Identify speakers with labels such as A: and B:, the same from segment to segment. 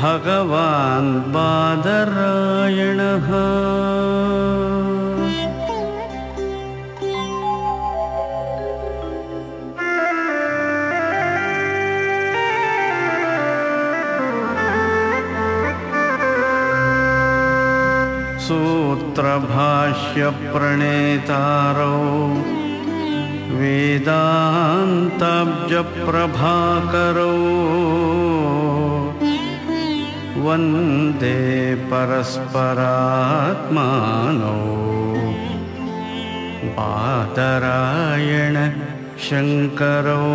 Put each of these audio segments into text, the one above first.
A: भगवान् बादर परात्मानो। पातरायण शङ्करो।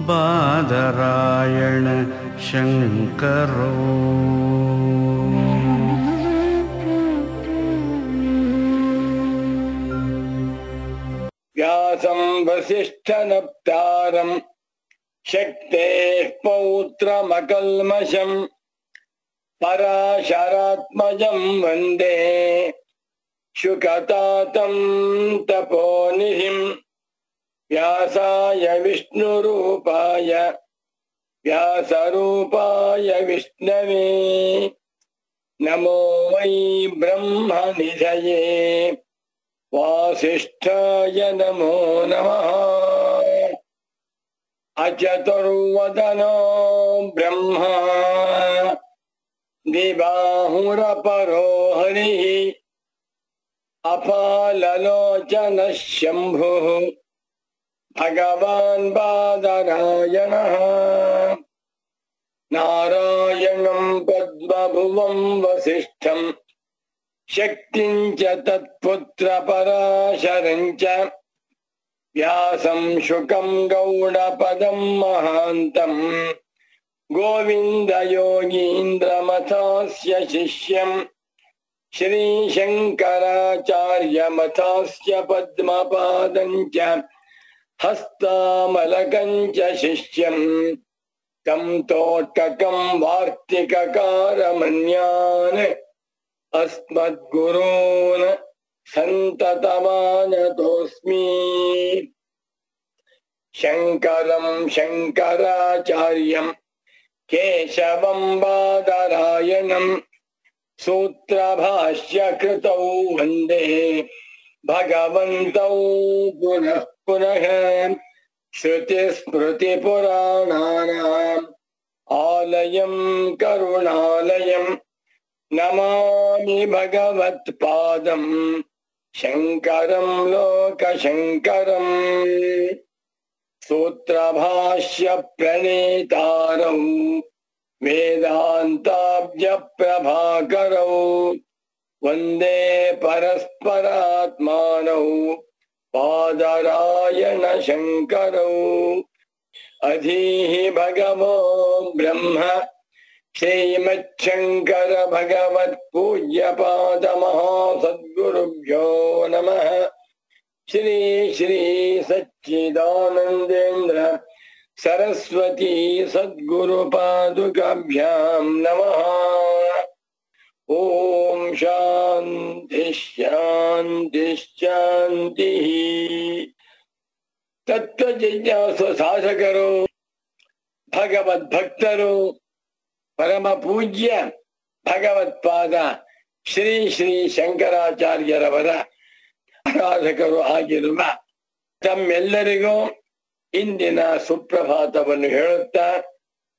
A: बादरायण शङ्करो।
B: व्यासं वसिष्ठ पौत्रमकल्मषम् पराशरात्मजम् वंदे शुकतातम् तपोनिधिम् व्यासाय विष्णुरूपाय व्यासरूपाय विष्णवे नमो वै ब्रह्मनिधये वासिष्ठाय नमो नमः अचतुर्वदनो ब्रह्मा। दिबाहुरपरो हरिः अपाललोचनः शम्भुः भगवान् बादरायणः। नारायणम् पद्मभुवम् वसिष्ठम् शक्तिम् च तत्पुत्रपराशरम् च व्यासम् शुकम् गौडपदम् महान्तम् गोविन्दयोगीन्द्रमथास्य शिष्यम् श्रीशङ्कराचार्यमथास्य पद्मपादम् च हस्तामलकम् च शिष्यम् तम् तोट्टकम् वार्तिककारमन्यान् अस्मद्गुरून् सन्ततमानतोऽस्मि। शङ्करम् शङ्कराचार्यम् केशवम् बादरायणम् सूत्रभाष्यकृतौ वंदे। भगवन्तौ पुनः पुनः श्रुतिस्मृतिपुराणानाम् आलयम् करुणालयम् नमामि भगवत्पादम्। शङ्करम् लोकशङ्करम् सूत्रभाष्यप्रणेतारौ वेदान्ताब्जप्रभाकरौ वंदे परस्परात्मानौ पादरायणशङ्करौ अधीः भगवो ब्रह्म श्रीमच्छङ्कर भगवत्पूज्यपादमहासद्गुरुभ्यो नमः। श्री श्री सच्चिदानन्देन्द्र सरस्वती सद्गुरुपादुकाभ्यां नमः। ॐ शान्तिश्शान्तिश्शान्तिः तत्त्वजिज्ञासु साधकरो भगवद्भक्तरो ಪರಮ ಪೂಜ್ಯ ಭಗವತ್ಪಾದ ಶ್ರೀ ಶ್ರೀ ಶಂಕರಾಚಾರ್ಯರವರ ಆರಾಧಕರು ಆಗಿರುವ ತಮ್ಮೆಲ್ಲರಿಗೂ ಇಂದಿನ ಸುಪ್ರಭಾತವನ್ನು ಹೇಳುತ್ತಾ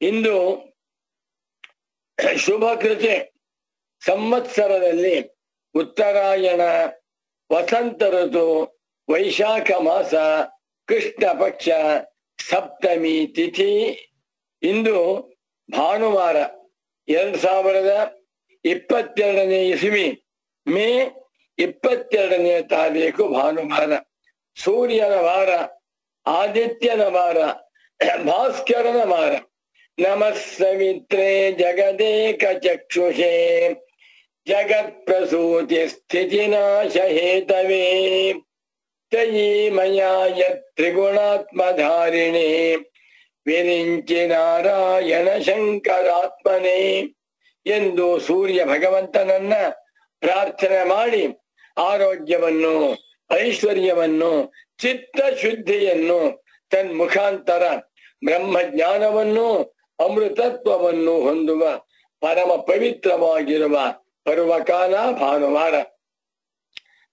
B: ಇಂದು ಶುಭ ಕೃತಿ. ಸಂವತ್ಸರದಲ್ಲಿ ಉತ್ತರಾಯಣ, ವಸಂತ ಋತು, ವೈಶಾಖ ಮಾಸ ಕೃಷ್ಣ ಪಕ್ಷ ಸಪ್ತಮಿ ತಿಥಿ. ಇಂದು ಭಾನುವಾರ ಎರಡ್ ಸಾವಿರದ ಇಪ್ಪತ್ತೆರಡನೇ ಇಸುವಿ, ಮೇ ಇಪ್ಪತ್ತೆರಡನೇ ತಾರೀಕು ಭಾನುವಾರ. ಸೂರ್ಯನ ವಾರ, ಆದಿತ್ಯನ ವಾರ, ಭಾಸ್ಕರನ ವಾರ. ನಮಃ ಸವಿತ್ರೇ ಜಗದೇಕ ಚಕ್ಷುಷೇ ಜಗತ್ ಪ್ರಸೂತಿ ಸ್ಥಿತಿನಾಶ ಹೇತವೇ ಯತ್ ತ್ರಿಗುಣಾತ್ಮಧಾರಿಣಿ. ವಿರಿಂಚಿ ನಾರಾಯಣ ಶಂಕರಾತ್ಮನೇ ಎಂದು ಸೂರ್ಯ ಭಗವಂತನನ್ನ ಪ್ರಾರ್ಥನೆ ಮಾಡಿ ಆರೋಗ್ಯವನ್ನು, ಐಶ್ವರ್ಯವನ್ನು ಚಿತ್ತ ಶುದ್ಧಿಯನ್ನು ತನ್ ಮುಖಾಂತರ ಬ್ರಹ್ಮ ಜ್ಞಾನವನ್ನು ಅಮೃತತ್ವವನ್ನು ಹೊಂದುವ ಪರಮ ಪವಿತ್ರವಾಗಿರುವ ಪರ್ವಕಾಲ ಭಾನುವಾರ.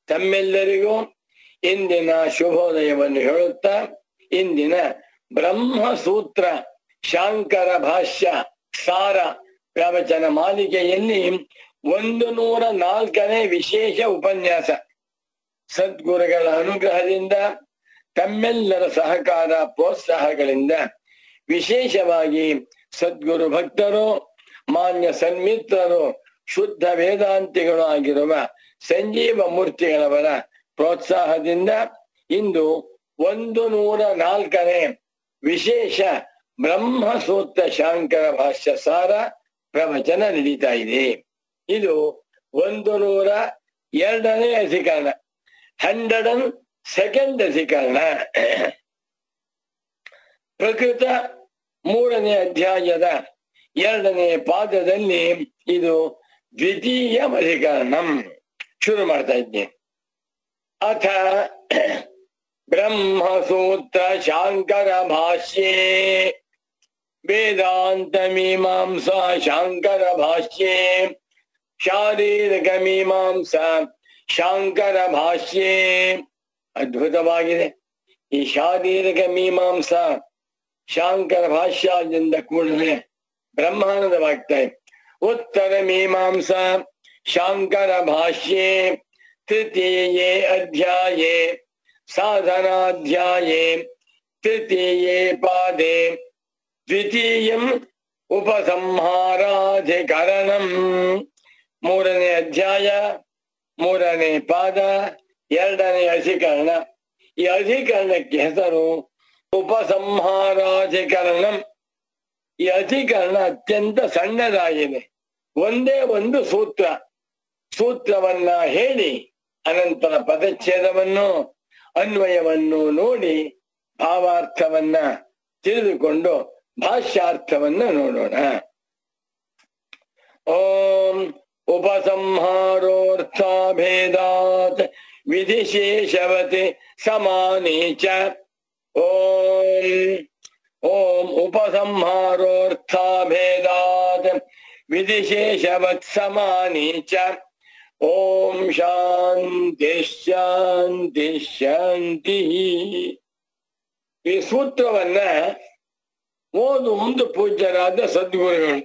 B: ತಮ್ಮೆಲ್ಲರಿಗೂ ಇಂದಿನ ಶುಭೋದಯವನ್ನು ಹೇಳುತ್ತಾ ಇಂದಿನ ಬ್ರಹ್ಮಸೂತ್ರ, ಶಾಂಕರ ಭಾಷ್ಯ, ಸಾರ ಪ್ರವಚನ ಮಾಲಿಕೆಯಲ್ಲಿ ಒಂದು ನೂರ ನಾಲ್ಕನೇ ವಿಶೇಷ ಉಪನ್ಯಾಸ. ಸದ್ಗುರುಗಳ ಅನುಗ್ರಹದಿಂದ, ತಮ್ಮೆಲ್ಲರ ಸಹಕಾರ ಪ್ರೋತ್ಸಾಹಗಳಿಂದ ವಿಶೇಷವಾಗಿ ಸದ್ಗುರು ಭಕ್ತರು, ಮಾನ್ಯ ಸನ್ಮಿತ್ರರು, ಶುದ್ಧ ವೇದಾಂತಿಗಳು ಆಗಿರುವ ಸಂಜೀವ ಮೂರ್ತಿಗಳವರ ಪ್ರೋತ್ಸಾಹದಿಂದ ಇಂದು ಒಂದು ನೂರ ನಾಲ್ಕನೇ ವಿಶೇಷ ಬ್ರಹ್ಮಸೂತ್ರ ಶಾಂಕರ ಭಾಷ್ಯ ಸಾರ ಪ್ರವಚನ ನಡೀತಾ ಇದೆ. ಇದು ಒಂದು ನೂರ ಎರಡನೇ ಅಧಿಕರಣ. ಹಂಡ್ರೆಡ್ ಅಂಡ್ ಸೆಕೆಂಡ್ ಅಧಿಕರಣ. ಪ್ರಕೃತ ಮೂರನೇ ಅಧ್ಯಾಯದ ಎರಡನೇ ಪಾದದಲ್ಲಿ ಇದು ದ್ವಿತೀಯ ಅಧಿಕರಣಂ. ಶುರು ಮಾಡ್ತಾ ಇದ್ದೀನಿ ಅಥ ಬ್ರಹ್ಮಸೂತ್ರ ಶಾಂಕರ ಭಾಷ್ಯೇ ವೇದಾಂತ ಮೀಮಾಂಸಾ ಶಾಂಕರ ಭಾಷ್ಯೇ ಶಾರೀರಿಕ ಮೀಮಾಂಸಾ ಶಾಂಕರ ಭಾಷ್ಯೇ ಅದ್ಭುತವಾಗಿದೆ ಈ ಶಾರೀರಿಕ ಮೀಮಾಂಸಾ ಶಾಂಕರ ಭಾಷ್ಯದಿಂದ ಕೂಡಲೇ ಬ್ರಹ್ಮಾನಂದವಾಗ್ತಾ ಇದೆ. ಉತ್ತರ ಮೀಮಾಂಸಾ ಶಾಂಕರ ಭಾಷ್ಯೇ ತೃತೀಯೇ ಅಧ್ಯಾಯೇ ಸಾಧನಾಧ್ಯಾಯೇ ತೃತೀಯೇ ಪಾದೇ ದ್ವಿತೀಯಂ ಉಪಸಂಹಾರಾಧಿಕರಣಂ ಮೂರನೇ ಅಧ್ಯಾಯ, ಮೂರನೇ ಪಾದ, ಎರಡನೇ ಅಧಿಕರಣ. ಈ ಅಧಿಕರಣಕ್ಕೆ ಹೆಸರು ಉಪಸಂಹಾರಾಧಿಕರಣಂ. ಈ ಅಧಿಕರಣ ಅತ್ಯಂತ ಸಣ್ಣದಾಗಿದೆ. ಒಂದೇ ಒಂದು ಸೂತ್ರ. ಸೂತ್ರವನ್ನ ಹೇಳಿ ಅನಂತರ ಪದಚ್ಛೇದವನ್ನು ಅನ್ವಯವನ್ನು ನೋಡಿ ಭಾವಾರ್ಥವನ್ನ ತಿಳಿದುಕೊಂಡು ಭಾಷ್ಯಾರ್ಥವನ್ನ ನೋಡೋಣ. ಓಂ ಉಪಸಂಹಾರೋರ್ಥಾಭೇದಾತ್ ವಿಧಿಶೇಷವತಿ ಸಮಾನೇ ಚ. ಓಂ ಓಂ ಉಪಸಂಹಾರೋರ್ಥಾಭೇದಾತ್ ವಿಧಿಶೇಷವತ್ ಸಮಾನೇ ಚ. ಓಂ ಶಾಂತಿ ಶಾಂತಿ ಶಾಂತಿ ಈ ಸೂತ್ರವನ್ನ ಓದು ಒಂದು ಪೂಜ್ಯರಾದ ಸದ್ಗುರುಗಳು.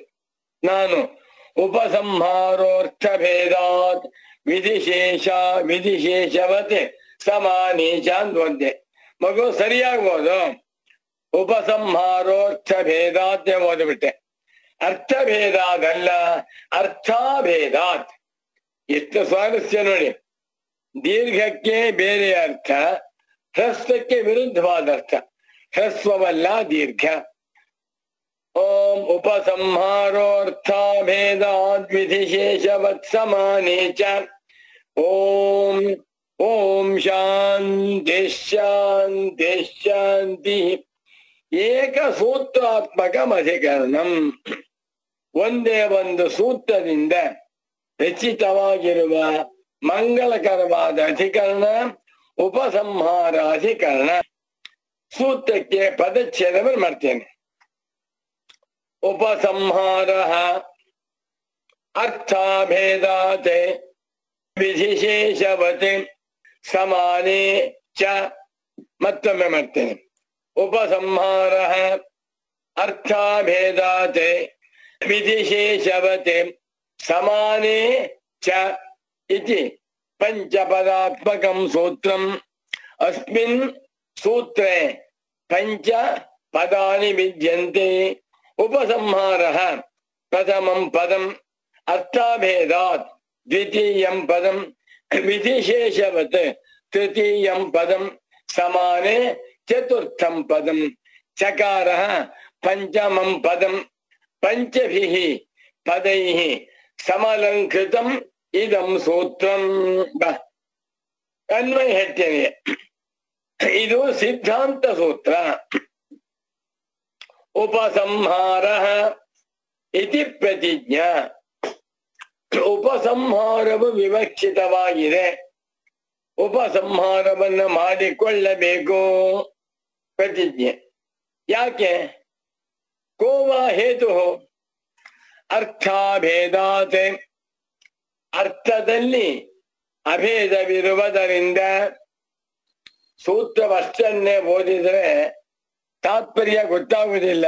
B: ನಾನು ಉಪಸಂಹಾರೋರ್ಥ ಭೇದಾತ್ ವಿಧಿಶೇಷ ವಿಧಿಶೇಷವತೆ ಸಮಾನೇಶ ಅಂತ ಮಗು ಸರಿಯಾಗ್ಬೋದು? ಉಪಸಂಹಾರೋರ್ಥ ಭೇದಾತ್ ಓದ್ಬಿಟ್ಟೆ ಅರ್ಥಭೇದಾದಲ್ಲ ಅರ್ಥಾಭೇದಾತ್. ಎಷ್ಟು ಸ್ವಾರಸ್ಯ ನೋಡಿ. ದೀರ್ಘಕ್ಕೆ ಬೇರೆ ಅರ್ಥ, ಹ್ರಸ್ವಕ್ಕೆ ವಿರುದ್ಧವಾದ ಅರ್ಥ ಹ್ರಸ್ವವಲ್ಲ ದೀರ್ಘ. ಓಂ ಉಪಸಂಹಾರೋರ್ಥಾಭೇದಾದ್ವಿಧಿಶೇಷವತ್ ಸಮಾನೇ ಚ. ಓಂ ಓಂ ಶಾಂತಿ ಶಾಂತಿ ಶಾಂತಿ. ಏಕಸೂತ್ರಾತ್ಮಕಮಧಿಕರಣಂ ಒಂದೇ ಒಂದು ಸೂತ್ರದಿಂದ ರಚಿತವಾಗಿರುವ ಮಂಗಳಕರವಾದ ಅಧಿಕರಣ ಉಪಸಂಹಾರ ಅಧಿಕರಣ ಸೂತ್ರಕ್ಕೆ ಪದಚ್ಛೇದವನ್ನು ಮಾಡ್ತೇನೆ ಉಪಸಂಹಾರ ಅರ್ಥಾಭೇದಾತ್ ವಿಧಿಶೇಷವತ್ ಸಮಾನೇ ಚ ಮತ್ತೊಮ್ಮೆ ಮಾಡ್ತೇನೆ ಉಪಸಂಹಾರ ಅರ್ಥಾಭೇದಾತ್ ವಿಧಿಶೇಷವತ್ ಸಮಾನೇ ಚ ಇತಿ ಪಂಚಪದಾತ್ಮಕಂ ಸೂತ್ರಂ ಅಸ್ಮಿನ್ ಸೂತ್ರೇ ಪಂಚ ಪದಾನಿ ವಿದ್ಯಂತೆ ಉಪಸಂಹಾರः ಪ್ರಥಮಂ ಪದಂ ಅರ್ಥಾಭೇದಾತ್ ದ್ವಿತೀಯಂ ಪದಂ ವಿಧಿಶೇಷವತ್ ತೃತೀಯಂ ಪದಂ ಸಮಾನೆ ಚತುರ್ಥಂ ಪದಂ ಚಕಾರः ಪಂಚಮಂ ಪದಂ ಪಂಚಭಿः ಪದೈः ಸಮಲಂಕೃತಂ ಇದಂ ಸೂತ್ರಂ. ಬ. ಅನ್ವಯ ಹೇಳ್ತೇನೆ ಇದು ಸಿದ್ಧಾಂತ ಸೂತ್ರ. ಉಪಸಂಹಾರ ಇತಿ ಪ್ರತಿಜ್ಞಾ. ಉಪಸಂಹಾರವು ವಿವಕ್ಷಿತವಾಗಿದೆ. ಉಪಸಂಹಾರವನ್ನ ಮಾಡಿಕೊಳ್ಳಬೇಕು. ಪ್ರತಿಜ್ಞೆ. ಯಾಕೆ? ಕೋವಾ ಹೇತು ಅರ್ಥಾಭೇದಾತ್. ಅರ್ಥದಲ್ಲಿ ಅಭೇದವಿರುವುದರಿಂದ ಸೂತ್ರವಷ್ಟನ್ನೇ ಓದಿದರೆ ತಾತ್ಪರ್ಯ ಗೊತ್ತಾಗುವುದಿಲ್ಲ.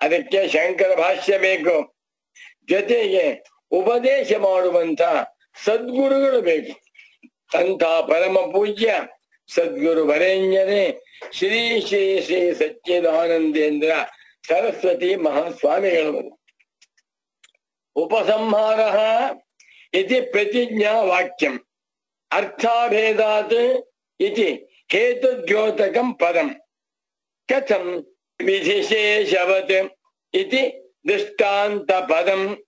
B: ಅದಕ್ಕೆ ಶಂಕರ ಭಾಷ್ಯ ಬೇಕು. ಜೊತೆಗೆ ಉಪದೇಶ ಮಾಡುವಂತ ಸದ್ಗುರುಗಳು ಬೇಕು. ಅಂತ ಪರಮ ಪೂಜ್ಯ ಸದ್ಗುರು ವರೇಣ್ಯರೇ, ಶ್ರೀ ಶ್ರೀ ಶ್ರೀ ಸಚ್ಚಿದಾನಂದೇಂದ್ರ ಸರಸ್ವತಿ ಮಹಾಸ್ವಾಮಿಗಳು ಉಪಸಂಹಾರ ಇತಿ ಪ್ರತಿಜ್ಞಾ ವಾಕ್ಯಂ. ಅರ್ಥಾಭೇದಾತ್ ಇತಿ ಹೇತುದ್ಯೋತಕಂ ಪದಂ. ಕಥಂ ವಿಧಿಶೇಷವತ್ ಇತಿ ದೃಷ್ಟಾಂತ ಪದಂ.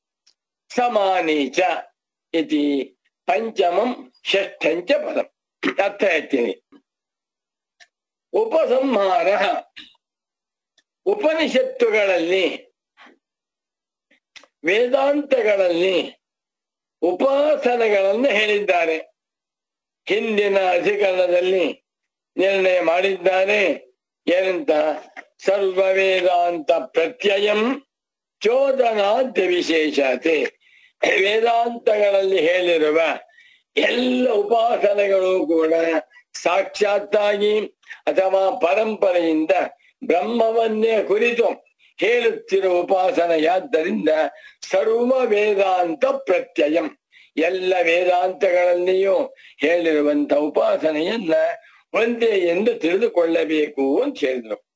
B: ಸಮಾನೀಚ ಚ ಇತಿ ಪಂಚಮಂ ಷಷ್ಠಂಚ ಪದಂ. ಅರ್ಥ ಹೇಳ್ತೀನಿ. ಉಪಸಂಹಾರ ಉಪನಿಷತ್ತುಗಳಲ್ಲಿ ವೇದಾಂತಗಳಲ್ಲಿ ಉಪಾಸನೆಗಳನ್ನು ಹೇಳಿದ್ದಾರೆ. ಹಿಂದಿನ ಅಧಿಕರಣದಲ್ಲಿ ನಿರ್ಣಯ ಮಾಡಿದ್ದಾರೆ. ಏನಂತ ಸರ್ವ ವೇದಾಂತ ಪ್ರತ್ಯಯಂ ಚೋದನಾದ್ಯ ವಿಶೇಷತೆ. ವೇದಾಂತಗಳಲ್ಲಿ ಹೇಳಿರುವ ಎಲ್ಲ ಉಪಾಸನೆಗಳು ಕೂಡ ಸಾಕ್ಷಾತ್ತಾಗಿ ಅಥವಾ ಪರಂಪರೆಯಿಂದ ಬ್ರಹ್ಮವನ್ನೇ ಕುರಿತು ಹೇಳುತ್ತಿರುವ ಉಪಾಸನೆಯಾದ್ದರಿಂದ ಸರ್ವ ವೇದಾಂತ ಪ್ರತ್ಯಯಂ. ಎಲ್ಲ ವೇದಾಂತಗಳಲ್ಲಿಯೂ ಹೇಳಿರುವಂತ ಉಪಾಸನೆಯನ್ನ ಒಂದೇ ಎಂದು ತಿಳಿದುಕೊಳ್ಳಬೇಕು ಅಂತ ಹೇಳಿದ್ರು.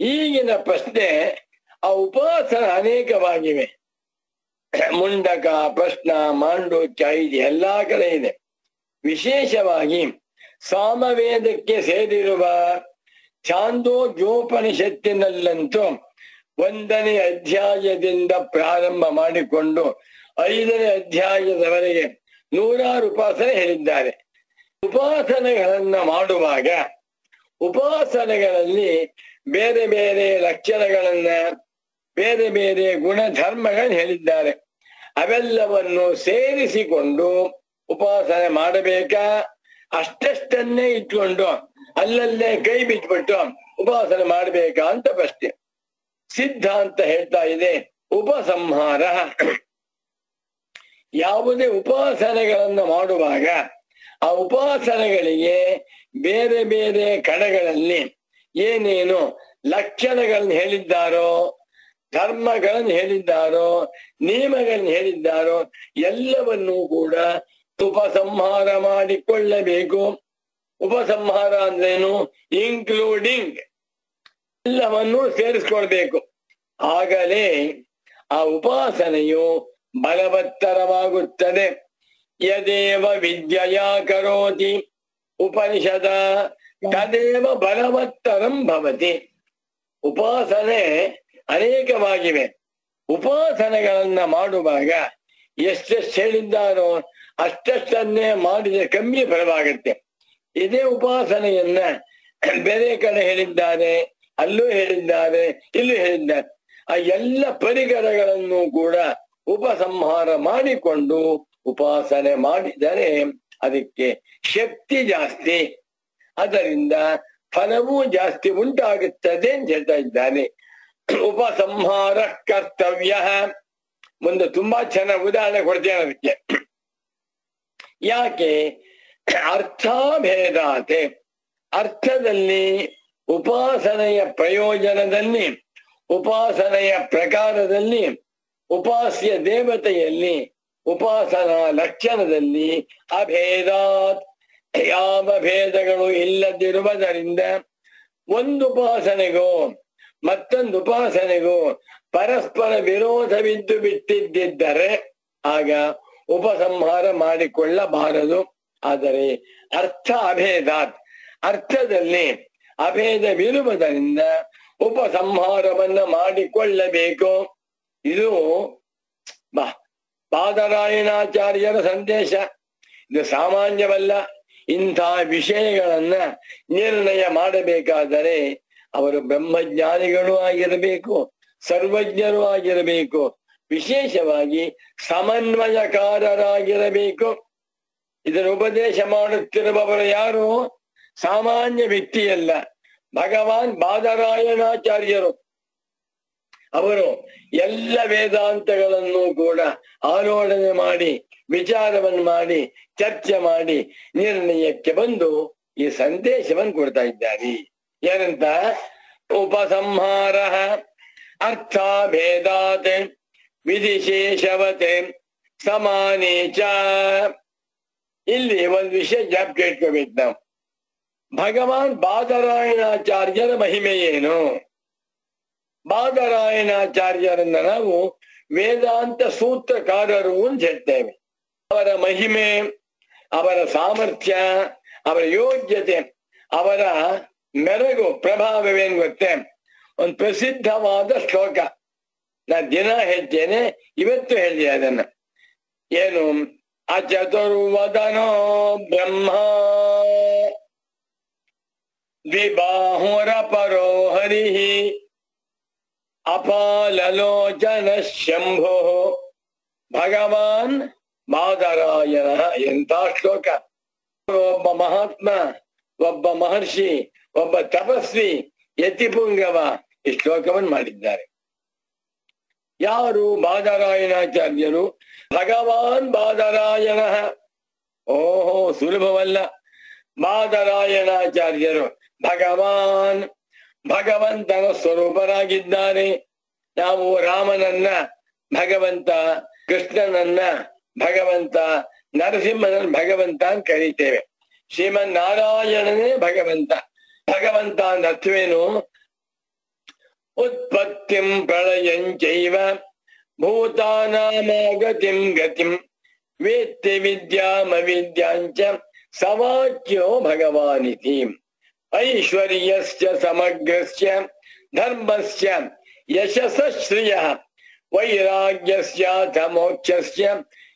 B: ಈಗಿನ ಪ್ರಶ್ನೆ, ಆ ಉಪಾಸನ ಅನೇಕವಾಗಿವೆ. ಮುಂಡಕ, ಪ್ರಶ್ನ, ಮಾಂಡೋಕ್ಯ ಇದೆ ಎಲ್ಲಾ ಕಡೆ ಇದೆ. ವಿಶೇಷವಾಗಿ ಸಾಮವೇದಕ್ಕೆ ಸೇರಿರುವ ಛಾಂದೋಗ್ಯೋಪನಿಷತ್ತಿನಲ್ಲಂತೂ ಒಂದನೇ ಅಧ್ಯಾಯದಿಂದ ಪ್ರಾರಂಭ ಮಾಡಿಕೊಂಡು ಐದನೇ ಅಧ್ಯಾಯದವರೆಗೆ ನೂರಾರು ಉಪಾಸನೆ ಹೇಳಿದ್ದಾರೆ. ಉಪಾಸನೆಗಳನ್ನ ಮಾಡುವಾಗ ಉಪಾಸನೆಗಳಲ್ಲಿ ಬೇರೆ ಬೇರೆ ಲಕ್ಷಣಗಳನ್ನ, ಬೇರೆ ಬೇರೆ ಗುಣಧರ್ಮಗಳನ್ನ ಹೇಳಿದ್ದಾರೆ. ಅವೆಲ್ಲವನ್ನು ಸೇರಿಸಿಕೊಂಡು ಉಪಾಸನೆ ಮಾಡಬೇಕಾ? ಅಷ್ಟಷ್ಟನ್ನೇ ಇಟ್ಕೊಂಡು ಅಲ್ಲಲ್ಲೇ ಕೈ ಬಿಟ್ಬಿಟ್ಟು ಉಪಾಸನೆ ಮಾಡಬೇಕಾ ಅಂತ ಪ್ರಶ್ನೆ. ಸಿದ್ಧಾಂತ ಹೇಳ್ತಾ ಇದೆ. ಉಪಸಂಹಾರ. ಯಾವುದೇ ಉಪಾಸನೆಗಳನ್ನು ಮಾಡುವಾಗ ಆ ಉಪಾಸನೆಗಳಿಗೆ ಬೇರೆ ಬೇರೆ ಕಡೆಗಳಲ್ಲಿ ಏನೇನು ಲಕ್ಷಣಗಳನ್ನು ಹೇಳಿದ್ದಾರೋ, ಧರ್ಮಗಳನ್ನು ಹೇಳಿದ್ದಾರೋ, ನಿಯಮಗಳನ್ನು ಹೇಳಿದ್ದಾರೋ, ಎಲ್ಲವನ್ನೂ ಕೂಡ ಉಪಸಂಹಾರ ಮಾಡಿಕೊಳ್ಳಬೇಕು. ಉಪಸಂಹಾರ ಅಂದ್ರೇನು? ಇನ್ಕ್ಲೂಡಿಂಗ್ ಎಲ್ಲವನ್ನೂ ಸೇರಿಸ್ಕೊಳ್ಬೇಕು. ಆಗಲೇ ಆ ಉಪಾಸನೆಯು ಬಲವತ್ತರವಾಗುತ್ತದೆ. ಯದೇವ ವಿದ್ಯೆಯ ಕರೋತಿ. ಉಪನಿಷದ, ತದೇವ ಬಲವತ್ತರಂ ಭವತಿ. ಉಪಾಸನೆ ಅನೇಕವಾಗಿವೆ. ಉಪಾಸನೆಗಳನ್ನ ಮಾಡುವಾಗ ಎಷ್ಟೆಷ್ಟು ಹೇಳಿದ್ದಾರೋ ಅಷ್ಟಷ್ಟನ್ನೇ ಮಾಡಿದ ಕಮ್ಮಿ ಫಲವಾಗುತ್ತೆ. ಇದೇ ಉಪಾಸನೆಯನ್ನ ಬೇರೆ ಕಡೆ ಹೇಳಿದ್ದಾರೆ. ಅಲ್ಲೂ ಹೇಳಿದ್ದಾರೆ, ಇಲ್ಲೂ ಹೇಳಿದ್ದಾರೆ. ಆ ಎಲ್ಲ ಪರಿಕರಗಳನ್ನು ಕೂಡ ಉಪಸಂಹಾರ ಮಾಡಿಕೊಂಡು ಉಪಾಸನೆ ಮಾಡಿದರೆ ಅದಕ್ಕೆ ಶಕ್ತಿ ಜಾಸ್ತಿ. ಅದರಿಂದ ಫಲವೂ ಜಾಸ್ತಿ ಉಂಟಾಗುತ್ತದೆ ಅಂತ ಹೇಳ್ತಾ ಇದ್ದಾನೆ. ಉಪಸಂಹಾರ ಕರ್ತವ್ಯ. ಮುಂದೆ ತುಂಬಾ ಚೆನ್ನಾಗಿ ಉದಾಹರಣೆ ಕೊಡ್ತೇನೆ ಅದಕ್ಕೆ. ಯಾಕೆ? ಅರ್ಥ ಭೇದಾತೆ ಅರ್ಥದಲ್ಲಿ ಉಪಾಸನೆಯ ಪ್ರಯೋಜನದಲ್ಲಿ, ಉಪಾಸನೆಯ ಪ್ರಕಾರದಲ್ಲಿ, ಉಪಾಸ್ಯ ದೇವತೆಯಲ್ಲಿ, ಉಪಾಸನಾ ಲಕ್ಷಣದಲ್ಲಿ ಅಭೇದಾತ್. ಯಾವ ಭೇದಗಳು ಇಲ್ಲದಿರುವುದರಿಂದ ಒಂದು ಉಪಾಸನೆಗೂ, ಮತ್ತೊಂದು ಉಪಾಸನೆಗೂ ಪರಸ್ಪರ ವಿರೋಧವಿದ್ದು ಬಿಟ್ಟಿದ್ದರೆ ಆಗ ಉಪಸಂಹಾರ ಮಾಡಿಕೊಳ್ಳಬಾರದು. ಆದರೆ ಅರ್ಥ ಅಭೇದಾತ್. ಅರ್ಥದಲ್ಲಿ ಅಭೇದವಿರುವುದರಿಂದ ಉಪಸಂಹಾರವನ್ನ ಮಾಡಿಕೊಳ್ಳಬೇಕು. ಇದು ಬಾದರಾಯಣಾಚಾರ್ಯರ ಸಂದೇಶ. ಇದು ಸಾಮಾನ್ಯವಲ್ಲ. ಇಂಥ ವಿಷಯಗಳನ್ನ ನಿರ್ಣಯ ಮಾಡಬೇಕಾದರೆ ಅವರು ಬ್ರಹ್ಮಜ್ಞಾನಿಗಳು ಆಗಿರಬೇಕು, ಸರ್ವಜ್ಞರು ಆಗಿರಬೇಕು, ವಿಶೇಷವಾಗಿ ಸಮನ್ವಯಕಾರರಾಗಿರಬೇಕು. ಇದರ ಉಪದೇಶ ಮಾಡುತ್ತಿರುವವರು ಯಾರು? ಸಾಮಾನ್ಯ ವ್ಯಕ್ತಿಯಲ್ಲ. ಭಗವಾನ್ ಬಾದರಾಯಣಾಚಾರ್ಯರು. ಅವರು ಎಲ್ಲ ವೇದಾಂತಗಳನ್ನು ಕೂಡ ಆಲೋಡನೆ ಮಾಡಿ ವಿಚಾರವನ್ನು ಮಾಡಿ, ಚರ್ಚೆ ಮಾಡಿ ನಿರ್ಣಯಕ್ಕೆ ಬಂದು ಈ ಸಂದೇಶವನ್ನು ಕೊಡ್ತಾ ಇದ್ದಾರೆ. ಏನಂತ? ಉಪಸಂಹಾರ ಅರ್ಥಭೇದಾತ್ ವಿಧಿಶೇಷವತೆ ಸಮಾನೇಚ ಇಲ್ಲಿ ಒಂದು ವಿಷಯ ಜಾಪ್ ಇಟ್ಕೋಬೇಕು ನಾವು. ಭಗವಾನ್ ಬಾದರಾಯಣಾಚಾರ್ಯರ ಮಹಿಮೆ ಏನು? ಬಾದರಾಯಣಾಚಾರ್ಯರನ್ನ ನಾವು ವೇದಾಂತ ಸೂತ್ರಕಾರರು ಅಂತ ಹೇಳ್ತೇವೆ. ಅವರ ಮಹಿಮೆ, ಅವರ ಸಾಮರ್ಥ್ಯ, ಅವರ ಯೋಗ್ಯತೆ, ಅವರ ಮೆರಗು ಪ್ರಭಾವವೇನು ಗೊತ್ತೇ? ಒಂದು ಪ್ರಸಿದ್ಧವಾದ ಶ್ಲೋಕ. ನಾ ದಿನ ಹೇಳ್ತೇನೆ, ಇವತ್ತು ಹೇಳಿ ಅದನ್ನ. ಏನು? ಅಚತುರ್ವದನೋ ಬ್ರಹ್ಮ. ಪರೋ ಹರಿ ಅಪಾಲಲೋಚನ ಶಂಭೋ ಭಗವಾನ್ ಮಾದರಾಯಣ ಎಂತ ಶ್ಲೋಕ? ಒಬ್ಬ ಮಹಾತ್ಮ, ಒಬ್ಬ ಮಹರ್ಷಿ, ಒಬ್ಬ ತಪಸ್ವಿ ಯತಿಪುಂಗವ ಈ ಶ್ಲೋಕವನ್ನು ಮಾಡಿದ್ದಾರೆ. ಯಾರು ಬಾದರಾಯಣಾಚಾರ್ಯರು? ಭಗವಾನ್ ಬಾದರಾಯಣ. ಓಹೋ, ಸುಲಭವಲ್ಲ. ಬಾದರಾಯಣಾಚಾರ್ಯರು. ಭಗವಾನ್ ಭಗವಂತನ ಸ್ವರೂಪರಾಗಿದ್ದಾರೆ ನಾವು ರಾಮನನ್ನ, ಭಗವಂತ, ಕೃಷ್ಣನನ್ನ, ಭಗವಂತ, ನರಸಿಂಹನನ್ನ ಭಗವಂತ ಅಂತ ಕರೀತೇವೆ. ಶ್ರೀಮನ್ ನಾರಾಯಣನೇ ಭಗವಂತ. ಭಗವಂತ ಅಂದ ಅರ್ಥವೇನು? ಉತ್ಪತ್ತಿಂ ಪ್ರಳಯಂಚೈವ ಭೂತಾನಾಮಾಗತಿಂ ಗತಿಂ ವೇತ್ತಿ ವಿದ್ಯಾಮವಿದ್ಯಾಂಚ ಸವಾಕ್ಯೋ ಭಗವಾನಿತಿ ಸಮಗ್ರಸ್ಯ ಧರ್ಮಸ್ಯ ಯಶಸ್ಶ್ರಿಯ ವೈರಾಗ್ಯಸ್ಯ ಮೋಕ್ಷಸ್ಯ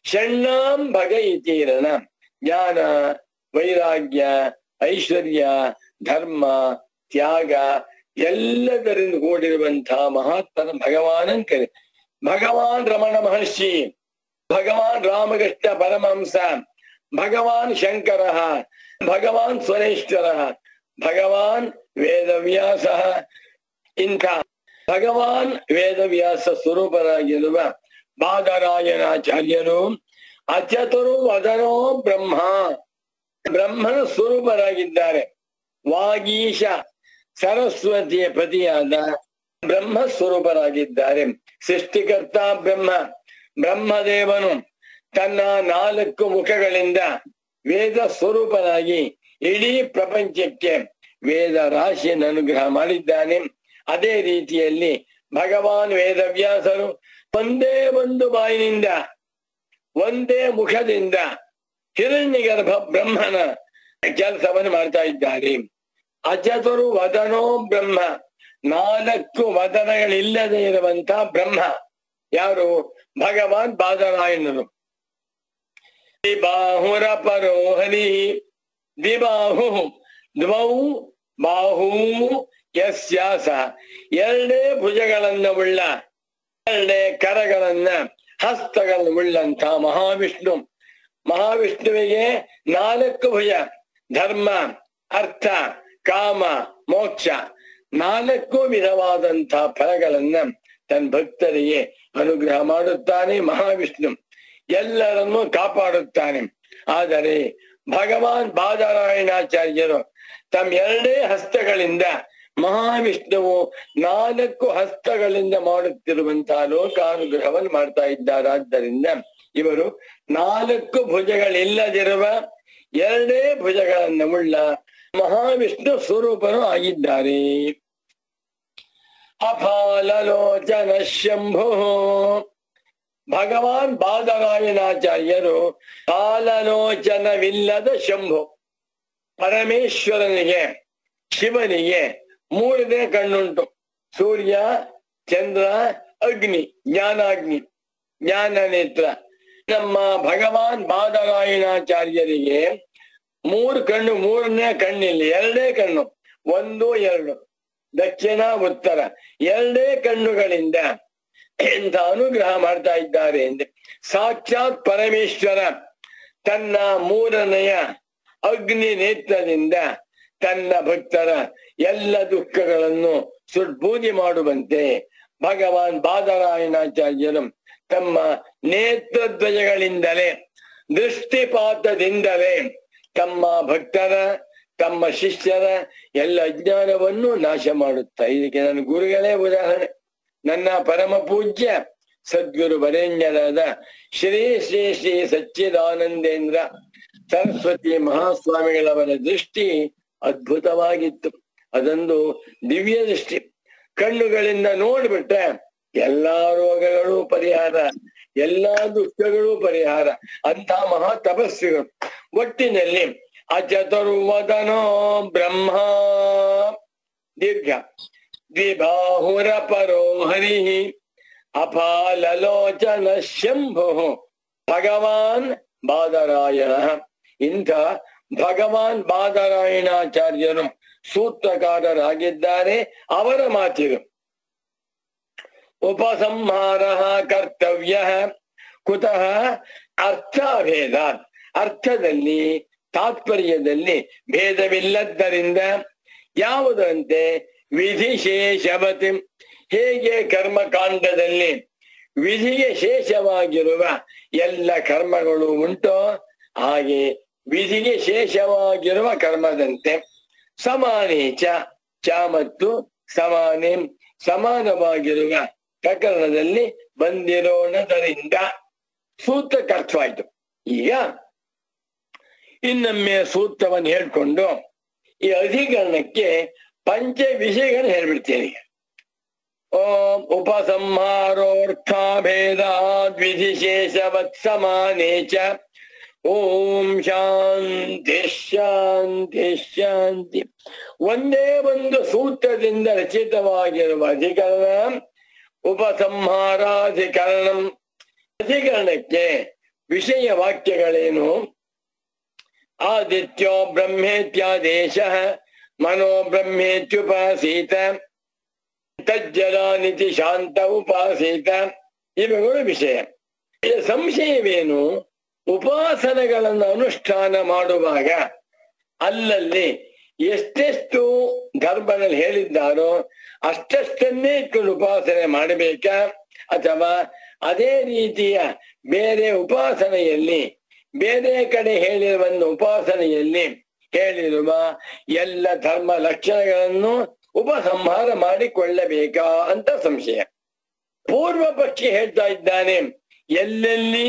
B: ಷಣ್ಣಾಂ ಭಗ ಇತೀರಣ ಜ್ಞಾನ ವೈರಾಗ್ಯ ಐಶ್ವರ್ಯ ಧರ್ಮ ತ್ಯಾಗ ಎಲ್ಲದರಿಂದ ಕೂಡಿರುವಂತಹ ಮಹಾತ್ಮನ ಭಗವಾನನ್ ಕರೆ. ಭಗವಾನ್ ರಮಣ ಮಹರ್ಷಿ, ಭಗವಾನ್ ರಾಮಕೃಷ್ಣ ಪರಮಹಂಸ, ಭಗವಾನ್ ಶಂಕರ ಭಗವಾನ್ ಸ್ವರೇಶ್ವರ ಭಗವಾನ್ ವೇದವ್ಯಾಸ ಇಂಥ ಭಗವಾನ್ ವೇದವ್ಯಾಸ ಸ್ವರೂಪರಾಗಿರುವ ಬಾದರಾಯಣಾಚಾರ್ಯರು ಅಚತುರು ವದನೋ ಬ್ರಹ್ಮ. ಬ್ರಹ್ಮನ ಸ್ವರೂಪರಾಗಿದ್ದಾರೆ. ವಾಗೀಶ ಸರಸ್ವತಿಯ ಪತಿಯಾದ ಬ್ರಹ್ಮ ಸ್ವರೂಪರಾಗಿದ್ದಾರೆ. ಸೃಷ್ಟಿಕರ್ತ ಬ್ರಹ್ಮ, ಬ್ರಹ್ಮದೇವನು ತನ್ನ ನಾಲ್ಕು ಮುಖಗಳಿಂದ ವೇದ ಸ್ವರೂಪನಾಗಿ ಇಡೀ ಪ್ರಪಂಚಕ್ಕೆ ವೇದ ರಾಶಿಯನ್ನು ಅನುಗ್ರಹ ಮಾಡಿದ್ದಾನೆ. ಅದೇ ರೀತಿಯಲ್ಲಿ ಭಗವಾನ್ ವೇದವ್ಯಾಸರು ಒಂದೇ ಒಂದು ಬಾಯಿನಿಂದ, ಒಂದೇ ಮುಖದಿಂದ ಹಿರಣ್ಯಗರ್ಭ ಬ್ರಹ್ಮನ ಕೆಲಸವನ್ನು ಮಾಡ್ತಾ ಇದ್ದಾರೆ. ಅಚತುರು ವದನೋ ಬ್ರಹ್ಮ, ನಾಲ್ಕು ವದನಗಳಿಲ್ಲದೆ ಇರುವಂತ ಬ್ರಹ್ಮ. ಯಾರು? ಭಗವಾನ್ ಬಾದರಾಯಣರು. ಬಾಹುರ ಪರೋ ಹರಿ ದ್ವಿಬಾಹು ದ್ವೌ ಬಾಹೂ ಯಸ್ಯಾಸ. ಎರಡೇ ಭುಜಗಳನ್ನ ಉಳ್ಳ, ಎರಡೇ ಕರಗಳನ್ನ, ಹಸ್ತಗಳನ್ನು ಉಳ್ಳಂತ ಮಹಾವಿಷ್ಣು. ಮಹಾವಿಷ್ಣುವಿಗೆ ನಾಲ್ಕು ಭುಜ, ಧರ್ಮ, ಅರ್ಥ, ಕಾಮ, ಮೋಕ್ಷ. ನಾಲ್ಕು ವಿಧವಾದಂತ ಫಲಗಳನ್ನ ತನ್ನ ಭಕ್ತರಿಗೆ ಅನುಗ್ರಹ ಮಾಡುತ್ತಾನೆ ಮಹಾವಿಷ್ಣು. ಎಲ್ಲರನ್ನು ಕಾಪಾಡುತ್ತಾನೆ. ಆದರೆ ಭಗವಾನ್ ಬಾದರಾಯಣಾಚಾರ್ಯರು ತಮ್ಮ ಎರಡೇ ಹಸ್ತಗಳಿಂದ ಮಹಾವಿಷ್ಣುವು ನಾಲ್ಕು ಹಸ್ತಗಳಿಂದ ಮಾಡುತ್ತಿರುವಂತಹ ಲೋಕಾನುಗ್ರಹವನ್ನು ಮಾಡ್ತಾ ಇದ್ದಾರಾದ್ದರಿಂದ ಇವರು ನಾಲ್ಕು ಭುಜಗಳಿಲ್ಲದಿರುವ ಎರಡೇ ಭುಜಗಳನ್ನು ಉಳ್ಳ ಮಹಾವಿಷ್ಣು ಸ್ವರೂಪನು ಆಗಿದ್ದಾರೆ. ಅಪಾಲಲೋಚನ ಶಂಭು ಭಗವಾನ್ ಬಾದರಾಯಣಾಚಾರ್ಯರು ಕಾಲಲೋಚನವಿಲ್ಲದ ಶಂಭು, ಪರಮೇಶ್ವರನಿಗೆ, ಶಿವನಿಗೆ ಮೂರನೇ ಕಣ್ಣುಂಟು. ಸೂರ್ಯ, ಚಂದ್ರ, ಅಗ್ನಿ, ಜ್ಞಾನಾಗ್ನಿ ಜ್ಞಾನ ನೇತ್ರ ನಮ್ಮ ಭಗವಾನ್ ಬಾದರಾಯಣಾಚಾರ್ಯರಿಗೆ ಮೂರು ಕಣ್ಣು, ಮೂರನೇ ಕಣ್ಣಿಲ್ಲ, ಎರಡೇ ಕಣ್ಣು, ಒಂದು, ಎರಡು. ದಕ್ಷಿಣ, ಉತ್ತರ. ಎರಡೇ ಕಣ್ಣುಗಳಿಂದ ಎಂತ ಅನುಗ್ರಹ ಮಾಡ್ತಾ ಇದ್ದಾರೆ ಎಂದೆ. ಸಾಕ್ಷಾತ್ ಪರಮೇಶ್ವರ ತನ್ನ ಮೂರನೆಯ ಅಗ್ನಿ ನೇತ್ರದಿಂದ ತನ್ನ ಭಕ್ತರ ಎಲ್ಲ ದುಃಖಗಳನ್ನು ಸುಡ್ಬೂದಿ ಮಾಡುವಂತೆ ಭಗವಾನ್ ಬಾದರಾಯಣಾಚಾರ್ಯರು ತಮ್ಮ ನೇತ್ರದ್ವಯಗಳಿಂದಲೇ ದೃಷ್ಟಿಪಾತದಿಂದಲೇ ತಮ್ಮ ಭಕ್ತರ, ತಮ್ಮ ಶಿಷ್ಯರ ಎಲ್ಲ ಅಜ್ಞಾನವನ್ನು ನಾಶ ಮಾಡುತ್ತಾ ಇದಕ್ಕೆ ನನ್ನ ಗುರುಗಳೇ ಉದಾಹರಣೆ. ನನ್ನ ಪರಮ ಪೂಜ್ಯ ಸದ್ಗುರು ವರೇಣ್ಯರಾದ ಶ್ರೀ ಶ್ರೀ ಶ್ರೀ ಸಚ್ಚಿದಾನಂದೇಂದ್ರ ಸರಸ್ವತಿ ಮಹಾಸ್ವಾಮಿಗಳವರ ದೃಷ್ಟಿ ಅದ್ಭುತವಾಗಿತ್ತು. ಅದೊಂದು ದಿವ್ಯ ದೃಷ್ಟಿ. ಕಣ್ಣುಗಳಿಂದ ನೋಡ್ಬಿಟ್ರೆ ಎಲ್ಲಾ ರೋಗಗಳು ಪರಿಹಾರ, ಎಲ್ಲಾ ದುಃಖಗಳು ಪರಿಹಾರ ಅಂತ ಮಹಾ ತಪಸ್ವಿಗಳು ಒಟ್ಟಿನಲ್ಲಿ ಅಚತುರ್ವದನೋ ಬ್ರಹ್ಮ. ದೀರ್ಘ. ಪರೋ ಹರಿ ಅಪಾಲಲೋಚನ ಶಂಭು ಭಗವಾನ್ ಬಾದರಾಯಣ ಇಂಥ ಭಗವಾನ್ ಬಾದರಾಯಣಾಚಾರ್ಯರು ಸೂತ್ರಕಾರರಾಗಿದ್ದಾರೆ. ಅವರ ಮಾತಿರು ಉಪಸಂಹಾರ ಕರ್ತವ್ಯ ಕುತಃ ಅರ್ಥಭೇದ. ಅರ್ಥದಲ್ಲಿ, ತಾತ್ಪರ್ಯದಲ್ಲಿ ಭೇದವಿಲ್ಲದ್ದರಿಂದ ಯಾವುದಂತೆ ವಿಧಿಶೇಷವತಿ ಹೇಗೆ ಕರ್ಮಕಾಂಡದಲ್ಲಿ ವಿಧಿಗೆ ಶೇಷವಾಗಿರುವ ಎಲ್ಲ ಕರ್ಮಗಳು ಉಂಟೋ, ಹಾಗೆ ವಿಧಿಗೆ ಶೇಷವಾಗಿರುವ ಕರ್ಮದಂತೆ ಸಮಾನೇಚ ಚ ಮತ್ತು ಸಮಾನೆ ಸಮಾನವಾಗಿರುವ ಪ್ರಕರಣದಲ್ಲಿ ಬಂದಿರೋಣದರಿಂದ ಸೂತ್ರಕ್ಕೆ ಅರ್ಥವಾಯ್ತು ಈಗ ಇನ್ನೊಮ್ಮೆ ಸೂತ್ರವನ್ನು ಹೇಳ್ಕೊಂಡು ಈ ಅಧಿಕರಣಕ್ಕೆ ಪಂಚ ವಿಷಯಗಳನ್ನು ಹೇಳ್ಬಿಡ್ತೀನಿ. ಓಂ ಉಪಸಂಹಾರೋರ್ಥಾಭೇದಾದ್ ವಿಧಿಶೇಷವತ್ ಸಮಾನೇ ಚ. ಓಂ ಶಾಂತಿ ಶಾಂತಿ ಶಾಂತಿ. ಒಂದೇ ಒಂದು ಸೂತ್ರದಿಂದ ರಚಿತವಾಗಿರುವ ಅಧಿಕರಣ ಉಪಸಂಹಾರಾಧಿಕರಣಂ. ಅಧಿಕರಣಕ್ಕೆ ವಿಷಯ ವಾಕ್ಯಗಳೇನು? ಆದಿತ್ಯೋ ಬ್ರಹ್ಮೇತ್ಯಾದೇಶ. ಮನೋ ಬ್ರಹ್ಮೇತ್ಯುಪಾಸೀತ ತಜ್ಜಲಾನಿತಿ ಶಾಂತ ಉಪಾಸೀತ ಇವುಗಳು ವಿಷಯ ಸಂಶಯವೇನು ಉಪಾಸನೆಗಳನ್ನು ಅನುಷ್ಠಾನ ಮಾಡುವಾಗ ಅಲ್ಲಲ್ಲಿ ಎಷ್ಟೆಷ್ಟು ಧರ್ಮದಲ್ಲಿ ಹೇಳಿದ್ದಾರೋ ಅಷ್ಟಷ್ಟನ್ನೇ ಇಟ್ಕೊಂಡು ಉಪಾಸನೆ ಮಾಡಬೇಕಾ ಅಥವಾ ಅದೇ ರೀತಿಯ ಬೇರೆ ಉಪಾಸನೆಯಲ್ಲಿ ಬೇರೆ ಕಡೆ ಹೇಳಿರುವ ಒಂದು ಉಪಾಸನೆಯಲ್ಲಿ ಹೇಳಿರುವ ಎಲ್ಲ ಧರ್ಮ ಲಕ್ಷಣಗಳನ್ನು ಉಪಸಂಹಾರ ಮಾಡಿಕೊಳ್ಳಬೇಕಾ ಅಂತ ಸಂಶಯ. ಪೂರ್ವ ಪಕ್ಷಿ ಹೇಳ್ತಾ ಇದ್ದಾನೆ, ಎಲ್ಲೆಲ್ಲಿ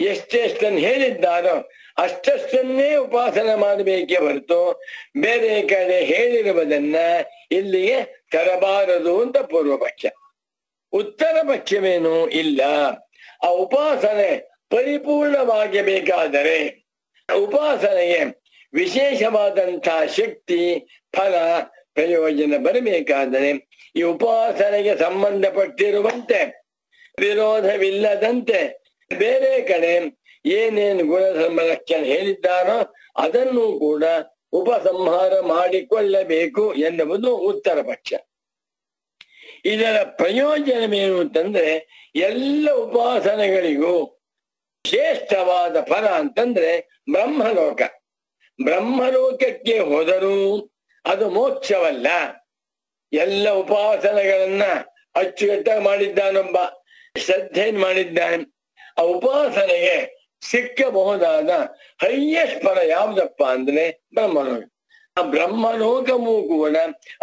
B: ಎಷ್ಟೆಷ್ಟನ್ನು ಹೇಳಿದ್ದಾರೋ ಅಷ್ಟಷ್ಟನ್ನೇ ಉಪಾಸನೆ ಮಾಡಬೇಕೇ ಹೊರತು ಬೇರೆ ಕಡೆ ಹೇಳಿರುವುದನ್ನ ಇಲ್ಲಿಗೆ ತರಬಾರದು ಅಂತ ಪೂರ್ವ ಪಕ್ಷ. ಉತ್ತರ ಪಕ್ಷವೇನು ಇಲ್ಲ. ಆ ಉಪಾಸನೆ ಪರಿಪೂರ್ಣವಾಗಬೇಕಾದರೆ ಉಪಾಸನೆಗೆ ವಿಶೇಷವಾದಂತಹ ಶಕ್ತಿ, ಫಲ, ಪ್ರಯೋಜನ ಬರಬೇಕಾದರೆ ಈ ಉಪಾಸನೆಗೆ ಸಂಬಂಧಪಟ್ಟಿರುವಂತೆ, ವಿರೋಧವಿಲ್ಲದಂತೆ ಬೇರೆ ಕಡೆ ಏನೇನು ಗುಣಧರ್ಮ ಲಕ್ಷಣ ಹೇಳಿದ್ದಾರೋ ಅದನ್ನು ಕೂಡ ಉಪಸಂಹಾರ ಮಾಡಿಕೊಳ್ಳಬೇಕು ಎನ್ನುವುದು ಉತ್ತರ ಪಕ್ಷ. ಇದರ ಪ್ರಯೋಜನವೇನು ಅಂತಂದ್ರೆ ಎಲ್ಲ ಉಪಾಸನೆಗಳಿಗೂ ಶ್ರೇಷ್ಠವಾದ ಫಲ ಅಂತಂದ್ರೆ ಬ್ರಹ್ಮಲೋಕ. ಬ್ರಹ್ಮಲೋಕಕ್ಕೆ ಹೋದರೂ ಅದು ಮೋಕ್ಷವಲ್ಲ. ಎಲ್ಲ ಉಪಾಸನೆಗಳನ್ನ ಅಚ್ಚುಕಟ್ಟಾಗಿ ಮಾಡಿದ್ದಾನೊಬ್ಬ ಶ್ರದ್ಧೆಯನ್ನು ಮಾಡಿದ್ದಾನೆ. ಆ ಉಪಾಸನೆಗೆ ಸಿಕ್ಕಬಹುದಾದ ಹೈಯೆಸ್ಟ್ ಫಲ ಯಾವ್ದಪ್ಪ ಅಂದ್ರೆ ಬ್ರಹ್ಮಲೋಕ. ಆ ಬ್ರಹ್ಮಲೋಕವೂ ಕೂಡ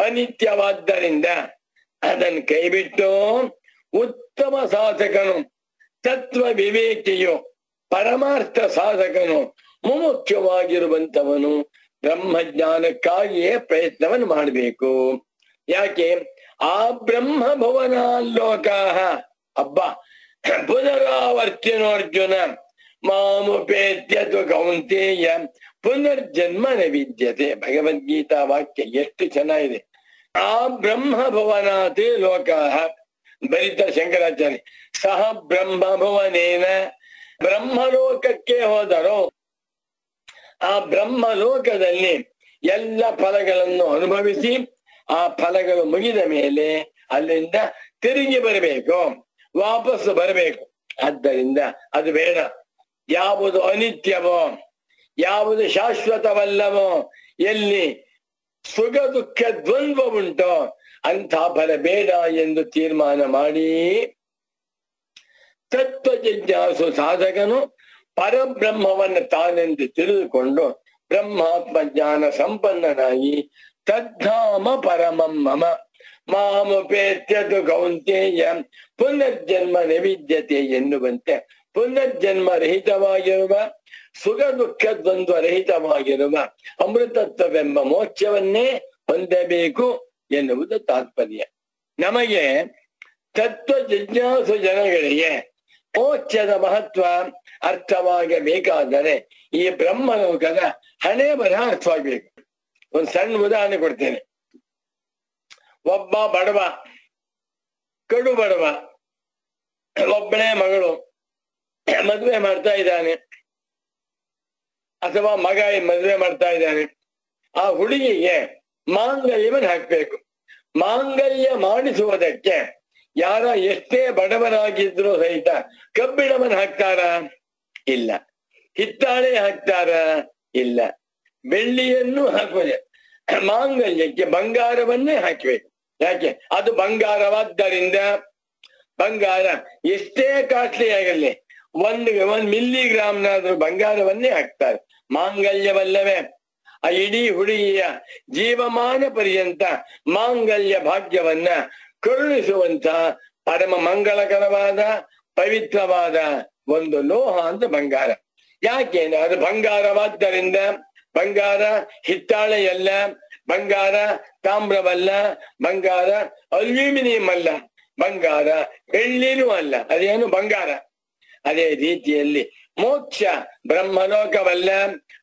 B: ಅನಿತ್ಯವಾದ್ದರಿಂದ ಅದನ್ನು ಕೈಬಿಟ್ಟು ಉತ್ತಮ ಸಾಧಕನು, ತತ್ವ ವಿವೇಕಿಯು, ಪರಮಾರ್ಥ ಸಾಧಕನು ಮುಮುಖ್ಯವಾಗಿರುವಂತವನು ಬ್ರಹ್ಮಜ್ಞಾನಕ್ಕಾಗಿಯೇ ಪ್ರಯತ್ನವನ್ನು ಮಾಡಬೇಕು. ಯಾಕೆ? ಆ ಬ್ರಹ್ಮ ಭವನ ಹಬ್ಬ ಅಬ್ಬ ಪುನರಾವರ್ತಿನೋರ್ಜುನ ಮಾಮುಪೇತ್ಯತು ಕೌಂತೇಯ ಪುನರ್ಜನ್ಮ ವಿದ್ಯತೆ. ಭಗವದ್ಗೀತಾ ವಾಕ್ಯ ಎಷ್ಟು ಚೆನ್ನಾಗಿದೆ. ಆ ಬ್ರಹ್ಮ ಭವನಾತ್ ಲೋಕ. ಬರಿತ ಶಂಕರಾಚಾರ್ಯ, ಸಹ ಬ್ರಹ್ಮ ಭವನೇನ ಬ್ರಹ್ಮಲೋಕಕ್ಕೆ ಹೋದರು? ಆ ಬ್ರಹ್ಮ ಲೋಕದಲ್ಲಿ ಎಲ್ಲ ಫಲಗಳನ್ನು ಅನುಭವಿಸಿ ಆ ಫಲಗಳು ಮುಗಿದ ಮೇಲೆ ಅಲ್ಲಿಂದ ತಿರುಗಿ ಬರಬೇಕು ವಾಪಸ್ ಬರಬೇಕು. ಆದ್ದರಿಂದ ಅದು ಬೇಡ. ಯಾವುದು ಅನಿತ್ಯವೋ, ಯಾವುದು ಶಾಶ್ವತವಲ್ಲವೋ, ಎಲ್ಲಿ ಸುಖ ದುಃಖ ದ್ವಂದ್ವ ಉಂಟೋ ಅಂತ ಫಲ ಬೇಡ ಎಂದು ತೀರ್ಮಾನ ಮಾಡಿ ತತ್ವ ಜಿಜ್ಞಾಸು ಸಾಧಕನು ಪರಬ್ರಹ್ಮವನ್ನು ತಾನೆಂದು ತಿಳಿದುಕೊಂಡು ಬ್ರಹ್ಮಾತ್ಮ ಜ್ಞಾನ ಸಂಪನ್ನನಾಗಿ ತದ್ಧಾಮ ಪರಮಂ ಮಮ. ಮಾಮುಪೇತ್ಯದು ಕೌಂತೆಯ ಪುನರ್ಜನ್ಮ ನೈವಿದ್ಯತೆ ಎನ್ನುವಂತೆ ಪುನರ್ಜನ್ಮ ರಹಿತವಾಗಿರುವ, ಸುಖ ದುಃಖ ದ್ವಂದ್ವ ರಹಿತವಾಗಿರುವ ಅಮೃತತ್ವವೆಂಬ ಮೋಕ್ಷವನ್ನೇ ಹೊಂದಬೇಕು ಎನ್ನುವುದು ತಾತ್ಪರ್ಯ. ನಮಗೆ ತತ್ವ ಜಿಜ್ಞಾಸು ಜನಗಳಿಗೆ ಮೋಕ್ಷದ ಮಹತ್ವ ಅರ್ಥವಾಗಬೇಕಾದರೆ ಈ ಬ್ರಹ್ಮಲೋಕದ ಹಣೆ ಬರಹ ಅರ್ಥವಾಗಬೇಕು ಒಂದು ಸಣ್ಣ ಉದಾಹರಣೆ ಕೊಡ್ತೇನೆ. ಒಬ್ಬ ಬಡವ, ಕಡು ಬಡವ, ಒಬ್ಬನೇ ಮಗಳು, ಮದುವೆ ಮಾಡ್ತಾ ಇದ್ದಾನೆ, ಅಥವಾ ಮಗ ಮದುವೆ ಮಾಡ್ತಾ ಇದ್ದಾನೆ, ಆ ಹುಡುಗಿಗೆ ಮಾಂಗಲ್ಯವನ್ನು ಹಾಕ್ಬೇಕು. ಮಾಂಗಲ್ಯ ಮಾಡಿಸುವುದಕ್ಕೆ ಯಾರ ಎಷ್ಟೇ ಬಡವರಾಗಿದ್ರು ಸಹಿತ ಕಬ್ಬಿಣವನ್ನು ಹಾಕ್ತಾರ? ಇಲ್ಲ. ಹಿತ್ತಾಳೆ ಹಾಕ್ತಾರ? ಇಲ್ಲ. ಬೆಳ್ಳಿಯನ್ನು ಹಾಕುವುದೇ ಮಾಂಗಲ್ಯಕ್ಕೆ ಬಂಗಾರವನ್ನೇ ಹಾಕಬೇಕು. ಯಾಕೆ? ಅದು ಬಂಗಾರವಾದ್ದರಿಂದ ಬಂಗಾರ ಎಷ್ಟೇ ಕಾಸ್ಟ್ಲಿ ಆಗಲಿ, ಒಂದು, ಒಂದ್ ಮಿಲ್ಲಿ ಗ್ರಾಮ್ನಾದ್ರೂ ಬಂಗಾರವನ್ನೇ ಹಾಕ್ತಾರೆ. ಮಾಂಗಲ್ಯವಲ್ಲವೇ? ಆ ಇಡೀ ಹುಡುಗಿಯ ಜೀವಮಾನ ಪರ್ಯಂತ ಮಾಂಗಲ್ಯ ಭಾಗ್ಯವನ್ನ ಕರುಣಿಸುವಂತ ಪರಮ ಮಂಗಳಕರವಾದ, ಪವಿತ್ರವಾದ ಒಂದು ಲೋಹ ಅಂತ ಬಂಗಾರ. ಯಾಕೆ ಅದು ಬಂಗಾರವಾದ್ದರಿಂದ ಬಂಗಾರ ಹಿತ್ತಾಳೆಯಲ್ಲ, ಬಂಗಾರ ತಾಮ್ರವಲ್ಲ, ಬಂಗಾರ ಅಲ್ಯೂಮಿನಿಯಂ ಅಲ್ಲ, ಬಂಗಾರ ಬೆಳ್ಳಿನೂ ಅಲ್ಲ, ಅದೇನು ಬಂಗಾರ. ಅದೇ ರೀತಿಯಲ್ಲಿ ಮೋಕ್ಷ ಬ್ರಹ್ಮಲೋಕವಲ್ಲ,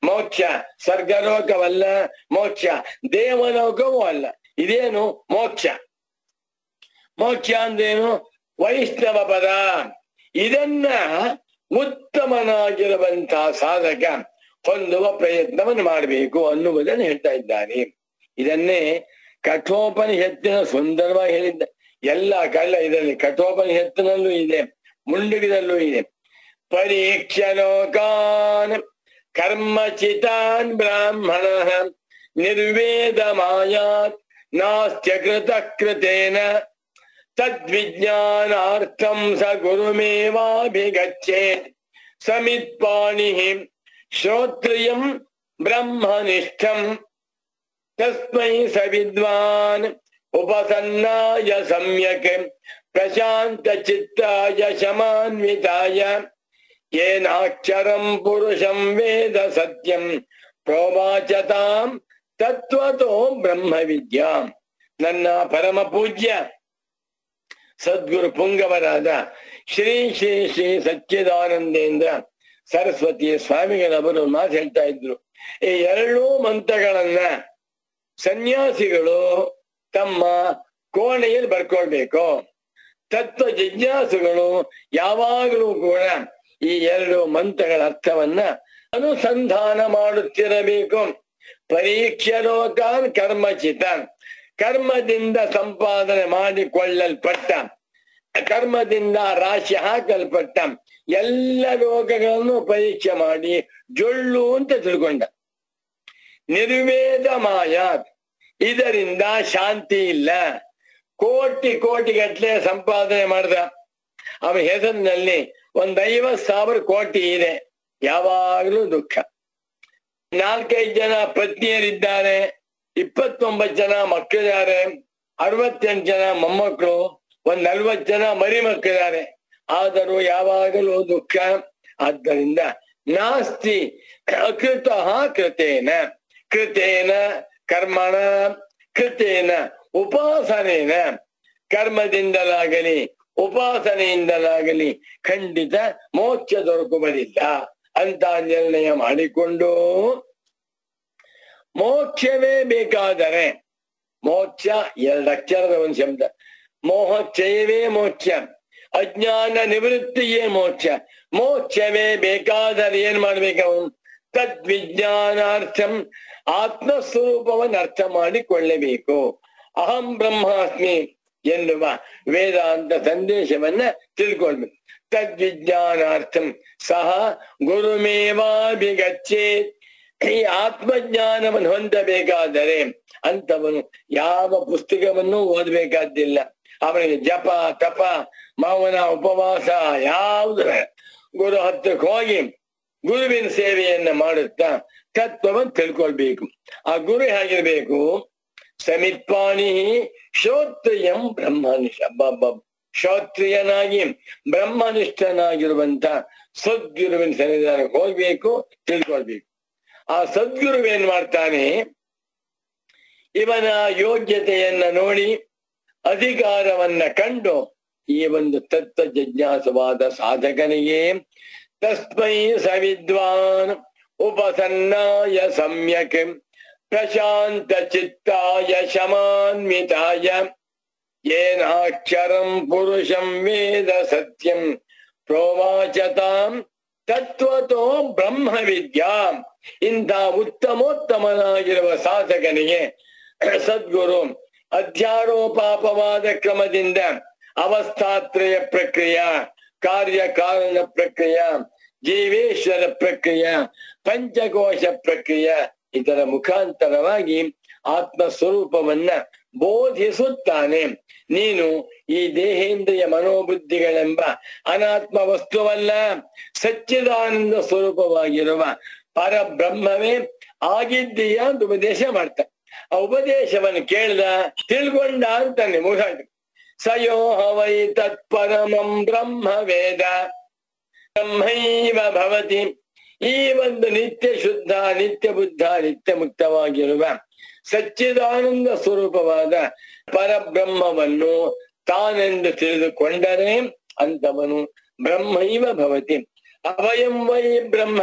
B: ಮೋಕ್ಷ ಸ್ವರ್ಗಲೋಕವಲ್ಲ, ಮೋಕ್ಷ ದೇವಲೋಕವೂ ಅಲ್ಲ, ಇದೇನು ಮೋಕ್ಷ. ಮೋಕ್ಷ ಅಂದ್ರೇನು ವೈಷ್ಣವ ಪದ. ಇದನ್ನ ಉತ್ತಮನಾಗಿರುವಂತಹ ಸಾಧಕ ಹೊಂದುವ ಪ್ರಯತ್ನವನ್ನು ಮಾಡಬೇಕು ಅನ್ನುವುದನ್ನು ಹೇಳ್ತಾ ಇದ್ದಾನೆ. ಇದನ್ನೇ ಕಠೋಪನಿಷತ್ತಿನ ಸುಂದರವಾಗಿ ಹೇಳಿದ್ದ. ಎಲ್ಲ ಕಳ್ಳ ಇದರಲ್ಲಿ ಕಠೋಪನಿಷತ್ತಿನಲ್ಲೂ ಇದೆ, ಮುಂಡುಗಿದಲ್ಲೂ ಇದೆ. ಪರೀಕ್ಷಲೋಕಾನ್ ಕರ್ಮಚಿತಾನ್ ಬ್ರಾಹ್ಮಣ ನಿರ್ವೇದ ಮಾಯಾತ್ ನಾಸ್ತ್ಯ ಕೃತ ಕೃತೇನ ಗುರುಮೇವಾಭಿಗಚ್ಚೇತ್ ಸಮಿತ್ಪಾಣಿ ಶ್ರೋತ್ರಿಯಂ ಬ್ರಹ್ಮನಿಷ್ಠಂ ತಸ್ಮೈ ಸ ವಿದ್ವಾನ್ ಉಪಸನ್ನಾಯ ಸಮ್ಯಕ್ ಪ್ರಶಾಂತ ಚಿತ್ತಾಯ ಶಮಾನ್ವಿತಾಯ ಏನಾಕ್ಷರಂ ಪುರುಷಂ ವೇದ ಸತ್ಯಂ ಪ್ರೋವಾಚತಾಂ ತತ್ವತೋ ಬ್ರಹ್ಮ ನನ್ನ ಪರಮ ಸದ್ಗುರು ಪುಂಗವರಾದ ಶ್ರೀ ಶ್ರೀ ಶ್ರೀ ಸಚ್ಚಿದಾನಂದೇಂದ್ರ ಸರಸ್ವತಿ ಸ್ವಾಮಿಗಳವರು ಮಾತು ಹೇಳ್ತಾ ಇದ್ರು. ಈ ಎರಡೂ ಮಂತ್ರಗಳನ್ನ ಸನ್ಯಾಸಿಗಳು ತಮ್ಮ ಕೋಣೆಯಲ್ಲಿ ಬರ್ಕೊಳ್ಬೇಕು. ತತ್ವ ಜಿಜ್ಞಾಸುಗಳು ಯಾವಾಗಲೂ ಕೂಡ ಈ ಎರಡು ಮಂತ್ರಗಳ ಅರ್ಥವನ್ನ ಅನುಸಂಧಾನ ಮಾಡುತ್ತಿರಬೇಕು. ಪರೀಕ್ಷಲೋಕಾನ್ ಕರ್ಮಚಿತ ಕರ್ಮದಿಂದ ಸಂಪಾದನೆ ಮಾಡಿಕೊಳ್ಳಲ್ಪಟ್ಟ, ಕರ್ಮದಿಂದ ರಾಶಿ ಹಾಕಲ್ಪಟ್ಟ ಎಲ್ಲ ರೋಗಗಳನ್ನು ಪರೀಕ್ಷೆ ಮಾಡಿ ಜೊಳ್ಳು ಅಂತ ತಿಳ್ಕೊಂಡ. ನಿರ್ವೇದ ಮಾಯಾ, ಇದರಿಂದ ಶಾಂತಿ ಇಲ್ಲ. ಕೋಟಿ ಕೋಟಿ ಗಟ್ಲೆ ಸಂಪಾದನೆ ಮಾಡ್ದ. ಅವ ಹೆಸರಿನಲ್ಲಿ ಒಂದ್ ಐವತ್ ಸಾವಿರ ಕೋಟಿ ಇದೆ. ಯಾವಾಗ್ಲೂ ದುಃಖ. ನಾಲ್ಕೈದು ಜನ ಪತ್ನಿಯರಿದ್ದಾರೆ. ಇಪ್ಪತ್ತೊಂಬತ್ತು ಜನ ಮಕ್ಕಳಿದ್ದಾರೆ, ಅರವತ್ತೆಂಟು ಜನ ಮೊಮ್ಮಕ್ಕಳು, ಒಂದ್ ನಲ್ವತ್ ಜನ ಮರಿ ಮಕ್ಕಳಿದ್ದಾರೆ. ಆದರೂ ಯಾವಾಗಲೂ ದುಃಖ. ಆದ್ದರಿಂದ ನಾಸ್ತಿ, ಅಕೃತ ಕೃತೇನ ಕೃತೇನ, ಕರ್ಮಣ, ಕೃತೇನ, ಉಪಾಸನೇನ, ಕರ್ಮದಿಂದಲಾಗಲಿ, ಉಪಾಸನೆಯಿಂದಲಾಗಲಿ ಖಂಡಿತ ಮೋಕ್ಷ ದೊರಕುವುದಿಲ್ಲ ಅಂತ ನಿರ್ಣಯ ಮಾಡಿಕೊಂಡು ಮೋಕ್ಷವೇ ಬೇಕಾದರೆ ಮೋಕ್ಷ ಎರಡು ಅಕ್ಷರದ ಒಂದು ಶಬ್ದ. ಮೋಹಕ್ಷಯವೇ ಮೋಕ್ಷ, ಅಜ್ಞಾನ ನಿವೃತ್ತಿಯೇ ಮೋಕ್ಷ. ಮೋಕ್ಷವೇ ಬೇಕಾದರೆ ಏನ್ ಮಾಡ್ಬೇಕು ತದ್ವಿಜ್ಞಾನಾರ್ಥಂ ಆತ್ಮಸ್ವರೂಪವನ್ನು ಅರ್ಥ ಮಾಡಿಕೊಳ್ಳಬೇಕು. ಅಹಂ ಬ್ರಹ್ಮಾಸ್ಮಿ ಎನ್ನುವ ವೇದಾಂತ ಸಂದೇಶವನ್ನ ತಿಳ್ಕೊಳ್ಬೇಕು. ತದ್ವಿಜ್ಞಾನಾರ್ಥಂ ಸಹ ಗುರುಮೇವಾಭಿಗಚ್ಚೇತ್ ಈ ಆತ್ಮಜ್ಞಾನವನ್ನು ಹೊಂದಬೇಕಾದರೆ ಅಂತವನು ಯಾವ ಪುಸ್ತಕವನ್ನು ಓದಬೇಕಾದ್ದಿಲ್ಲ. ಅವನಿಗೆ ಜಪ, ತಪ, ಮೌನ, ಉಪವಾಸ ಯಾವುದರ ಗುರು ಹತ್ತಕ್ಕೆ ಹೋಗಿ ಗುರುವಿನ ಸೇವೆಯನ್ನ ಮಾಡುತ್ತಾ ತತ್ವವನ್ನು ತಿಳ್ಕೊಳ್ಬೇಕು. ಆ ಗುರು ಹೇಗಿರ್ಬೇಕು? ಸಮಿತ್ಪಾಣಿ ಶ್ರೋತ್ರಿಯಂ ಬ್ರಹ್ಮನಿಷ್ಠ. ಬ- ಶ್ರೋತ್ರಿಯನಾಗಿ ಬ್ರಹ್ಮನಿಷ್ಠನಾಗಿರುವಂತ ಸದ್ಗುರುವಿನ ಸನ್ನಿಧಾನಕ್ಕೆ ಹೋಗ್ಬೇಕು, ತಿಳ್ಕೊಳ್ಬೇಕು. ಆ ಸದ್ಗುರು ಏನ್ ಮಾಡ್ತಾನೆ? ಇವನ ಯೋಗ್ಯತೆಯನ್ನ ನೋಡಿ, ಅಧಿಕಾರವನ್ನ ಕಂಡು, ಈ ಒಂದು ತತ್ವ ಜಿಜ್ಞಾಸವಾದ ಸಾಧಕನಿಗೆ, ತಸ್ಮೈ ಸವಿದ್ವಾನ್ ಉಪಸನ್ನಾಯ ಸಮ್ಯಕ್, ಪ್ರಶಾಂತ ಚಿತ್ತಾಯ ಶಮಾನ್ವಿತಾಯ, ಏನಾಕ್ಷರಂ ಪುರುಷಂ ವೇದ ಸತ್ಯಂ, ಪ್ರೋವಾಚತಾಂ ತತ್ವತೋ ಬ್ರಹ್ಮ ವಿದ್ಯಾ. ಇಂಥ ಉತ್ತಮೋತ್ತಮನಾಗಿರುವ ಸಾಧಕನಿಗೆ ಸದ್ಗುರು ಅಧ್ಯಾರೋಪಾಪವಾದ ಕ್ರಮದಿಂದ ಅವಸ್ಥಾತ್ರಯ ಪ್ರಕ್ರಿಯ ಕಾರ್ಯ ಕಾರಣ ಪ್ರಕ್ರಿಯ, ಜೀವೇಶ್ವರ ಪ್ರಕ್ರಿಯ, ಪಂಚಕೋಶ ಪ್ರಕ್ರಿಯ ಇದರ ಮುಖಾಂತರವಾಗಿ ಆತ್ಮ ಸ್ವರೂಪವನ್ನ ಬೋಧಿಸುತ್ತಾನೆ. ನೀನು ಈ ದೇಹೇಂದ್ರಿಯ ಮನೋಬುದ್ಧಿಗಳೆಂಬ ಅನಾತ್ಮ ವಸ್ತುವಲ್ಲ, ಸಚ್ಚಿದಾನಂದ ಸ್ವರೂಪವಾಗಿರುವ ಪರಬ್ರಹ್ಮವೇ ಆಗಿದ್ದೀಯ ಅಂತ ಉಪದೇಶ ಮಾಡ್ತಾನೆ. ಆ ಉಪದೇಶವನ್ನು ಕೇಳಿದ ತಿಳ್ಕೊಂಡ ಅಂತಾನೆ ಮುಖಾಂತರ ಸಯೋ ವೈ ತತ್ಪರಮಂ ಬ್ರಹ್ಮ ವೇದ. ಬ್ರಹ್ಮೈವ ಭವತಿ. ಈ ಒಂದು ನಿತ್ಯ ಶುದ್ಧ, ನಿತ್ಯ ಬುದ್ಧ, ನಿತ್ಯ ಮುಕ್ತವಾಗಿರುವ ಸಚ್ಚಿದಾನಂದ ಸ್ವರೂಪವಾದ ಪರಬ್ರಹ್ಮವನ್ನು ತಾನೆಂದು ತಿಳಿದುಕೊಂಡರೆ ಅಂತವನು ಬ್ರಹ್ಮೈವ ಭವತಿ. ಅವಯಂ ವೈ ಬ್ರಹ್ಮ.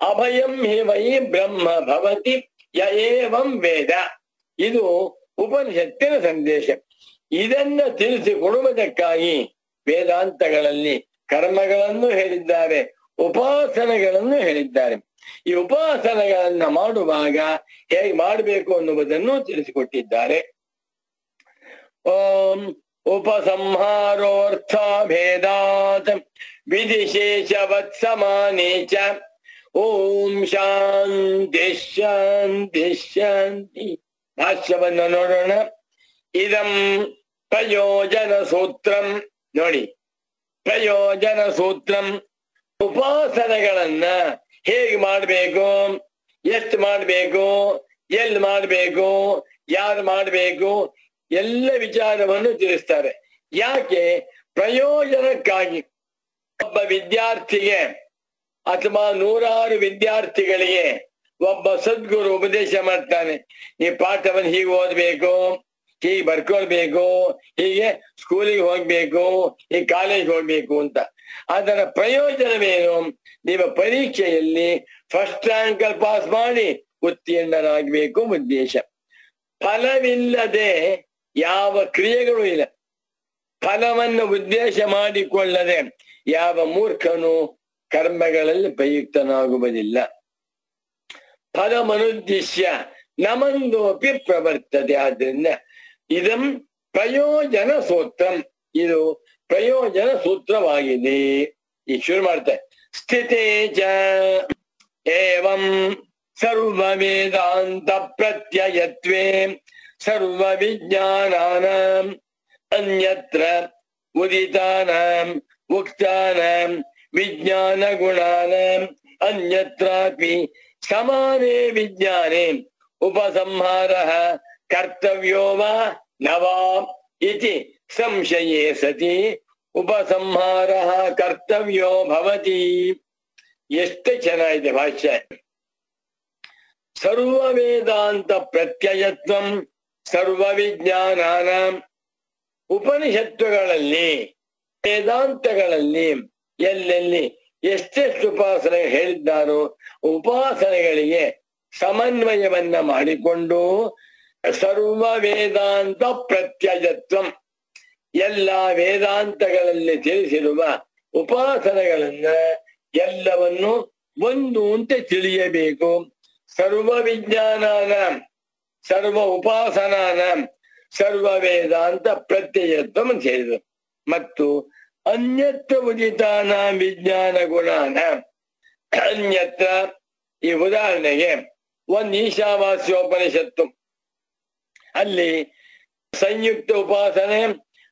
B: ಅಭಯಂ ಹಿ ವೈ ಬ್ರಹ್ಮ ಭವತಿ, ಯ ವೇದ. ಇದು ಉಪನಿಷತ್ತಿನ ಸಂದೇಶ. ಇದನ್ನ ತಿಳಿಸಿಕೊಡುವುದಕ್ಕಾಗಿ ವೇದಾಂತಗಳಲ್ಲಿ ಕರ್ಮಗಳನ್ನು ಹೇಳಿದ್ದಾರೆ, ಉಪಾಸನೆಗಳನ್ನು ಹೇಳಿದ್ದಾರೆ. ಈ ಉಪಾಸನೆಗಳನ್ನ ಮಾಡುವಾಗ ಹೇಗೆ ಮಾಡಬೇಕು ಅನ್ನುವುದನ್ನು ತಿಳಿಸಿಕೊಟ್ಟಿದ್ದಾರೆ. ಓಂ ಉಪಸಂಹಾರೋರ್ಥ ಭೇದಾತ್ ವಿಧಿಶೇಷವತ್ ಸಮಾನೇ ಚ. ಓಂ ಶಾಂತಿ ಶಾಂತಿ ಶಾಂತಿ. ಭಾಷ್ಯವನ್ನು ನೋಡೋಣ. ಇದಂ ಪ್ರಯೋಜನ ಸೂತ್ರಂ. ನೋಡಿ. ಪ್ರಯೋಜನ ಸೂತ್ರಂ. ಉಪಾಸನೆಗಳನ್ನ ಹೇಗೆ ಮಾಡ್ಬೇಕು? ಎಷ್ಟ್ ಮಾಡ್ಬೇಕು? ಎಲ್ ಮಾಡ್ಬೇಕು? ಯಾರು ಮಾಡ್ಬೇಕು? ಎಲ್ಲ ವಿಚಾರವನ್ನು ತಿಳಿಸ್ತಾರೆ. ಯಾಕೆ? ಪ್ರಯೋಜನಕ್ಕಾಗಿ. ಒಬ್ಬ ವಿದ್ಯಾರ್ಥಿಗೆ ಅಥವಾ ನೂರಾರು ವಿದ್ಯಾರ್ಥಿಗಳಿಗೆ ಒಬ್ಬ ಸದ್ಗುರು ಉಪದೇಶ ಮಾಡ್ತಾನೆ. ಈ ಪಾಠವನ್ನು ಹೀಗೆ ಓದ್ಬೇಕು, ಹೀಗೆ ಬರ್ಕೊಳ್ಬೇಕು, ಹೀಗೆ ಸ್ಕೂಲಿಗೆ ಹೋಗ್ಬೇಕು ಈ ಕಾಲೇಜ್ ಹೋಗ್ಬೇಕು ಅಂತ. ಅದರ ಪ್ರಯೋಜನವೇನು? ನೀವು ಪರೀಕ್ಷೆಯಲ್ಲಿ ಫಸ್ಟ್ ರ್ಯಾಂಕ್ ಪಾಸ್ ಮಾಡಿ ಉತ್ತೀರ್ಣರಾಗಬೇಕು ಉದ್ದೇಶ. ಫಲವಿಲ್ಲದೆ ಯಾವ ಕ್ರಿಯೆಗಳು ಇಲ್ಲ. ಫಲವನ್ನು ಉದ್ದೇಶ ಮಾಡಿಕೊಳ್ಳದೆ ಯಾವ ಮೂರ್ಖನು ಕರ್ಮಗಳಲ್ಲಿ ಪ್ರಯುಕ್ತನಾಗುವುದಿಲ್ಲ ಫಲಮನುದ್ದೇಶ್ಯ ನಮಂದೋಪಿ ಪ್ರವರ್ತದೆ. ಆದ್ರಿಂದ ಇದಂ ಪ್ರಯೋಜನ ಸೂತ್ರಂ. ಇದು ಪ್ರಯೋಜನ ಸೂತ್ರವಾಗಿದೆ. ಈಗ ಶುರು ಮಾಡ್ತಾರೆ ಸ್ಥಿತೇ ಚ ಏವಂ ಸರ್ವ ವೇದಾಂತ ಪ್ರತ್ಯಯತ್ವೇ ಸರ್ವ ವಿಜ್ಞಾನಾನಾಂ ಅನ್ಯತ್ರ ಉದಿತಾನಾಂ ಉಕ್ತಾನಾಂ ವಿಜ್ಞಾನ अन्यत्रापि ಅನ್ಯತ್ರಾಪಿ ಸಮಾನೇ ವಿಜ್ಞಾನೇ ಕರ್ತವ್ಯೋ ವಾ ನ ವಾ ಇತಿ ಸಂಶಯೇ ಸತಿ, ಉಪಸಂಹಾರಃ ಕರ್ತವ್ಯೋ ಭವತಿ. ಎಷ್ಟು ಚೆನ್ನಾಗಿದೆ ಭಾಷ್ಯ. ಸರ್ವ ವೇದಾಂತ ಪ್ರತ್ಯಯತ್ವಂ, ಸರ್ವ ವಿಜ್ಞಾನ ಉಪನಿಷತ್ತುಗಳಲ್ಲಿ, ವೇದಾಂತಗಳಲ್ಲಿ ಎಲ್ಲೆಲ್ಲಿ ಎಷ್ಟೆಷ್ಟು ಉಪಾಸನೆ ಹೇಳಿದ್ದಾರೋ ಉಪಾಸನೆಗಳಿಗೆ ಸಮನ್ವಯವನ್ನ ಮಾಡಿಕೊಂಡು ಸರ್ವ ವೇದಾಂತ ಪ್ರತ್ಯಯತ್ವಂ. ಎಲ್ಲ ವೇದಾಂತಗಳಲ್ಲಿ ತಿಳಿಸಿರುವ ಉಪಾಸನೆಗಳನ್ನ ಎಲ್ಲವನ್ನು ಒಂದು ಅಂತ ತಿಳಿಯಬೇಕು. ಸರ್ವ ವಿಜ್ಞಾನಾನ, ಸರ್ವ ಉಪಾಸನಾನ, ಸರ್ವ ವೇದಾಂತ ಪ್ರತ್ಯಯತ್ವ ಅಂತ ಹೇಳಿದರು. ಮತ್ತು ಅನ್ಯತ್ರ ಉದಿತಾನ ವಿಜ್ಞಾನ ಗುಣಾನ ಅನ್ಯತ್ರ ಈ ಉದಾಹರಣೆಗೆ ಒಂದು ಈಶಾವಾಸ್ಯೋಪನಿಷತ್ತು ಅಲ್ಲಿ ಸಂಯುಕ್ತ ಉಪಾಸನೆ,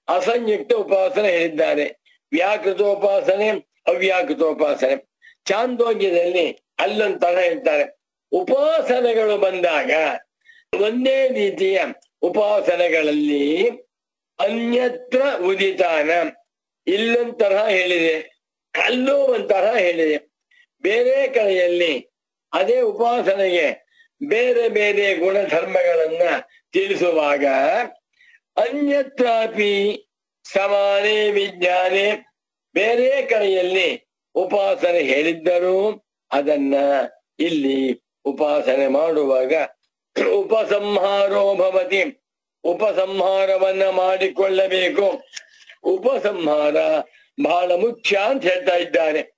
B: ಅಸಂಯುಕ್ತ ಉಪಾಸನೆ ಹೇಳಿದ್ದಾರೆ. ವ್ಯಾಕೃತೋಪಾಸನೆ ಅವ್ಯಾಕೃತೋಪಾಸನೆ ಚಾಂದೋಗ್ಯದಲ್ಲಿ ಅಲ್ಲೊಂಥರ ಹೇಳ್ತಾರೆ. ಉಪಾಸನೆಗಳು ಬಂದಾಗ ಒಂದೇ ರೀತಿಯ ಉಪಾಸನೆಗಳಲ್ಲಿ ಅನ್ಯತ್ರ ಉದಿತಾನ. ಇಲ್ಲೊಂಥರ ಹೇಳಿದೆ ಅಲ್ಲೂ ಒಂಥರ ಹೇಳಿದೆ. ಬೇರೆ ಕಡೆಯಲ್ಲಿ ಅದೇ ಉಪಾಸನೆಗೆ ಬೇರೆ ಬೇರೆ ಗುಣಧರ್ಮಗಳನ್ನ ತಿಳಿಸುವಾಗ, ಅನ್ಯತ್ರಾಪಿ ಸಮಾನೇ ವಿಜ್ಞಾನೆ ಬೇರೆ ಕಡೆಯಲ್ಲಿ ಉಪಾಸನೆ ಹೇಳಿದ್ದರೂ ಅದನ್ನ ಇಲ್ಲಿ ಉಪಾಸನೆ ಮಾಡುವಾಗ ಉಪಸಂಹಾರೋ ಭವತಿ, ಉಪಸಂಹಾರವನ್ನ ಮಾಡಿಕೊಳ್ಳಬೇಕು. ಉಪಸಂಹಾರ ಬಹಳ ಮುಖ್ಯ ಅಂತ ಹೇಳ್ತಾ ಇದ್ದಾರೆ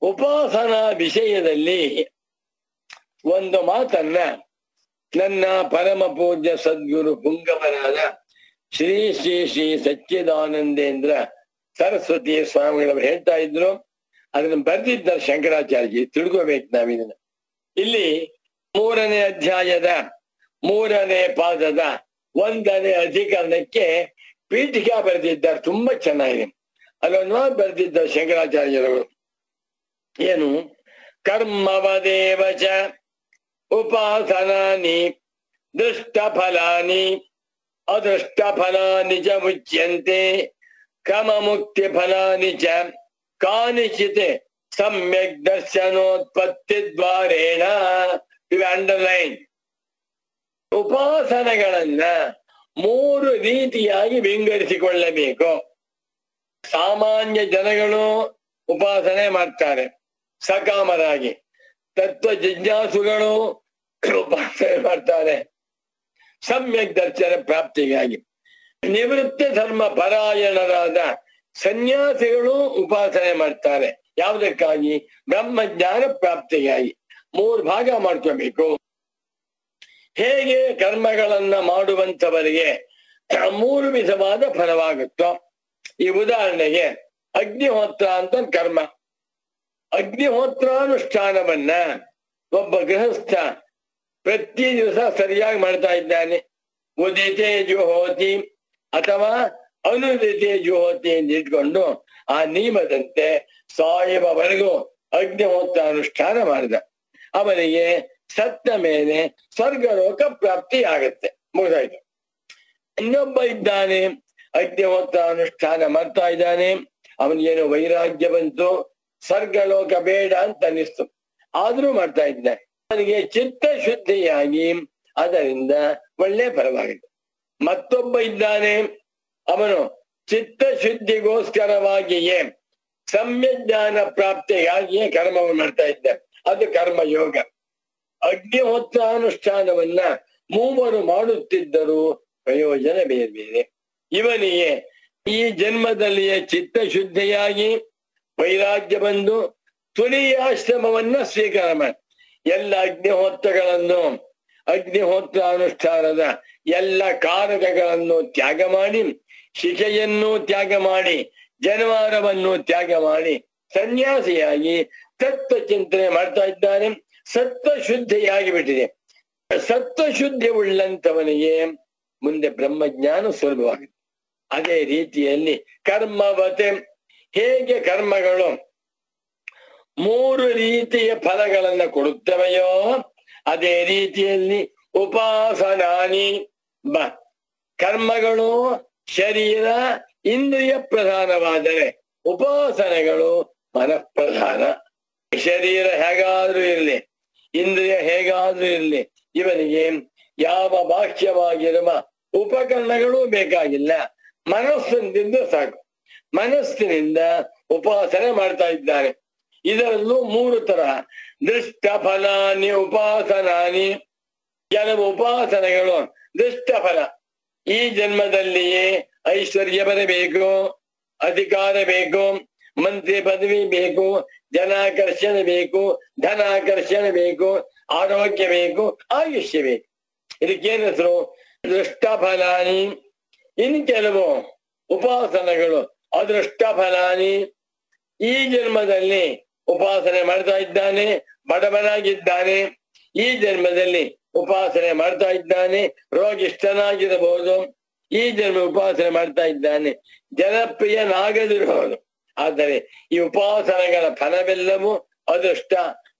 B: ಉಪಾಸನಾ ವಿಷಯದಲ್ಲಿ ಒಂದು ಮಾತನ್ನ ನನ್ನ ಪರಮ ಪೂಜ್ಯ ಸದ್ಗುರು ಪುಂಗವರಾದ ಶ್ರೀ ಶ್ರೀ ಶ್ರೀ ಸಚ್ಚಿದಾನಂದೇಂದ್ರ ಸರಸ್ವತಿ ಸ್ವಾಮಿಗಳವರು ಹೇಳ್ತಾ ಇದ್ರು. ಅದನ್ನ ಬರೆದಿದ್ದಾರೆ ಶಂಕರಾಚಾರ್ಯ ತಿಳ್ಕೋಬೇಕು ನಾವಿದನ್ನ. ಇಲ್ಲಿ ಮೂರನೇ ಅಧ್ಯಾಯದ ಮೂರನೇ ಪಾದದ ಒಂದನೇ ಅಧಿಕರಣಕ್ಕೆ ಪೀಠಿಕಾ ಬರೆದಿದ್ದಾರೆ, ತುಂಬಾ ಚೆನ್ನಾಗಿದೆ. ಅಲ್ಲೊಂದು ಮಾತು ಬರೆದಿದ್ದಾರೆ ಶಂಕರಾಚಾರ್ಯರವರು. ಏನು? ಕರ್ಮವದೇವಚ ಉಪಾಸನಾನಿ ದೃಷ್ಟ ಫಲಾನಿ ಅದೃಷ್ಟ ಫಲ ಚ ಮುಚ್ಯಂತೆ ಕ್ರಮ ಮುಕ್ತಿ ಫಲಾನಿ ಚ ಕಾನಿಚಿತ್, ಸಮ್ಯಕ್ ದರ್ಶನೋತ್ಪತ್ತಿ ದ್ವಾರೇಣ ಇವೆ ಅಂಡರ್ಲೈನ್ ಉಪಾಸನೆಗಳನ್ನ ಮೂರು ರೀತಿಯಾಗಿ ವಿಂಗಡಿಸಿಕೊಳ್ಳಬೇಕು. ಸಾಮಾನ್ಯ ಜನಗಳು ಉಪಾಸನೆ ಮಾಡ್ತಾರೆ. ಸಕಾಮರಾಗಿ. ತತ್ವ ಜಿಜ್ಞಾಸುಗಳು ಉಪಾಸನೆ ಮಾಡ್ತಾರೆ. ಸಮ್ಯಕ್ ದರ್ಶನ ಪ್ರಾಪ್ತಿಗಾಗಿ. ನಿವೃತ್ತ ಧರ್ಮ ಪರಾಯಣರಾದ ಸನ್ಯಾಸಿಗಳು ಉಪಾಸನೆ ಮಾಡ್ತಾರೆ. ಯಾವುದಕ್ಕಾಗಿ? ಬ್ರಹ್ಮಜ್ಞಾನ ಪ್ರಾಪ್ತಿಗಾಗಿ. ಮೂರು ಭಾಗ ಮಾಡ್ಕೋಬೇಕು. ಹೇಗೆ ಕರ್ಮಗಳನ್ನ ಮಾಡುವಂತವರಿಗೆ ಮೂರು ವಿಧವಾದ ಫಲವಾಗುತ್ತೋ, ಈ ಉದಾಹರಣೆಗೆ ಅಗ್ನಿಹೋತ್ರ ಅಂತ ಕರ್ಮ. ಅಗ್ನಿಹೋತ್ರಾನುಷ್ಠಾನವನ್ನ ಒಬ್ಬ ಗೃಹಸ್ಥ ಪ್ರತಿ ದಿವಸ ಸರಿಯಾಗಿ ಮಾಡ್ತಾ ಇದ್ದಾನೆ. ಉದಿತೆ ಜುಹೋತಿ ಅಥವಾ ಅನುದಿತೆ ಜುಹೋತಿ ಎಂದು ಇಟ್ಕೊಂಡು ಆ ನಿಯಮದಂತೆ ಸಾಯುವವರೆಗೂ ಅಗ್ನಿಹೋತ್ರ ಅನುಷ್ಠಾನ ಮಾಡಿದ. ಅವನಿಗೆ ಸತ್ತ ಮೇಲೆ ಸ್ವರ್ಗಲೋಕ ಪ್ರಾಪ್ತಿ ಆಗುತ್ತೆ ಮುಗಿದಾಯ್ತು. ಇನ್ನೊಬ್ಬ ಇದ್ದಾನೆ. ಅಗ್ನಿಹೋತ್ರ ಅನುಷ್ಠಾನ ಮಾಡ್ತಾ ಇದ್ದಾನೆ. ಅವನಿಗೇನು ವೈರಾಗ್ಯ ಬಂತು. ಸ್ವರ್ಗಲೋಕ ಬೇಡ ಅಂತ ಅನ್ನಿಸ್ತು. ಆದ್ರೂ ಮಾಡ್ತಾ ಇದ್ದಾನೆ. ಅವನಿಗೆ ಚಿತ್ತ ಶುದ್ಧಿಯಾಗಿ ಅದರಿಂದ ಒಳ್ಳೆ ಫಲವಾಗಿದೆ. ಮತ್ತೊಬ್ಬ ಇದ್ದಾನೆ. ಅವನು ಚಿತ್ತ ಶುದ್ಧಿಗೋಸ್ಕರವಾಗಿಯೇ ಸಮ್ಯಜ್ಞಾನ ಪ್ರಾಪ್ತಿಗಾಗಿಯೇ ಕರ್ಮವನ್ನು ಮಾಡ್ತಾ ಇದ್ದ ಅದು ಕರ್ಮ ಯೋಗ ಅಗ್ನಿಹೋತ್ರಾನುಷ್ಠಾನವನ್ನ ಮೂವರು ಮಾಡುತ್ತಿದ್ದರೂ ಪ್ರಯೋಜನ ಬೇರೆ. ಬೇರೆ ಇವನಿಗೆ ಈ ಜನ್ಮದಲ್ಲಿಯೇ ಚಿತ್ತ ಶುದ್ಧಿಯಾಗಿ ವೈರಾಗ್ಯ ಬಂದು ತುರಿಯಾಶ್ರಮವನ್ನ ಸ್ವೀಕಾರ ಮಾಡಿ. ಎಲ್ಲ ಅಗ್ನಿಹೋತ್ರಗಳನ್ನು ಅಗ್ನಿಹೋತ್ರ ಅನುಷ್ಠಾನದ ಎಲ್ಲ ಕಾರಕಗಳನ್ನು ತ್ಯಾಗ ಮಾಡಿ, ಶಿಖೆಯನ್ನು ತ್ಯಾಗ ಮಾಡಿ, ಜನವಾರವನ್ನು ತ್ಯಾಗ ಮಾಡಿ ಸನ್ಯಾಸಿಯಾಗಿ ತತ್ವ ಚಿಂತನೆ ಮಾಡ್ತಾ ಇದ್ದಾನೆ. ಸತ್ವ ಶುದ್ಧಿಯಾಗಿ ಬಿಟ್ಟಿದೆ ಸತ್ವ ಶುದ್ಧಿ ಉಳ್ಳಂತವನಿಗೆ ಮುಂದೆ ಬ್ರಹ್ಮಜ್ಞಾನ ಸುಲಭವಾಗುತ್ತೆ ಅದೇ ರೀತಿಯಲ್ಲಿ ಕರ್ಮವತೆ ಹೇಗೆ ಕರ್ಮಗಳು? ಮೂರು ರೀತಿಯ ಫಲಗಳನ್ನು ಕೊಡುತ್ತವೆಯೋ, ಅದೇ ರೀತಿಯಲ್ಲಿ ಉಪಾಸನಾನಿ. ಬ, ಕರ್ಮಗಳು ಶರೀರ ಇಂದ್ರಿಯ ಪ್ರಧಾನವಾದರೆ ಉಪಾಸನೆಗಳು ಮನಃಪ್ರಧಾನ. ಶರೀರ ಹೇಗಾದ್ರೂ ಇರಲಿ. ಇಂದ್ರಿಯ ಹೇಗಾದ್ರೂ ಇರಲಿ. ಇವನಿಗೆ ಯಾವ ಬಾಹ್ಯವಾಗಿರುವ ಉಪಕರಣಗಳು ಬೇಕಾಗಿಲ್ಲ. ಮನಸ್ಸಿನಿಂದ ಸಾಕು. ಮನಸ್ಸಿನಿಂದ ಉಪಾಸನೆ ಮಾಡ್ತಾ ಇದ್ದಾರೆ. ಇದರಲ್ಲೂ ಮೂರು ತರಹ. ದೃಷ್ಟ ಫಲಾನಿ ಉಪಾಸನಾನಿ. ಕೆಲವು ಉಪಾಸನೆಗಳು ದೃಷ್ಟ ಫಲ ಈ ಜನ್ಮದಲ್ಲಿಯೇ ಐಶ್ವರ್ಯ ಬರಬೇಕು, ಅಧಿಕಾರ ಬೇಕು ಮಂತ್ರಿ ಪದವಿ ಬೇಕು, ಜನಾಕರ್ಷಣೆ ಬೇಕು, ಧನಾಕರ್ಷಣೆ ಬೇಕು, ಆರೋಗ್ಯ ಬೇಕು, ಆಯುಷ್ಯ ಬೇಕು. ಇದಕ್ಕೇನು ಹೆಸರು? ದೃಷ್ಟ ಫಲಾನಿ ಇನ್ ಕೆಲವು ಉಪಾಸನಗಳು ಅದೃಷ್ಟ ಫಲಾನಿ ಈ ಜನ್ಮದಲ್ಲಿ ಉಪಾಸನೆ ಮಾಡ್ತಾ ಇದ್ದಾನೆ, ಬಡವನಾಗಿದ್ದಾನೆ. ಈ ಜನ್ಮದಲ್ಲಿ ಉಪಾಸನೆ ಮಾಡ್ತಾ ಇದ್ದಾನೆ, ರೋಗಿಷ್ಠನಾಗಿರಬಹುದು. ಈ ಜನ್ಮ ಉಪಾಸನೆ ಮಾಡ್ತಾ ಇದ್ದಾನೆ. ಜನಪ್ರಿಯನಾಗದಿರಬಹುದು ಆದರೆ ಈ ಉಪಾಸನೆಗಳ ಫಲವೆಲ್ಲವೂ ಅದೃಷ್ಟ.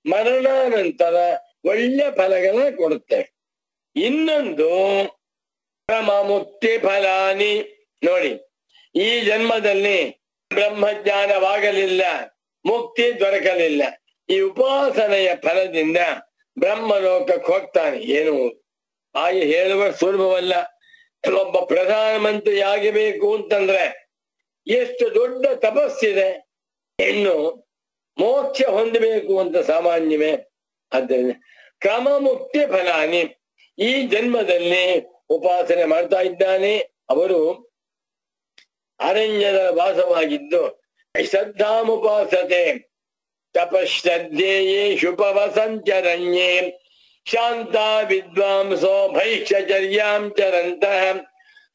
B: ಮರಣಾನಂತರ ಒಳ್ಳೆ ಫಲಗಳನ್ನ ಕೊಡುತ್ತೆ. ಇನ್ನೊಂದು ಮುಕ್ತಿ ಫಲಾನಿ. ನೋಡಿ, ಈ ಜನ್ಮದಲ್ಲಿ ಬ್ರಹ್ಮಜ್ಞಾನವಾಗಲಿಲ್ಲ, ಮುಕ್ತಿ ದೊರಕಲಿಲ್ಲ. ಈ ಉಪಾಸನೆಯ ಫಲದಿಂದ ಬ್ರಹ್ಮಲೋಕಕ್ಕೆ ಹೋಗ್ತಾನೆ. ಏನು? ಹಾಗೆ ಹೇಳುವ ಸುಲಭವಲ್ಲ. ಒಬ್ಬ ಪ್ರಧಾನಮಂತ್ರಿ ಆಗಬೇಕು ಅಂತಂದ್ರೆ ಎಷ್ಟು ದೊಡ್ಡ ತಪಸ್ಸಿದೆ, ಇನ್ನು ಮೋಕ್ಷ ಹೊಂದಬೇಕು ಅಂತ ಸಾಮಾನ್ಯವೇ. ಆದ್ದರಿಂದ ಕ್ರಮ ಮುಕ್ತಿ ಫಲಾನಿ. ಈ ಜನ್ಮದಲ್ಲಿ ಉಪಾಸನೆ ಮಾಡ್ತಾ ಇದ್ದಾನೆ. ಅವರು ಅರಣ್ಯದ ವಾಸವಾಗಿದ್ದು, ಶ್ರದ್ಧಾಮುಪಾಸತೆ. ತಪಶ್ರದ್ಧೇಯೇ ಶುಭವಸಂಚರಣ್ಯೇ. ಶಾಂತ ವಿದ್ವಾಂಸೋ ಭೈಕ್ಷಚರ್ಯಾಂ ಚರಂತ.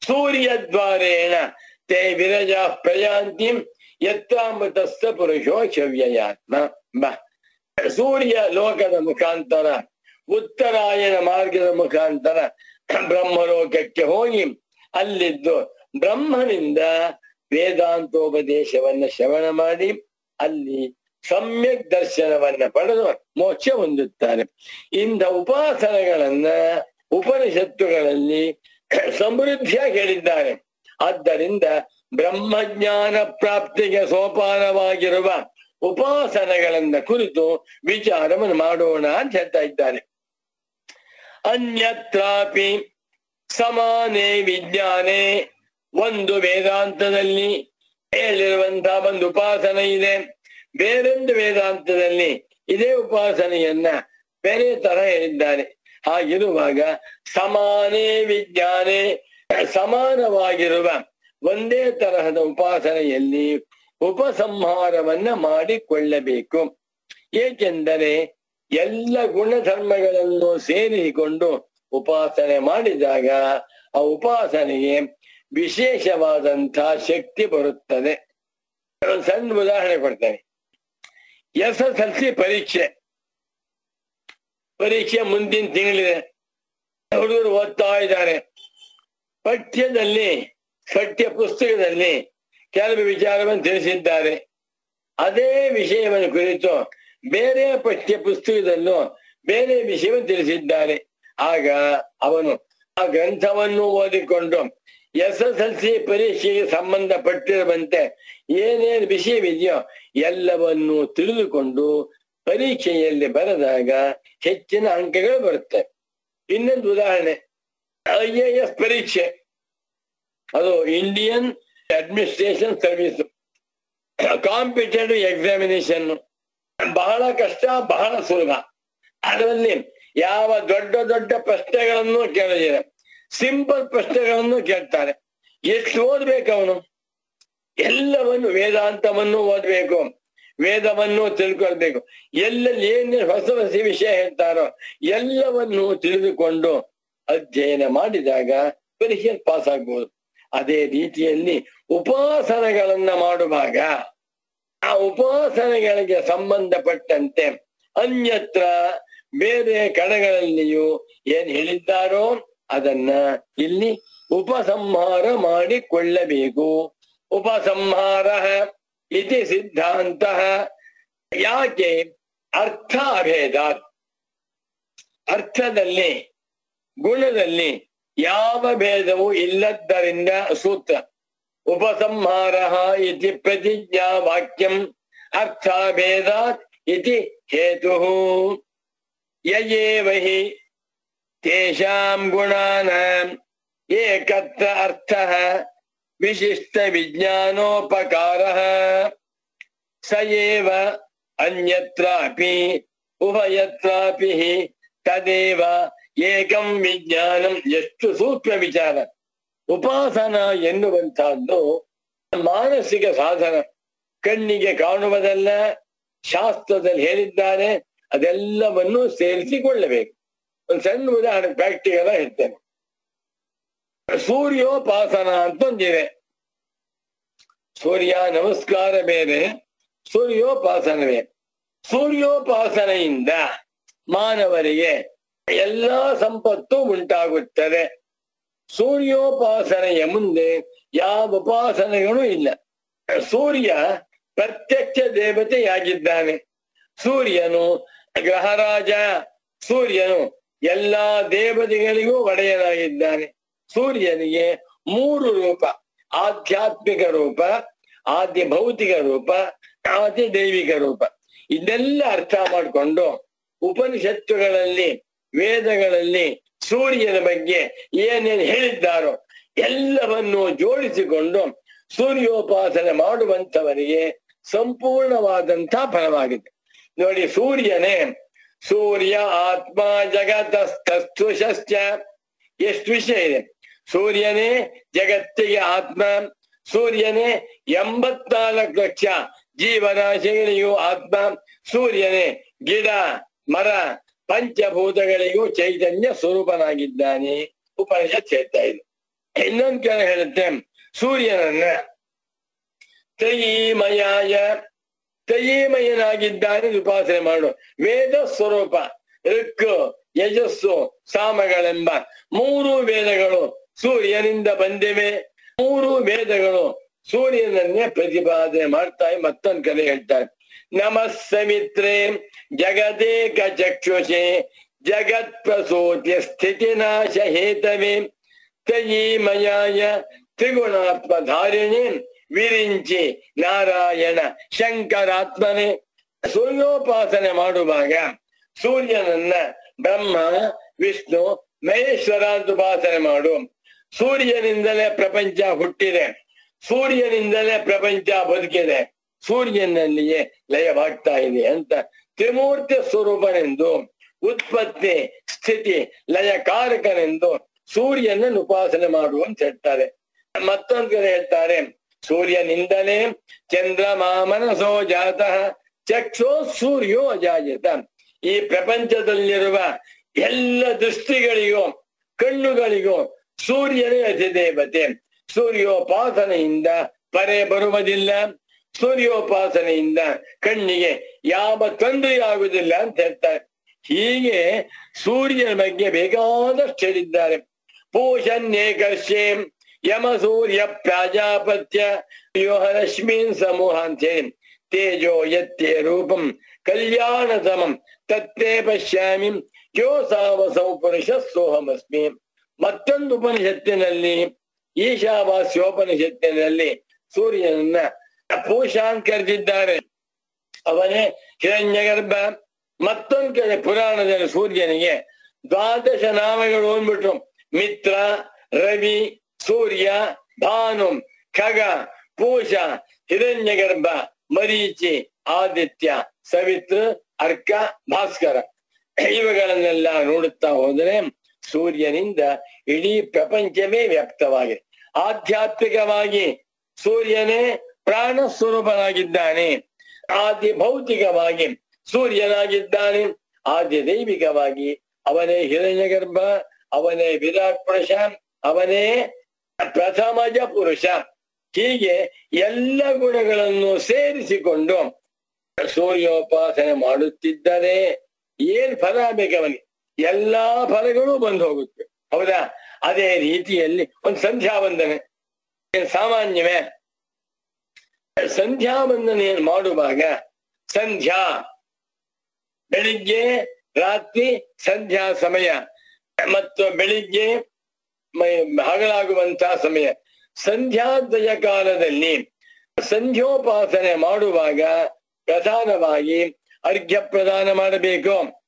B: ಸೂರ್ಯದ್ವಾರೇಣ ತೇ ವಿರಜಾ ಪ್ರಯಾಂತಿ ಯತ್ರಾಮೃತಸ್ಥ ಪುರುಷೋ ಶವ್ಯಯಾತ್ಮ ಬ ಸೂರ್ಯ ಲೋಕದ ಮುಖಾಂತರ ಉತ್ತರಾಯಣ ಮಾರ್ಗದ ಮುಖಾಂತರ ಬ್ರಹ್ಮಲೋಕಕ್ಕೆ ಹೋಗಿ ಅಲ್ಲಿದ್ದು ಬ್ರಹ್ಮನಿಂದ ವೇದಾಂತೋಪದೇಶವನ್ನ ಶ್ರವಣ ಮಾಡಿ ಅಲ್ಲಿ ಸಮ್ಯಕ್ ದರ್ಶನವನ್ನ ಪಡೆದು ಮೋಕ್ಷ ಹೊಂದುತ್ತಾರೆ ಇಂಥ ಉಪಾಸನಗಳನ್ನ ಉಪನಿಷತ್ತುಗಳಲ್ಲಿ ಸಮೃದ್ಧಿಯಾಗಿ ಹೇಳಿದ್ದಾರೆ ಆದ್ದರಿಂದ ಬ್ರಹ್ಮಜ್ಞಾನ ಪ್ರಾಪ್ತಿಗೆ ಸೋಪಾನವಾಗಿರುವ ಉಪಾಸನೆಗಳನ್ನ ಕುರಿತು ವಿಚಾರವನ್ನು ಮಾಡೋಣ ಅಂತ ಹೇಳ್ತಾ ಇದ್ದಾರೆ ಅನ್ಯತ್ರಾಪಿ ಸಮಾನೇ ವಿಜ್ಞಾನೇ, ಒಂದು ವೇದಾಂತದಲ್ಲಿ ಹೇಳಿರುವಂತಹ ಒಂದು ಉಪಾಸನೆ ಇದೆ. ಬೇರೊಂದು ವೇದಾಂತದಲ್ಲಿ ಇದೇ ಉಪಾಸನೆಯನ್ನ ಬೇರೆ ತರ ಹೇಳಿದ್ದಾರೆ ಹಾಗಿರುವಾಗ ಸಮಾನೇ ವಿಜ್ಞಾನೇ ಸಮಾನವಾಗಿರುವ. ಒಂದೇ ತರಹದ ಉಪಾಸನೆಯಲ್ಲಿ ಉಪಸಂಹಾರವನ್ನ ಮಾಡಿಕೊಳ್ಳಬೇಕು. ಏಕೆಂದರೆ ಎಲ್ಲ ಗುಣಧರ್ಮಗಳನ್ನು ಸೇರಿಸಿಕೊಂಡು ಉಪಾಸನೆ ಮಾಡಿದಾಗ ಆ ಉಪಾಸನೆಗೆ ವಿಶೇಷವಾದಂತಹ ಶಕ್ತಿ ಬರುತ್ತದೆ. ಸಣ್ಣ ಉದಾಹರಣೆ ಕೊಡ್ತೇನೆ. ಎಸ್ ಎಸ್ ಎಲ್ ಸಿ ಪರೀಕ್ಷೆ. ಪರೀಕ್ಷೆ ಮುಂದಿನ ತಿಂಗಳಿದೆ. ಹುಡುಗರು ಓದ್ತಾ ಇದ್ದಾರೆ. ಪಠ್ಯದಲ್ಲಿ, ಪಠ್ಯ ಪುಸ್ತಕದಲ್ಲಿ ಕೆಲವು ವಿಚಾರವನ್ನು ತಿಳಿಸಿದ್ದಾರೆ. ಅದೇ ವಿಷಯವನ್ನು ಕುರಿತು ಬೇರೆ ಪಠ್ಯ ಪುಸ್ತಕದಲ್ಲೂ ಬೇರೆ ವಿಷಯವನ್ನು ತಿಳಿಸಿದ್ದಾರೆ. ಆಗ ಅವನು ಆ ಗ್ರಂಥವನ್ನು ಓದಿಕೊಂಡು ಎಸ್ ಎಸ್ ಎಲ್ ಸಿ ಪರೀಕ್ಷೆಗೆ ಸಂಬಂಧಪಟ್ಟಿರುವಂತೆ ಏನೇನು ವಿಷಯವಿದೆಯೋ ಎಲ್ಲವನ್ನು ತಿಳಿದುಕೊಂಡು ಪರೀಕ್ಷೆಯಲ್ಲಿ ಬರೆದಾಗ ಹೆಚ್ಚಿನ ಅಂಕಗಳು ಬರುತ್ತೆ. ಇನ್ನೊಂದು ಉದಾಹರಣೆ. ಐ ಎ ಎಸ್ ಪರೀಕ್ಷೆ ಅದು Indian administration service competitive examination ಬಹಳ ಕಷ್ಟ ಬಹಳ ಸುಲಭ ಅದರಲ್ಲಿ ಯಾವ ದೊಡ್ಡ ದೊಡ್ಡ ಪ್ರಶ್ನೆಗಳನ್ನು ಕೇಳಿದ್ದಾರೆ. ಸಿಂಪಲ್ ಪ್ರಶ್ನೆಗಳನ್ನು ಕೇಳ್ತಾರೆ. ಎಷ್ಟು ಓದ್ಬೇಕು ಅವನು? ಎಲ್ಲವನ್ನು ವೇದಾಂತವನ್ನು ಓದ್ಬೇಕು. ವೇದವನ್ನು ತಿಳ್ಕೊಳ್ಬೇಕು. ಎಲ್ಲೆಲ್ಲಿ ಏನೇನು ಹೊಸ ಹೊಸ ವಿಷಯ ಹೇಳ್ತಾರೋ ಎಲ್ಲವನ್ನು ತಿಳಿದುಕೊಂಡು ಅಧ್ಯಯನ ಮಾಡಿದಾಗ ಪರೀಕ್ಷೆ ಪಾಸ್ ಆಗ್ಬೋದು. ಅದೇ ರೀತಿಯಲ್ಲಿ ಉಪಾಸನೆಗಳನ್ನ ಮಾಡುವಾಗ ಆ ಉಪಾಸನೆಗಳಿಗೆ ಸಂಬಂಧಪಟ್ಟಂತೆ ಅನ್ಯತ್ರ ಬೇರೆ ಕಡೆಗಳಲ್ಲಿಯೂ ಏನ್ ಹೇಳಿದ್ದಾರೋ ಅದನ್ನ ಇಲ್ಲಿ ಉಪಸಂಹಾರ ಮಾಡಿಕೊಳ್ಳಬೇಕು. ಉಪಸಂಹಾರ ಇತಿ ಸಿದ್ಧಾಂತ ಯಾಕೆ ಅರ್ಥ ಅಭೇದ ಅರ್ಥದಲ್ಲಿ ಗುಣದಲ್ಲಿ ಯಾವ ಭೇದವೂ ಇಲ್ಲದ್ದರಿಂದ ಸೂತ್ರ ಉಪಸಂಹಾರ ಇತಿ ಪ್ರತಿಜ್ಞಾ ವಾಕ್ಯಂ ಅರ್ಥಭೇದಾತ್ ಇತಿ ಹೇತು ಯಯೇವ ಹಿ ತೇಷಾಂ ಗುಣಾನಾಂ ಏಕತ್ರ ಅರ್ಥಃ ವಿಶಿಷ್ಟ ವಿಜ್ಞಾನೋಪಕಾರಃ. ಸ ಏವ ಅನ್ಯತ್ರಾಪಿ ಉಭಯತ್ರಾಪಿ ತದೇವ ಏಕಂ ವಿಜ್ಞಾನಂ ಎಷ್ಟು ಸೂಕ್ಷ್ಮ ವಿಚಾರ. ಉಪಾಸನ ಎನ್ನುವಂತಹದ್ದು ಮಾನಸಿಕ ಸಾಧನ. ಕಣ್ಣಿಗೆ ಕಾಣುವುದಲ್ಲ, ಶಾಸ್ತ್ರದಲ್ಲಿ ಹೇಳಿದ್ದಾರೆ, ಅದೆಲ್ಲವನ್ನು ಸೇರಿಸಿಕೊಳ್ಳಬೇಕು. ಒಂದು ಸಣ್ಣ ಉದಾಹರಣೆ ಪ್ರಾಕ್ಟಿಕಲ್ ಹೇಳ್ತೇನೆ. ಸೂರ್ಯೋಪಾಸನ ಅಂತ ಒಂದಿದೆ ಸೂರ್ಯ ನಮಸ್ಕಾರ ಬೇರೆ ಸೂರ್ಯೋಪಾಸನವೇ. ಸೂರ್ಯೋಪಾಸನೆಯಿಂದ ಮಾನವರಿಗೆ ಎಲ್ಲಾ ಸಂಪತ್ತು ಉಂಟಾಗುತ್ತದೆ. ಸೂರ್ಯೋಪಾಸನೆಯ ಮುಂದೆ ಯಾವ ಉಪಾಸನೆಗಳು ಇಲ್ಲ. ಸೂರ್ಯ ಪ್ರತ್ಯಕ್ಷ ದೇವತೆಯಾಗಿದ್ದಾನೆ. ಸೂರ್ಯನು ಗ್ರಹರಾಜ. ಸೂರ್ಯನು ಎಲ್ಲಾ ದೇವತೆಗಳಿಗೂ ಒಡೆಯನಾಗಿದ್ದಾನೆ. ಸೂರ್ಯನಿಗೆ ಮೂರು ರೂಪ, ಆಧ್ಯಾತ್ಮಿಕ ರೂಪ, ಆದ್ಯ ಭೌತಿಕ ರೂಪ, ಆದ್ಯ ದೈವಿಕ ರೂಪ. ಇದೆಲ್ಲ ಅರ್ಥ ಮಾಡಿಕೊಂಡು ಉಪನಿಷತ್ತುಗಳಲ್ಲಿ ವೇದಗಳಲ್ಲಿ ಸೂರ್ಯನ ಬಗ್ಗೆ ಏನೇನು ಹೇಳಿದ್ದಾರೋ ಎಲ್ಲವನ್ನು ಜೋಡಿಸಿಕೊಂಡು ಸೂರ್ಯೋಪಾಸನೆ ಮಾಡುವಂತವರಿಗೆ ಸಂಪೂರ್ಣವಾದಂತ ಫಲವಾಗಿದೆ. ನೋಡಿ, ಸೂರ್ಯನೇ ಸೂರ್ಯ ಆತ್ಮ ಜಗತಸ್ತುಷಶ್ಚ ಎಷ್ಟು ವಿಷಯ ಇದೆ? ಸೂರ್ಯನೇ ಜಗತ್ತಿಗೆ ಆತ್ಮ. ಸೂರ್ಯನೇ ಎಂಬತ್ನಾಲ್ಕು ಲಕ್ಷ ಜೀವರಾಶಿಗಳಿಗೂ ಆತ್ಮ. ಸೂರ್ಯನೇ ಗಿಡ, ಮರ ಪಂಚಭೂತಗಳಿಗೂ ಚೈತನ್ಯ ಸ್ವರೂಪನಾಗಿದ್ದಾನೆ. ಉಪನಿಷತ್ ಹೇಳ್ತಾ ಇದೆ. ಇನ್ನೊಂದು ಕಡೆ ಹೇಳುತ್ತೆ, ಸೂರ್ಯನನ್ನ ತ್ರಯೀಮಯಾಯ ತಯೀಮಯನಾಗಿದ್ದಾನೆ ಉಪಾಸನೆ ಮಾಡು. ವೇದ ಸ್ವರೂಪ ಋಕ್ ಯಜಸ್ಸು, ಸಾಮಗಳೆಂಬ ಮೂರು ವೇದಗಳು ಸೂರ್ಯನಿಂದ ಬಂದಿವೆ. ಮೂರು ವೇದಗಳು ಸೂರ್ಯನನ್ನೇ ಪ್ರತಿಪಾದನೆ ಮಾಡ್ತಾ ಮತ್ತೊಂದು ಕಲೆ ಹೇಳ್ತಾರೆ. ಸಮಿತ್ರೇ ಜಗದೇಕ ಚಕ್ಷುಷೆ ಜಗತ್ ಪ್ರಸೂತ್ಯ ಸ್ಥಿತಿನಾಶ ಹೇತವೇ. ತ್ರಯೀಮಯಾಯ ತ್ರಿಗುಣಾತ್ಮಧಾರಿಣಿ, ವಿರಿಂಚಿ ನಾರಾಯಣ ಶಂಕರಾತ್ಮನೇ. ಸೂರ್ಯೋಪಾಸನೆ ಮಾಡುವಾಗ ಸೂರ್ಯನನ್ನ ಬ್ರಹ್ಮ, ವಿಷ್ಣು, ಮಹೇಶ್ವರ ಅಂತ ಉಪಾಸನೆ ಮಾಡು. ಸೂರ್ಯನಿಂದಲೇ ಪ್ರಪಂಚ ಹುಟ್ಟಿದೆ. ಸೂರ್ಯನಿಂದಲೇ ಪ್ರಪಂಚ ಬದುಕಿದೆ. ಸೂರ್ಯನಲ್ಲಿಯೇ ಲಯವಾಗ್ತಾ ಇದೆ ಅಂತ ತ್ರಿಮೂರ್ತಿ ಸ್ವರೂಪನೆಂದು ಉತ್ಪತ್ತಿ ಸ್ಥಿತಿ ಲಯಕಾರಕನೆಂದು ಸೂರ್ಯನನ್ನು ಉಪಾಸನೆ ಮಾಡುವಂತ ಹೇಳ್ತಾರೆ. ಮತ್ತೊಂದು ಕಡೆ ಹೇಳ್ತಾರೆ, ಸೂರ್ಯನಿಂದಲೇ ಚಂದ್ರ ಮನಸೋ ಜಾತಃ, ಚಕ್ಷೋ ಸೂರ್ಯೋ ಅಜಾಯತ. ಈ ಪ್ರಪಂಚದಲ್ಲಿರುವ ಎಲ್ಲ ದೃಷ್ಟಿಗಳಿಗೂ, ಕಣ್ಣುಗಳಿಗೂ ಸೂರ್ಯನೇ ಅಧಿದೇವತೆ. ಸೂರ್ಯೋಪಾಸನೆಯಿಂದ ಪರೆ ಬರುವುದಿಲ್ಲ. ಸೂರ್ಯೋಪಾಸನೆಯಿಂದ ಕಣ್ಣಿಗೆ ಯಾವ ತೊಂದರೆ ಆಗುವುದಿಲ್ಲ ಅಂತ ಹೇಳ್ತಾರೆ. ಹೀಗೆ ಸೂರ್ಯನ ಬಗ್ಗೆ ಬೇಕಾದಷ್ಟು ಹೇಳಿದ್ದಾರೆ. ಪೂಷನ್ಯೇಕರ್ಷೆ ಯಮ ಸೂರ್ಯ ಪ್ರಾಜಾಪತ್ಯ ಯೋಹರಶ್ಮೀನ್ ಸಮೂಹ ಅಂತ ಹೇಳಿ. ತೇಜೋ ಯತ್ತೇ ರೂಪಂ, ಕಲ್ಯಾಣ ಸಮಂ, ತತ್ತೇ ಪಶ್ಯಾಮಿ ಯೋ ಸಾವಸೌ ಪುರುಷ ಸೋಹಮಸ್ಮಿ. ಮತ್ತೊಂದು ಉಪನಿಷತ್ತಿನಲ್ಲಿ, ಈಶಾವಾಸ್ಯೋಪನಿಷತ್ತಿನಲ್ಲಿ ಸೂರ್ಯನನ್ನ ಪೂಷಾನ್ ಕರೆದಿದ್ದಾರೆ. ಅವನೇ ಹಿರಣ್ಯಗರ್ಭ, ಮತ್ತೊಂದು ಕಡೆ ಪುರಾಣದಲ್ಲಿ ಸೂರ್ಯನಿಗೆ ದ್ವಾದಶ ನಾಮಗಳು ಅಂದ್ಬಿಟ್ರು ಮಿತ್ರ, ರವಿ, ಸೂರ್ಯ, ಭಾನು, ಖಗ, ಪೂಷ, ಹಿರಣ್ಯಗರ್ಭ, ಮರೀಚಿ, ಆದಿತ್ಯ, ಸವಿತ್ರ, ಅರ್ಕ, ಭಾಸ್ಕರ. ಇವುಗಳನ್ನೆಲ್ಲ ನೋಡುತ್ತಾ ಹೋದರೆ ಸೂರ್ಯನಿಂದ ಇಡೀ ಪ್ರಪಂಚವೇ ವ್ಯಕ್ತವಾಗಿದೆ. ಆಧ್ಯಾತ್ಮಿಕವಾಗಿ ಸೂರ್ಯನೇ ಪ್ರಾಣ ಸ್ವರೂಪನಾಗಿದ್ದಾನೆ. ಆದ್ಯ ಭೌತಿಕವಾಗಿ ಸೂರ್ಯನಾಗಿದ್ದಾನೆ. ಆದ್ಯ ದೈವಿಕವಾಗಿ ಅವನೇ ಹಿರಣ್ಯಗರ್ಭ, ಅವನೇ ವಿರಾಟ್ ಪುರುಷ, ಅವನೇ ಪ್ರಥಮಜ ಪುರುಷ. ಹೀಗೆ ಎಲ್ಲ ಗುಣಗಳನ್ನು ಸೇರಿಸಿಕೊಂಡು ಸೂರ್ಯೋಪಾಸನೆ ಮಾಡುತ್ತಿದ್ದರೆ ಏನ್ ಫಲ ಬೇಕವನಿಗೆ ಎಲ್ಲಾ ಫಲಗಳು ಬಂದು ಹೋಗುತ್ತೆ. ಹೌದಾ? ಅದೇ ರೀತಿಯಲ್ಲಿ ಒಂದು ಸಂಧ್ಯಾ ವಂದನೆ ಸಾಮಾನ್ಯವೇ? ಸಂಧ್ಯಾ ವಂದನೆ ಮಾಡುವಾಗ ಸಂಧ್ಯಾ. ಬೆಳಿಗ್ಗೆ, ರಾತ್ರಿ ಸಂಧ್ಯಾ ಸಮಯ. ಮತ್ತು ಬೆಳಿಗ್ಗೆ ಹಗಲಾಗುವಂತಹ ಸಮಯ. ಸಂಧ್ಯಾದ್ವಯ ಕಾಲದಲ್ಲಿ ಸಂಧ್ಯೋಪಾಸನೆ ಮಾಡುವಾಗ ಪ್ರಧಾನವಾಗಿ ಅರ್ಘ್ಯ ಪ್ರದಾನ ಮಾಡಬೇಕು.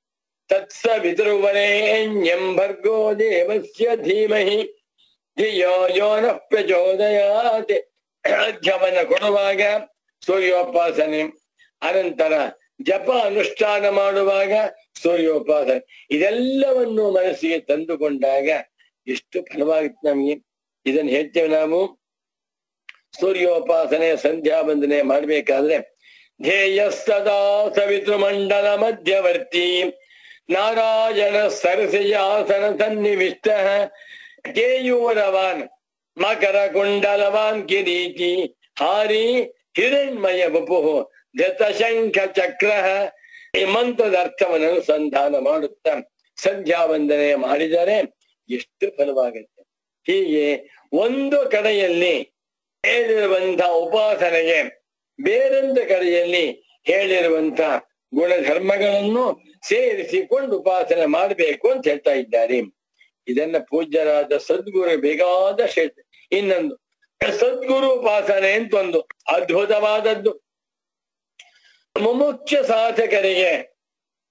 B: ತತ್ಸ ವಿದುರ್ವರೇಣ್ಯಂ ಭರ್ಗೋ ದೇವಸ್ಯ ಧೀಮಹಿ. ಧಿಯೋ ಯೋನಃ ಪ್ರಚೋದಯಾತ್. ಅರ್ಘ್ಯವನ್ನು ಕೊಡುವಾಗ ಸೂರ್ಯೋಪಾಸನೆ, ಅನಂತರ ಜಪ ಅನುಷ್ಠಾನ ಮಾಡುವಾಗ ಸೂರ್ಯೋಪಾಸನೆ. ಇದೆಲ್ಲವನ್ನು ಮನಸ್ಸಿಗೆ ತಂದುಕೊಂಡಾಗ ಎಷ್ಟು ಫಲವಾಗುತ್ತೆ ನಮಗೆ. ಇದನ್ನು ಹೇಳ್ತೇವೆ ನಾವು. ಸೂರ್ಯೋಪಾಸನೆ ಸಂಧ್ಯಾ ವಂದನೆ ಮಾಡ್ಬೇಕಾದ್ರೆ ಧ್ಯೇಯ ಸದಾ ಸವಿತೃಮಂಡಲ ಮಧ್ಯವರ್ತಿ. ನಾರಾಯಣ ಸರಸಿಯಾಸನ ಸನ್ನಿವಿಷ್ಟ. ಕೇಯೂರವಾನ್ ಮಕರ ಕುಂಡಲವಾನ್ ಕಿರೀಟಿ ಹಾರಿ ಹಿರಣ್ಮಯ ವಪು ಗತಶಂಖ ಚಕ್ರ ಈ ಮಂತ್ರದ ಅರ್ಥವನ್ನು ಅನುಸಂಧಾನ ಮಾಡುತ್ತಾ ಸಂಧ್ಯಾ ವಂದನೆ ಮಾಡಿದರೆ ಎಷ್ಟು ಫಲವಾಗುತ್ತೆ. ಹೀಗೆ ಒಂದು ಕಡೆಯಲ್ಲಿ ಹೇಳಿರುವಂತ ಉಪಾಸನೆಗೆ ಬೇರೊಂದು ಕಡೆಯಲ್ಲಿ ಹೇಳಿರುವಂತ ಗುಣಧರ್ಮಗಳನ್ನು ಸೇರಿಸಿಕೊಂಡು ಉಪಾಸನೆ ಮಾಡಬೇಕು ಅಂತ ಹೇಳ್ತಾ ಇದ್ದಾರೆ. ಇದನ್ನ ಪೂಜ್ಯರಾದ ಸದ್ಗುರು ಬೇಗಾದ ಶ್ರೇಷ್ಠ ಇನ್ನೊಂದು ಸದ್ಗುರು ಉಪಾಸನೆ ಅಂತ ಒಂದು ಅದ್ಭುತವಾದದ್ದು. ಮುಮುಕ್ಷ ಸಾಧಕರಿಗೆ,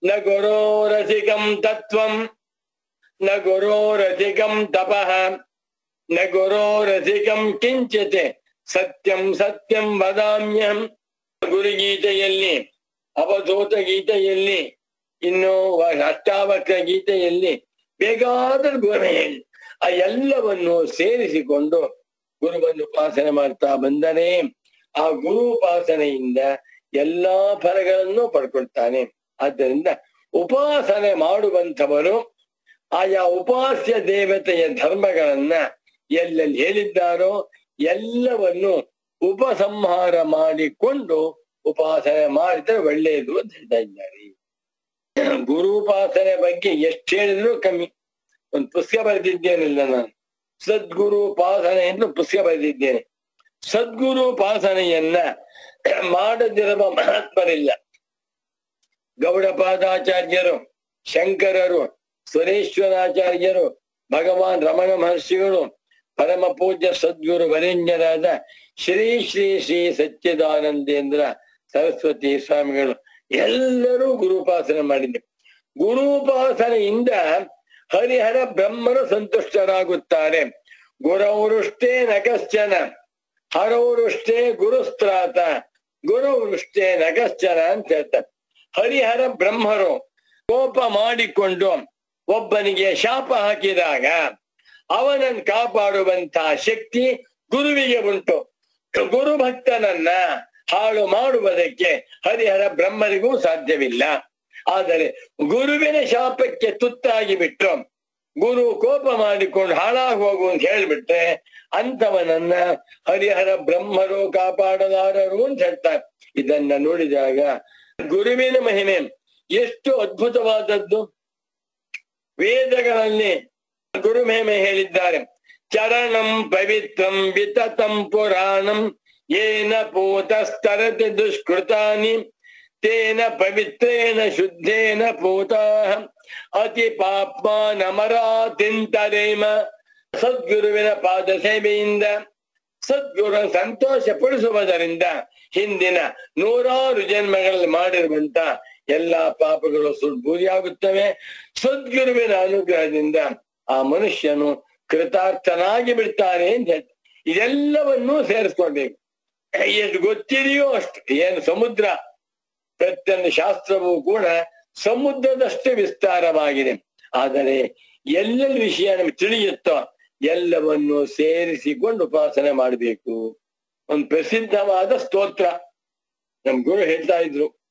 B: ನ ಗುರೋರಸಿಕಂ ತತ್ವಂ, ನ ಗುರೋರಸಿಕಂ ತಪಃ, ನ ಗುರೋರಸಿಕಂ ಕಿಂಚಿತ್, ಸತ್ಯಂ ಸತ್ಯಂ ವದಾಮ್ಯಂ ಗುರುಗೀತೆಯಲ್ಲಿ, ಅವಧೂತ ಗೀತೆಯಲ್ಲಿ, ಇನ್ನು ಅಷ್ಟಾವಕ್ರ ಗೀತೆಯಲ್ಲಿ, ಬೇಕಾದ ಗುರು ಹೇಳಿ ಆ ಎಲ್ಲವನ್ನು ಸೇರಿಸಿಕೊಂಡು ಗುರುವನ್ನು ಉಪಾಸನೆ ಮಾಡ್ತಾ ಬಂದನೆ. ಆ ಗುರು ಉಪಾಸನೆಯಿಂದ ಎಲ್ಲಾ ಫಲಗಳನ್ನು ಪಡ್ಕೊಳ್ತಾನೆ. ಆದ್ದರಿಂದ ಉಪಾಸನೆ ಮಾಡುವಂಥವರು ಆಯಾ ಉಪಾಸ್ಯ ದೇವತೆಯ ಧರ್ಮಗಳನ್ನ ಎಲ್ಲೆಲ್ಲಿ ಹೇಳಿದ್ದಾರೋ ಎಲ್ಲವನ್ನು ಉಪಸಂಹಾರ ಮಾಡಿಕೊಂಡು ಉಪಾಸನೆ ಮಾಡಿದ್ರೆ ಒಳ್ಳೆಯದು ಅಂತ ಹೇಳ್ತಾ ಇದ್ದಾರೆ. ಗುರು ಉಪಾಸನೆ ಬಗ್ಗೆ ಎಷ್ಟು ಹೇಳಿದ್ರು ಕಮ್ಮಿ. ಒಂದು ಪುಸ್ತಕ ಬರೆದಿದ್ದೇನಿಲ್ಲ ನಾನು. ಸದ್ಗುರು ಪಾಸನೆಯನ್ನು ಪುಸ್ತಕ ಬರೆದಿದ್ದೇನೆ. ಸದ್ಗುರು ಪಾಸನೆಯನ್ನ ಮಾಡದಿರುವ ಮಹಾತ್ಮರಿಲ್ಲ. ಗೌಡಪಾದಾಚಾರ್ಯರು, ಶಂಕರರು, ಸುರೇಶ್ವರಾಚಾರ್ಯರು, ಭಗವಾನ್ ರಮಣ ಮಹರ್ಷಿಗಳು, ಪರಮ ಪೂಜ್ಯ ಸದ್ಗುರು ವರೇಣ್ಯರಾದ ಶ್ರೀ ಶ್ರೀ ಶ್ರೀ ಸಚ್ಚಿದಾನಂದೇಂದ್ರ ಸರಸ್ವತಿ ಸ್ವಾಮಿಗಳು ಎಲ್ಲರೂ ಗುರುಪಾಸನೆ ಮಾಡಿದ್ದೆ ಗುರುಪಾಸನೆಯಿಂದ ಹರಿಹರ ಬ್ರಹ್ಮರು ಸಂತುಷ್ಟರಾಗುತ್ತಾರೆ ನ ನಕಶ್ಚನ, ಹರವೃಷ್ಟೇ ಗುರುಸ್ತ್ರಾತ, ಗುರುವೃಷ್ಟೇ ನಕಶ್ಚನ ಅಂತ ಹೇಳ್ತಾರೆ. ಹರಿಹರ ಬ್ರಹ್ಮರು ಕೋಪ ಮಾಡಿಕೊಂಡು ಒಬ್ಬನಿಗೆ ಶಾಪ ಹಾಕಿದಾಗ ಅವನನ್ನು ಕಾಪಾಡುವಂತಹ ಶಕ್ತಿ ಗುರುವಿಗೆ ಉಂಟು. ಗುರು ಭಕ್ತನನ್ನ ಹಾಳು ಮಾಡುವುದಕ್ಕೆ ಹರಿಹರ ಬ್ರಹ್ಮರಿಗೂ ಸಾಧ್ಯವಿಲ್ಲ. ಆದರೆ ಗುರುವಿನ ಶಾಪಕ್ಕೆ ತುತ್ತಾಗಿ ಬಿಟ್ಟು ಗುರು ಕೋಪ ಮಾಡಿಕೊಂಡು ಹಾಳಾಗಿ ಹೋಗು ಅಂತ ಹೇಳ್ಬಿಟ್ರೆ ಅಂತವನನ್ನ ಹರಿಹರ ಬ್ರಹ್ಮರು ಕಾಪಾಡಲಾರರು ಅಂತ ಹೇಳ್ತಾರೆ. ಇದನ್ನ ನೋಡಿದಾಗ ಗುರುವಿನ ಮಹಿಮೆ ಎಷ್ಟು ಅದ್ಭುತವಾದದ್ದು. ವೇದಗಳಲ್ಲಿ ಗುರು ಮಹಿಮೆ ಹೇಳಿದ್ದಾರೆ. ಚರಣಂ ಪವಿತ್ರಂ ವಿತತಂ ಪುರಾಣಂ ಏನ ಪೂತಸ್ತರತಿ ದುಷ್ಕೃತಾನಿ ತೇನ ಪವಿತ್ರೇನ ಶುದ್ಧೇನ ಪೂತಾ ಅತಿ ಪಾಪ್ಮಾನಮರಾತಿಂತರೇಮ ಸದ್ಗುರುವಿನ ಪಾದ ಸೇವೆಯಿಂದ ಸದ್ಗುರು ಸಂತೋಷ ಪಡಿಸುವುದರಿಂದ ಹಿಂದಿನ ನೂರಾರು ಜನ್ಮಗಳಲ್ಲಿ ಮಾಡಿರುವಂತ ಎಲ್ಲಾ ಪಾಪಗಳು ಸುಡ್ಬೂದಿಯಾಗುತ್ತವೆ। ಸದ್ಗುರುವಿನ ಅನುಗ್ರಹದಿಂದ ಆ ಮನುಷ್ಯನು ಕೃತಾರ್ಥನಾಗಿ ಬಿಡ್ತಾನೆ ಅಂತ ಹೇಳ್ತಾರೆ. ಇದೆಲ್ಲವನ್ನೂ ಸೇರಿಸ್ಕೊಳ್ಬೇಕು. ಎಷ್ಟು ಗೊತ್ತಿದೆಯೋ ಅಷ್ಟು. ಏನು ಸಮುದ್ರ ಪ್ರತಿಯೊಂದು ಶಾಸ್ತ್ರವೂ ಕೂಡ ಸಮುದ್ರದಷ್ಟು ವಿಸ್ತಾರವಾಗಿದೆ. ಆದರೆ ಎಲ್ಲೆಲ್ಲಿ ವಿಷಯ ನಮ್ಗೆ ತಿಳಿಯುತ್ತೋ ಎಲ್ಲವನ್ನು ಸೇರಿಸಿಕೊಂಡು ಉಪಾಸನೆ ಮಾಡಬೇಕು. ಒಂದು ಪ್ರಸಿದ್ಧವಾದ ಸ್ತೋತ್ರ ನಮ್ ಗುರು ಹೇಳ್ತಾ ಇದ್ರು.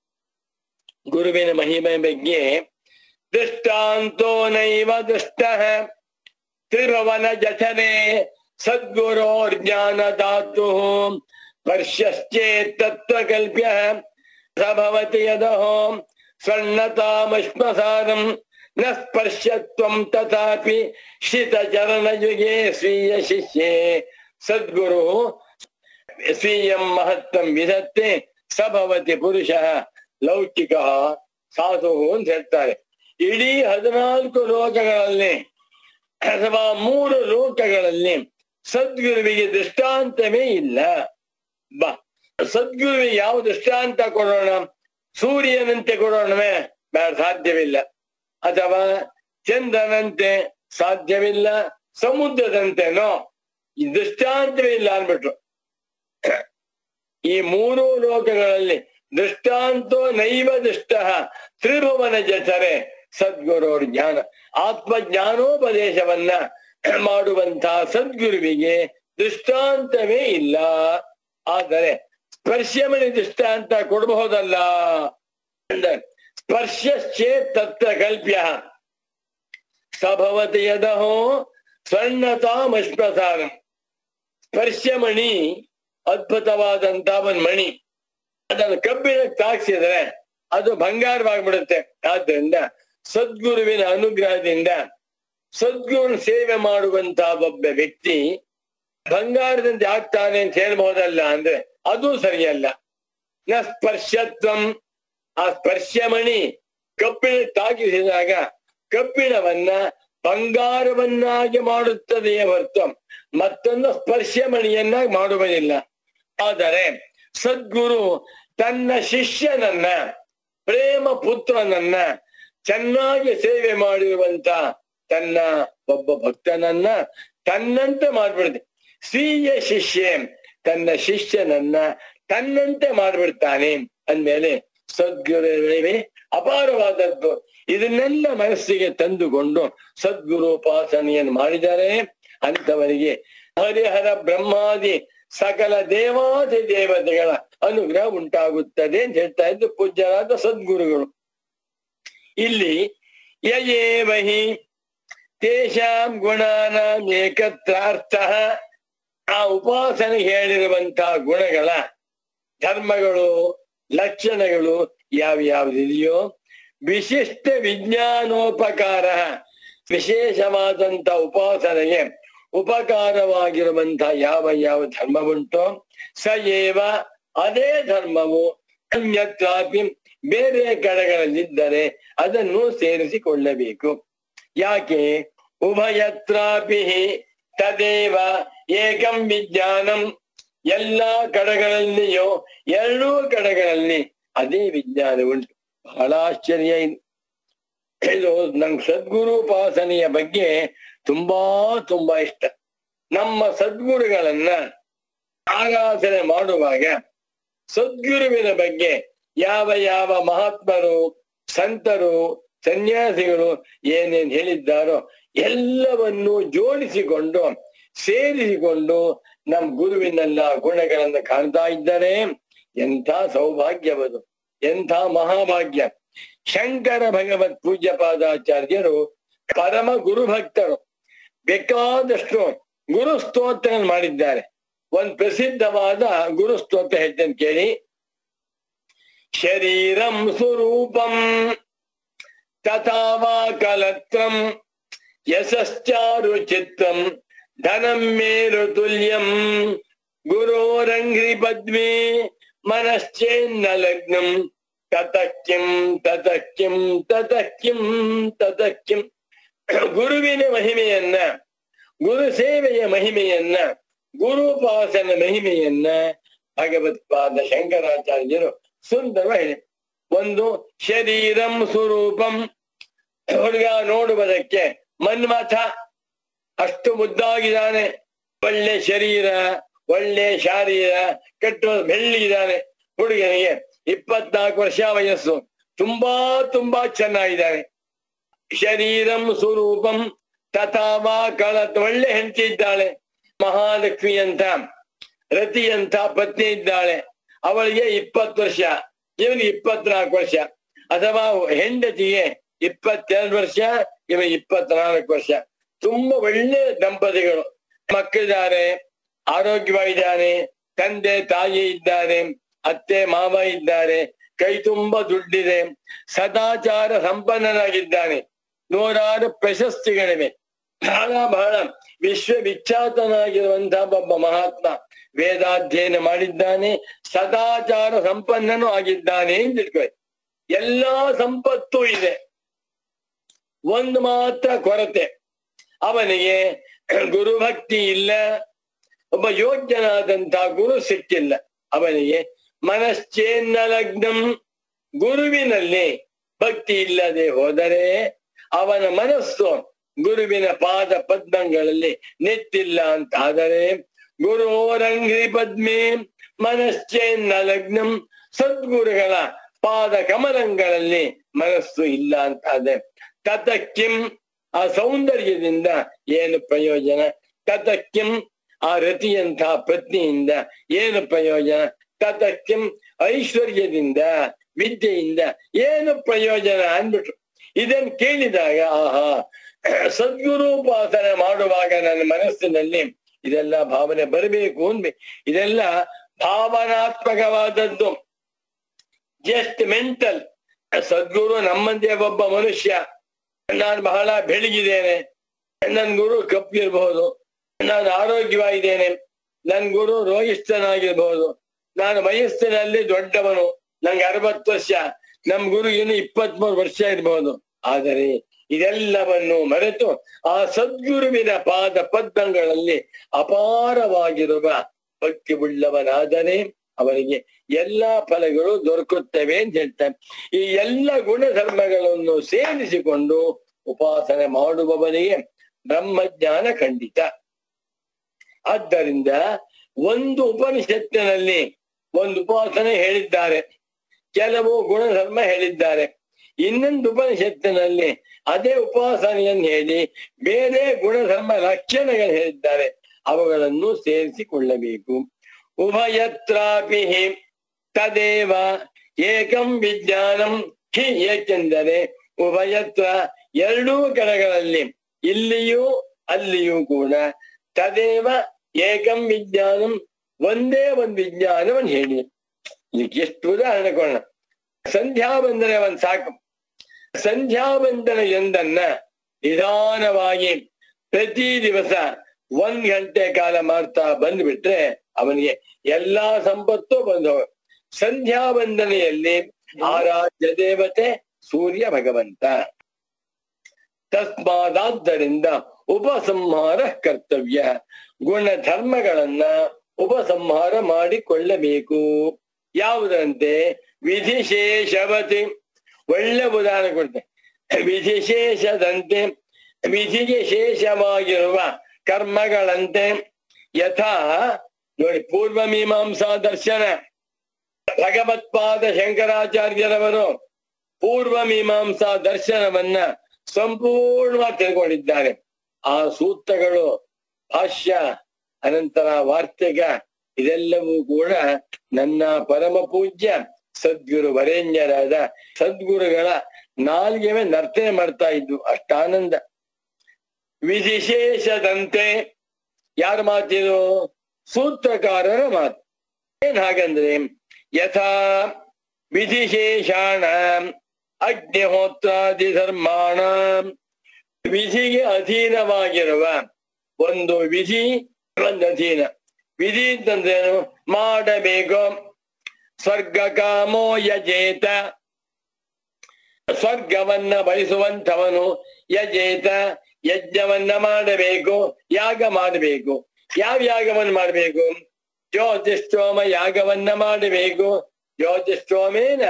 B: ಗುರುವಿನ ಮಹಿಮೆ ಬಗ್ಗೆ, ದೃಷ್ಟಾಂತೋ ನೈವ ದೃಷ್ಟ ತ್ರಿಭವನ ಸದ್ಗುರೋರ್ ಜ್ಞಾನ ಧಾತು ಸ್ಪರ್ಶ್ಚೇತ್ ತತ್ವಕಲ್ಪ್ಯ ಸಭವತಿ ಯದಹೋ ಸ್ವರ್ಣತಾಮಶ್ಮಸಾರಂ ನ ಸ್ಪರ್ಶತ್ವಂ ತಥಾಪಿ ಶಿತಚರಣಯುಗೆ ಸ್ವೀಯ ಶಿಷ್ಯೆ ಸದ್ಗುರು ಸ್ವೀಯಂ ಮಹತ್ವಂ ವಿಧತ್ತೆ ಸಭವತಿ ಪುರುಷ ಲೌಕಿಕ ಸಾಧು ಅಂತ ಹೇಳ್ತಾರೆ. ಇಡೀ ಹದಿನಾಲ್ಕು ಲೋಕಗಳಲ್ಲಿ, ಅಥವಾ ಮೂರು ಲೋಕಗಳಲ್ಲಿ ಸದ್ಗುರುವಿಗೆ ದೃಷ್ಟಾಂತವೇ ಇಲ್ಲ. ಬಾ. ಸದ್ಗುರುವಿಗೆ ಯಾವ ದೃಷ್ಟಾಂತ ಕೊಡೋಣ? ಸೂರ್ಯನಂತೆ ಕೊಡೋಣವೇ? ಸಾಧ್ಯವಿಲ್ಲ. ಅಥವಾ ಚಂದ್ರನಂತೆ ಸಾಧ್ಯವಿಲ್ಲ, ಸಮುದ್ರದಂತೆನೋ? ದೃಷ್ಟಾಂತವೇ ಇಲ್ಲ ಅನ್ಬಿಟ್ರು ಈ ಮೂರು ಲೋಕಗಳಲ್ಲಿ ದೃಷ್ಟಾಂತೋ ನೈವ ದೃಷ್ಟ, ತ್ರಿಭುವನ ಜಠರೆ ಸದ್ಗುರುವ್ರ ಜ್ಞಾನ. ಆತ್ಮಜ್ಞಾನೋಪದೇಶವನ್ನ ಮಾಡುವಂತಹ ಸದ್ಗುರುವಿಗೆ ದೃಷ್ಟಾಂತವೇ ಇಲ್ಲ. ಆದರೆ ಸ್ಪರ್ಶಮಣಿ ದೃಷ್ಟಾಂತ ಕೊಡಬಹುದಲ್ಲ ಸ್ಪರ್ಶಶ್ಚೇ ತತ್ರ ಕಲ್ಪ್ಯ ಸಭವತಿ ಯದಹೋ ಸ್ವರ್ಣತಾಮಶ್ಮಸಾರಂ ಸ್ಪರ್ಶಮಣಿ ಅದ್ಭುತವಾದಂತ ಒಂದು ಮಣಿ. ಅದನ್ನು ಕಬ್ಬಿಣಕ್ಕೆ ತಾಕ್ಸಿದ್ರೆ ಅದು ಬಂಗಾರವಾಗ್ಬಿಡುತ್ತೆ. ಆದ್ರಿಂದ ಸದ್ಗುರುವಿನ ಅನುಗ್ರಹದಿಂದ ಸದ್ಗುರು ಸೇವೆ ಮಾಡುವಂತ ಒಬ್ಬ ವ್ಯಕ್ತಿ ಬಂಗಾರದಂತೆ ಆಗ್ತಾನೆ ಅಂತ ಹೇಳ್ಬಹುದಲ್ಲ ಅಂದ್ರೆ ಅದು ಸರಿಯಲ್ಲ ನ ಸ್ಪರ್ಶತ್ವಂ ಆ ಸ್ಪರ್ಶಮಣಿ ಕಬ್ಬಿಣ ತಾಗಿಸಿದಾಗ ಕಬ್ಬಿಣವನ್ನ ಬಂಗಾರವನ್ನಾಗಿ ಮಾಡುತ್ತದೆಯೇ ಹೊರತು ಮತ್ತೊಂದು ಸ್ಪರ್ಶಮಣಿಯನ್ನಾಗಿ ಮಾಡುವುದಿಲ್ಲ ಆದರೆ ಸದ್ಗುರು ತನ್ನ ಶಿಷ್ಯನನ್ನ ಪ್ರೇಮ ಪುತ್ರನನ್ನ ಚೆನ್ನಾಗಿ ಸೇವೆ ಮಾಡಿರುವಂತ ತನ್ನ ಒಬ್ಬ ಭಕ್ತನನ್ನ ತನ್ನಂತೆ ಮಾಡ್ಬಿಡುತ್ತೆ ಸ್ವೀಯ ಶಿಷ್ಯ ತನ್ನ ಶಿಷ್ಯನನ್ನ ತನ್ನಂತೆ ಮಾಡ್ಬಿಡ್ತಾನೆ ಅಂದ್ಮೇಲೆ ಸದ್ಗುರುವೇ ಅಪಾರವಾದದ್ದು. ಇದನ್ನೆಲ್ಲ ಮನಸ್ಸಿಗೆ ತಂದುಕೊಂಡು ಸದ್ಗುರುಪಾಸನೆಯನ್ನು ಮಾಡಿದರೆ ಅಂತವರಿಗೆ ಹರಿಹರ ಬ್ರಹ್ಮಾದಿ ಸಕಲ ದೇವಾದಿ ದೇವತೆಗಳ ಅನುಗ್ರಹ ಉಂಟಾಗುತ್ತದೆ ಅಂತ ಹೇಳ್ತಾ ಇದ್ದು ಪೂಜ್ಯರಾದ ಸದ್ಗುರುಗಳು. ಇಲ್ಲಿ ಯೇವಹಿ ತೇಷಾಂ ಗುಣಾನಾಂ ಏಕತ್ರಾರ್ಥ ಆ ಉಪಾಸನೆ ಹೇಳಿರುವಂತಹ ಗುಣಗಳ ಧರ್ಮಗಳು, ಲಕ್ಷಣಗಳು ಯಾವ ಯಾವ್ಯಾವ್ದಿದೆಯೋ ವಿಶಿಷ್ಟ ವಿಜ್ಞಾನೋಪಕಾರ ವಿಶೇಷವಾದಂತ ಉಪಾಸನೆಗೆ ಉಪಕಾರವಾಗಿರುವಂತಹ ಯಾವ ಯಾವ ಧರ್ಮವುಂಟೋ ಸ ಏವ ಅದೇ ಧರ್ಮವು ಅನ್ಯತ್ರಾಪಿ ಬೇರೆ ಕಡೆಗಳಲ್ಲಿದ್ದರೆ ಅದನ್ನು ಸೇರಿಸಿಕೊಳ್ಳಬೇಕು. ಯಾಕೆ? ಉಭಯತ್ರಾಪಿ ತದೇವ ಏಕಂ ವಿಜ್ಞಾನಂ. ಎಲ್ಲ ಕಡೆಗಳಲ್ಲಿಯೋ, ಎರಡೂ ಕಡೆಗಳಲ್ಲಿ ಅದೇ ವಿಜ್ಞಾನ ಉಂಟು. ಬಹಳ ಆಶ್ಚರ್ಯ ಇದು. ಇದು ನಂಗೆ ಸದ್ಗುರು ಉಪಾಸನೆಯ ಬಗ್ಗೆ ತುಂಬಾ ತುಂಬಾ ಇಷ್ಟ. ನಮ್ಮ ಸದ್ಗುರುಗಳನ್ನ ಆರಾಧನೆ ಮಾಡುವಾಗ ಸದ್ಗುರುವಿನ ಬಗ್ಗೆ ಯಾವ ಯಾವ ಮಹಾತ್ಮರು, ಸಂತರು, ಸನ್ಯಾಸಿಗಳು ಏನೇನ್ ಹೇಳಿದ್ದಾರೋ ಎಲ್ಲವನ್ನು ಜೋಡಿಸಿಕೊಂಡು, ಸೇರಿಸಿಕೊಂಡು ನಮ್ ಗುರುವಿನೆಲ್ಲ ಗುಣಗಳನ್ನು ಕಾಣ್ತಾ ಇದ್ದಾರೆ. ಎಂಥ ಸೌಭಾಗ್ಯವದು ಎಂಥ ಮಹಾಭಾಗ್ಯ. ಶಂಕರ ಭಗವತ್ ಪೂಜ್ಯ ಪಾದಾಚಾರ್ಯರು ಪರಮ ಗುರು ಭಕ್ತರು. ಬೇಕಾದಷ್ಟು ಗುರು ಸ್ತೋತ್ರ ಮಾಡಿದ್ದಾರೆ. ಒಂದ್ ಪ್ರಸಿದ್ಧವಾದ ಗುರು ಸ್ತೋತ್ರ ಹೇಳ್ತೇನೆ ಕೇಳಿ. ಶರೀರಂ ಸ್ವರೂಪಂ ತಥಾವಾ ಕಲತ್ರಂ ಯಶಶ್ಚಾರು ಚಿತ್ರಂ ಧನಂ ಮೇರು ತುಲ್ಯಂ. ಗುರೋರಂಘ್ರಿ ಪದ್ಮೇ, ಮನಶ್ಚೇನ್ನ ಲಗ್ನಂ. ತತಕ್ಕಿಂ ತತಕ್ಕಿಂ ತತಕ್ಕಿಂ ತತಕ್ಕಿಂ. ಗುರುವಿನ ಮಹಿಮೆಯನ್ನ, ಗುರು ಸೇವೆಯ ಮಹಿಮೆಯನ್ನ, ಗುರುಪಾಸನ ಮಹಿಮೆಯನ್ನ ಭಗವತ್ಪಾದ ಶಂಕರಾಚಾರ್ಯರು ಸುಂದರ ಒಂದು ಶರೀರಂ ಸ್ವರೂಪಂ ಹುಡುಗ ನೋಡುವುದಕ್ಕೆ ಮನ್ಮಥ ಅಷ್ಟು ಮುದ್ದಾಗಿದ್ದಾನೆ. ಒಳ್ಳೆ ಶರೀರ, ಒಳ್ಳೆ ಶಾರೀರ ಕಟ್ಟುವ ಬೆಳ್ಳಿದ್ದಾನೆ ಹುಡುಗನಿಗೆ ಇಪ್ಪತ್ನಾಲ್ಕು ವರ್ಷ ವಯಸ್ಸು. ತುಂಬಾ ತುಂಬಾ ಚೆನ್ನಾಗಿದ್ದಾನೆ. ಶರೀರಂ ಸ್ವರೂಪಂ ತಥಾವಾ ಕಳತ್ ಒಳ್ಳೆ ಹೆಂಡತಿ ಇದ್ದಾಳೆ. ಮಹಾಲಕ್ಷ್ಮಿ ಅಂತ, ರತಿ ಅಂತ ಪತ್ನಿ ಇದ್ದಾಳೆ. ಅವಳಿಗೆ ಇಪ್ಪತ್ತು ವರ್ಷ, ಇವನಿಗೆ ಇಪ್ಪತ್ನಾಲ್ಕು ವರ್ಷ. ಅಥವಾ ಹೆಂಡತಿಗೆ ಇಪ್ಪತ್ತೆರಡು ವರ್ಷ ಇವ ಇಪ್ಪತ್ನಾಲ್ಕು ವರ್ಷ. ತುಂಬಾ ಒಳ್ಳೆ ದಂಪತಿಗಳು. ಮಕ್ಕಳಿದ್ದಾರೆ ಆರೋಗ್ಯವಾಗಿದ್ದಾನೆ ತಂದೆ, ತಾಯಿ ಇದ್ದಾರೆ, ಅತ್ತೆ, ಮಾವ ಇದ್ದಾರೆ, ಕೈ ತುಂಬಾ ದುಡ್ಡಿದೆ, ಸದಾಚಾರ ಸಂಪನ್ನನಾಗಿದ್ದಾನೆ. ನೂರಾರು ಪ್ರಶಸ್ತಿಗಳಿವೆ. ಬಹಳ ಬಹಳ ವಿಶ್ವವಿಖ್ಯಾತನಾಗಿರುವಂತಹ ಒಬ್ಬ ಮಹಾತ್ಮ ವೇದಾಧ್ಯಯನ ಮಾಡಿದ್ದಾನೆ, ಸದಾಚಾರ ಸಂಪನ್ನನೂ ಆಗಿದ್ದಾನೆ ಅಂತ ಇಟ್ಕೊಳ್ಳಿ ಎಲ್ಲಾ ಸಂಪತ್ತು ಇದೆ. ಒಂದು ಮಾತ್ರ ಕೊರತೆ. ಅವನಿಗೆ ಗುರುಭಕ್ತಿ ಇಲ್ಲ. ಒಬ್ಬ ಯೋಗ್ಯನಾದಂತ ಗುರು ಸಿಕ್ಕಿಲ್ಲ. ಅವನಿಗೆ ಮನಶ್ಚೇನ್ನ ಲಗ್ನಂ. ಗುರುವಿನಲ್ಲಿ ಭಕ್ತಿ ಇಲ್ಲದೆ ಹೋದರೆ ಅವನ ಮನಸ್ಸು ಗುರುವಿನ ಪಾದ ಪದ್ಮಗಳಲ್ಲಿ ನೆತ್ತಿಲ್ಲ ಅಂತ ಆದರೆ ಗುರುರಂಗ್ರಿ ಪದ್ಮೆ, ಮನಶ್ಚೇನ್ನ ಲಗ್ನಂ, ಸದ್ಗುರುಗಳ ಪಾದ ಕಮಲಗಳಲ್ಲಿ ಮನಸ್ಸು ಇಲ್ಲ ಅಂತ ಆದ್ರೆ ತತಕ್ಕಿಂ ಆ ಸೌಂದರ್ಯದಿಂದ ಏನು ಪ್ರಯೋಜನ? ಕಥಕ್ಕಿಂ ಆ ರತಿಯಂತಹ ಪತ್ನಿಯಿಂದ ಏನು ಪ್ರಯೋಜನ? ಕಥಕ್ಕಿಂ ಐಶ್ವರ್ಯದಿಂದ, ವಿದ್ಯೆಯಿಂದ ಏನು ಪ್ರಯೋಜನ ಅಂದ್ಬಿಟ್ರು. ಇದನ್ನು ಕೇಳಿದಾಗ, ಆಹಾ ಸದ್ಗುರು ಉಪಾಸನೆ ಮಾಡುವಾಗ ನನ್ನ ಮನಸ್ಸಿನಲ್ಲಿ ಇದೆಲ್ಲ ಭಾವನೆ ಬರಬೇಕು ಅಂದ್ಬಿ ಇದೆಲ್ಲ ಭಾವನಾತ್ಮಕವಾದದ್ದು. ಜಸ್ಟ್ ಮೆಂಟಲ್ ಸದ್ಗುರು ನಮ್ಮಂದೇ ಒಬ್ಬ ಮನುಷ್ಯ. ನಾನು ಬಹಳ ಬೆಳಗಿದ್ದೇನೆ. ನನ್ ಗುರು ಕಪ್ಪಿರಬಹುದು ನಾನು ಆರೋಗ್ಯವಾಗಿದ್ದೇನೆ. ನನ್ ಗುರು ರೋಗಿಷ್ಠನಾಗಿರ್ಬಹುದು ನಾನು ವಯಸ್ಸಿನಲ್ಲಿ ದೊಡ್ಡವನು. ನಂಗೆ ಅರವತ್ತು ವರ್ಷ. ನಮ್ ಗುರು ಇನ್ನು ಇಪ್ಪತ್ತ್ ಮೂರು ವರ್ಷ ಇರ್ಬಹುದು ಆದರೆ ಇದೆಲ್ಲವನ್ನು ಮರೆತು ಆ ಸದ್ಗುರುವಿನ ಪಾದ ಪದ್ಮಗಳಲ್ಲಿ ಅಪಾರವಾಗಿರುವ ಭಕ್ತಿ ಉಳ್ಳವನಾದರೆ ಅವನಿಗೆ ಎಲ್ಲಾ ಫಲಗಳು ದೊರಕುತ್ತವೆ ಅಂತ ಹೇಳ್ತಾರೆ ಈ ಎಲ್ಲ ಗುಣಧರ್ಮಗಳನ್ನು ಸೇರಿಸಿಕೊಂಡು ಉಪಾಸನೆ ಮಾಡುವವನಿಗೆ ಬ್ರಹ್ಮಜ್ಞಾನ ಖಂಡಿತ. ಆದ್ದರಿಂದ ಒಂದು ಉಪನಿಷತ್ತಿನಲ್ಲಿ ಒಂದು ಉಪಾಸನೆ ಹೇಳಿದ್ದಾರೆ, ಕೆಲವು ಗುಣಧರ್ಮ ಹೇಳಿದ್ದಾರೆ. ಇನ್ನೊಂದು ಉಪನಿಷತ್ತಿನಲ್ಲಿ ಅದೇ ಉಪಾಸನೆಯನ್ನು ಹೇಳಿ ಬೇರೆ ಗುಣಧರ್ಮ ಲಕ್ಷಣಗಳು ಹೇಳಿದ್ದಾರೆ, ಅವುಗಳನ್ನು ಸೇರಿಸಿಕೊಳ್ಳಬೇಕು. ಉಭಯತ್ರಾಪಿ ತದೇವ ಏಕಂ ವಿಜ್ಞಾನಂ ಹಿ ಏಕೆಂದರೆ ಉಭಯತ್ವ ಎರಡೂ ಕಡೆಗಳಲ್ಲಿ ಇಲ್ಲಿಯೂ ಅಲ್ಲಿಯೂ ಕೂಡ ತದೇವ ಏಕಂ ವಿಜ್ಞಾನಂ ಒಂದೇ ಒಂದು ವಿಜ್ಞಾನವನ್ನು ಹೇಳಿ. ಇದಕ್ಕೆ ಎಷ್ಟು ಉದಾಹರಣೆ ಕೊಡೋಣ. ಸಂಧ್ಯಾ ಬಂದರೆ ಒಂದ್ ಸಾಕು. ಸಂಧ್ಯಾ ವಂದನೆ ಎಂದನ್ನ ನಿಧಾನವಾಗಿ ಪ್ರತಿ ದಿವಸ ಒಂದ್ ಗಂಟೆ ಕಾಲ ಮಾಡ್ತಾ ಬಂದ್ಬಿಟ್ರೆ ಅವನಿಗೆ ಎಲ್ಲಾ ಸಂಪತ್ತು ಬಂದವ. ಸಂಧ್ಯಾ ವಂದನೆಯಲ್ಲಿ ಆರಾಧ್ಯ ದೇವತೆ ಸೂರ್ಯ ಭಗವಂತ. ತಸ್ಮಾದಾದ್ದರಿಂದ ಉಪಸಂಹಾರ ಕರ್ತವ್ಯ. ಗುಣಧರ್ಮಗಳನ್ನ ಉಪಸಂಹಾರ ಮಾಡಿಕೊಳ್ಳಬೇಕು. ಯಾವುದಂತೆ? ವಿಧಿಶೇಷವತಿ. ಒಳ್ಳೆ ಉದಾಹರಣೆ ಕೊಡ್ತೆ. ವಿಧಿಶೇಷದಂತೆ ವಿಧಿಗೆ ಶೇಷವಾಗಿರುವ ಕರ್ಮಗಳಂತೆ ಯಥಾ ನೋಡಿ, ಪೂರ್ವ ಮೀಮಾಂಸಾ ದರ್ಶನ. ಭಗವತ್ಪಾದ ಶಂಕರಾಚಾರ್ಯರವರು ಪೂರ್ವ ಮೀಮಾಂಸಾ ದರ್ಶನವನ್ನ ಸಂಪೂರ್ಣವಾಗಿ ತಿಳ್ಕೊಂಡಿದ್ದಾರೆ. ಆ ಸೂತ್ರಗಳು ಭಾಷ್ಯ, ಅನಂತರ ವಾರ್ತೆಗ, ಇದೆಲ್ಲವೂ ಕೂಡ ನನ್ನ ಪರಮ ಪೂಜ್ಯ ಸದ್ಗುರು ವರೇಣ್ಯರಾದ ಸದ್ಗುರುಗಳ ನಾಲ್ಗೆವೆ ನರ್ತನೆ ಮಾಡ್ತಾ ಇದ್ವು. ಅಷ್ಟಾನಂದ. ವಿಶೇಷದಂತೆ ಯಾರು ಮಾತಿದು? ಸೂತ್ರಕಾರರ ಮಾತು. ಏನ್ ಹಾಗಂದ್ರೆ ಯಥಾ ವಿಧಿಶೇಷಾಣ, ಅಗ್ನಿಹೋತ್ರಾದಿ ಧರ್ಮಾಣ. ವಿಧಿಗೆ ಅಧೀನವಾಗಿರುವ ಒಂದು ವಿಧಿ, ಒಂದು ಅಧೀನ. ವಿಧಿ ಅಂತಂದ್ರೆ ಮಾಡಬೇಕು. ಸ್ವರ್ಗ ಕಾಮೋ ಯಜೇತ. ಸ್ವರ್ಗವನ್ನ ಬಯಸುವಂಥವನು ಯಜೇತ. ಯಜ್ಞವನ್ನ ಮಾಡಬೇಕು. ಯಾಗ ಮಾಡಬೇಕು. ಯಾವ ಯಾಗವನ್ನು ಮಾಡಬೇಕು? ಜ್ಯೋತಿಷ್ಠೋಮ ಯಾಗವನ್ನ ಮಾಡಬೇಕು. ಜ್ಯೋತಿಷ್ಠೋಮೇನ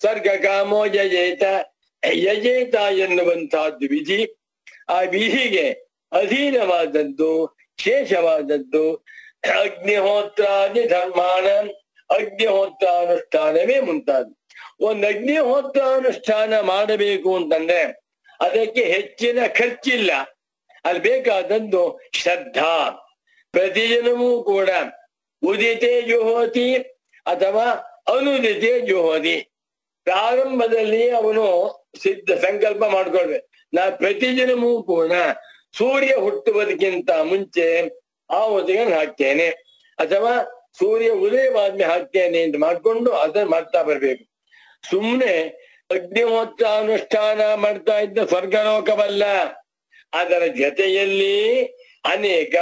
B: ಸ್ವರ್ಗ ಕಾಮೋ ಯಜೇತ ಯಜೇತ ಎನ್ನುವಂತಹದ್ದು ವಿಧಿ. ಆ ವಿಧಿಗೆ ಅಧೀನವಾದದ್ದು ಶೇಷವಾದದ್ದು ಅಗ್ನಿಹೋತ್ರಾದಿ ಧರ್ಮಾಣ, ಅಗ್ನಿಹೋತ್ರಾನುಷ್ಠಾನವೇ ಮುಂತಾದ ಒಂದು ಅಗ್ನಿಹೋತ್ರಾನುಷ್ಠಾನ ಮಾಡಬೇಕು ಅಂತಂದ್ರೆ ಅದಕ್ಕೆ ಹೆಚ್ಚಿನ ಖರ್ಚಿಲ್ಲ. ಅಲ್ಲಿ ಬೇಕಾದದ್ದು ಶ್ರದ್ಧಾ. ಪ್ರತಿದಿನವೂ ಕೂಡ ಉದಿತೆ ಜುಹೋತಿ ಅಥವಾ ಅನುದಿತೆ ಜುಹೋತಿ. ಪ್ರಾರಂಭದಲ್ಲಿ ಅವನು ಸಿದ್ಧ ಸಂಕಲ್ಪ ಮಾಡ್ಕೊಳ್ಬೇಕು. ನಾ ಪ್ರತಿದಿನವೂ ಕೂಡ ಸೂರ್ಯ ಹುಟ್ಟುವುದಕ್ಕಿಂತ ಮುಂಚೆ ಆ ಹೊತ್ತಿಗೆ ಹಾಕ್ತೇನೆ. ಅಥವಾ ಸೂರ್ಯ ಉದಯವಾದ್ಮೆ ಹಾಕ್ತೇನೆ ಅಂತ ಮಾಡ್ಕೊಂಡು ಅದನ್ನ ಮಾಡ್ತಾ ಬರ್ಬೇಕು. ಸುಮ್ನೆ ಅಗ್ನಿಹೋತ್ರ ಅನುಷ್ಠಾನ ಮಾಡ್ತಾ ಇದ್ದ ಸ್ವರ್ಗಲೋಕವಲ್ಲ. ಅದರ ಜೊತೆಯಲ್ಲಿ ಅನೇಕ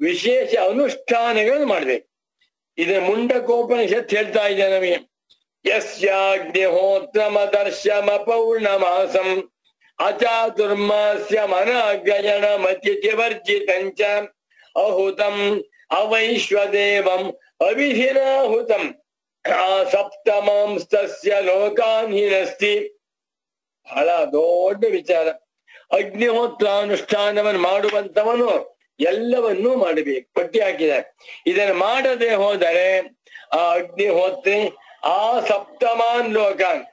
B: ವಿಶೇಷ ಅನುಷ್ಠಾನಗಳನ್ನು ಮಾಡ್ಬೇಕು. ಇದನ್ನ ಮುಂಡಕೋಪನಿಷತ್ ಹೇಳ್ತಾ ಇದೆ ನಮಗೆ. ಯಸ್ಯಾಗ್ನಿಹೋತ್ರಮದರ್ಶಮ ಪೌರ್ಣಮಾಸಂ ಅಚಾತುರ್ಮಾಸ್ಯ ಮನಾಗ್ರಯಣ ಮತಿವರ್ಜಿತಂಚ ಅಹುತಂ ಅವೈಶ್ವದೇವಂ ಅವಿಧಿನಾಹುತಂ ಆ ಸಪ್ತಮಾಂಸ್ತಸ್ಯ ಲೋಕಾನ್ಹಿನಸ್ತಿ. ಬಹಳ ದೊಡ್ಡ ವಿಚಾರ. ಅಗ್ನಿಹೋತ್ರಾನುಷ್ಠಾನವನ್ನು ಮಾಡುವಂತವನು ಎಲ್ಲವನ್ನೂ ಮಾಡಬೇಕು, ಪಟ್ಟಿ ಹಾಕಿದ್ದಾರೆ. ಇದನ್ನು ಮಾಡದೆ ಹೋದರೆ, ಆ ಅಗ್ನಿಹೋತ್ರಿ ಆ ಸಪ್ತಮಾನ್ ಲೋಕಾನ್,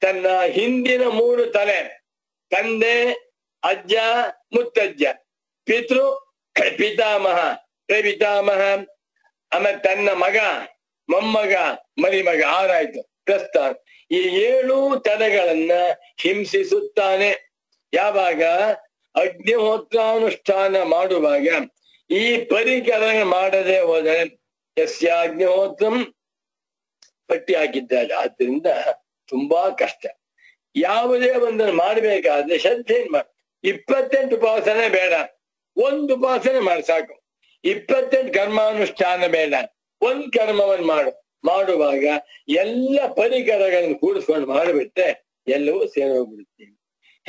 B: ತನ್ನ ಹಿಂದಿನ ಮೂರು ತಲೆ, ತಂದೆ, ಅಜ್ಜ, ಮುತ್ತಜ್ಜ, ಪಿತೃ, ಪಿತಾಮಹ ಪಿತಾಮಹ ಆಮೇಲೆ ತನ್ನ ಮಗ, ಮೊಮ್ಮಗ, ಮರಿಮಗ, ಆರಾಯ್ತು ಪ್ರಸ್ತಾನ ಈ ಏಳು ತಲೆಗಳನ್ನ ಹಿಂಸಿಸುತ್ತಾನೆ. ಯಾವಾಗ? ಅಗ್ನಿಹೋತ್ರಾನುಷ್ಠಾನ ಮಾಡುವಾಗ ಈ ಪರಿಕರಗಳನ್ನು ಮಾಡದೆ ಹೋದರೆ ಯಸ್ಯ ಅಗ್ನಿಹೋತ್ರಂ ಪಟ್ಟಿ ಹಾಕಿದ್ದಾರೆ ಆದ್ರಿಂದ ತುಂಬಾ ಕಷ್ಟ. ಯಾವುದೇ ಒಂದನ್ನು ಮಾಡಬೇಕಾದ್ರೆ ಶ್ರದ್ಧೆಯಿಂದ ಮಾಡ, ಇಪ್ಪತ್ತೆಂಟು ಉಪಾಸನೆ ಬೇಡ. ಒಂದು ಉಪಾಸನೆ ಮಾಡಿ, ಸಾಕು. ಇಪ್ಪತ್ತೆಂಟು ಕರ್ಮಾನುಷ್ಠಾನ ಬೇಡ. ಒಂದ್ ಕರ್ಮವನ್ನು ಮಾಡು. ಮಾಡುವಾಗ ಎಲ್ಲ ಪರಿಕರಗಳನ್ನು ಕೂಡಿಸ್ಕೊಂಡು ಮಾಡಿಬಿಟ್ಟೆ ಎಲ್ಲವೂ ಸೇರೋಗ್ಬಿಡುತ್ತೆ.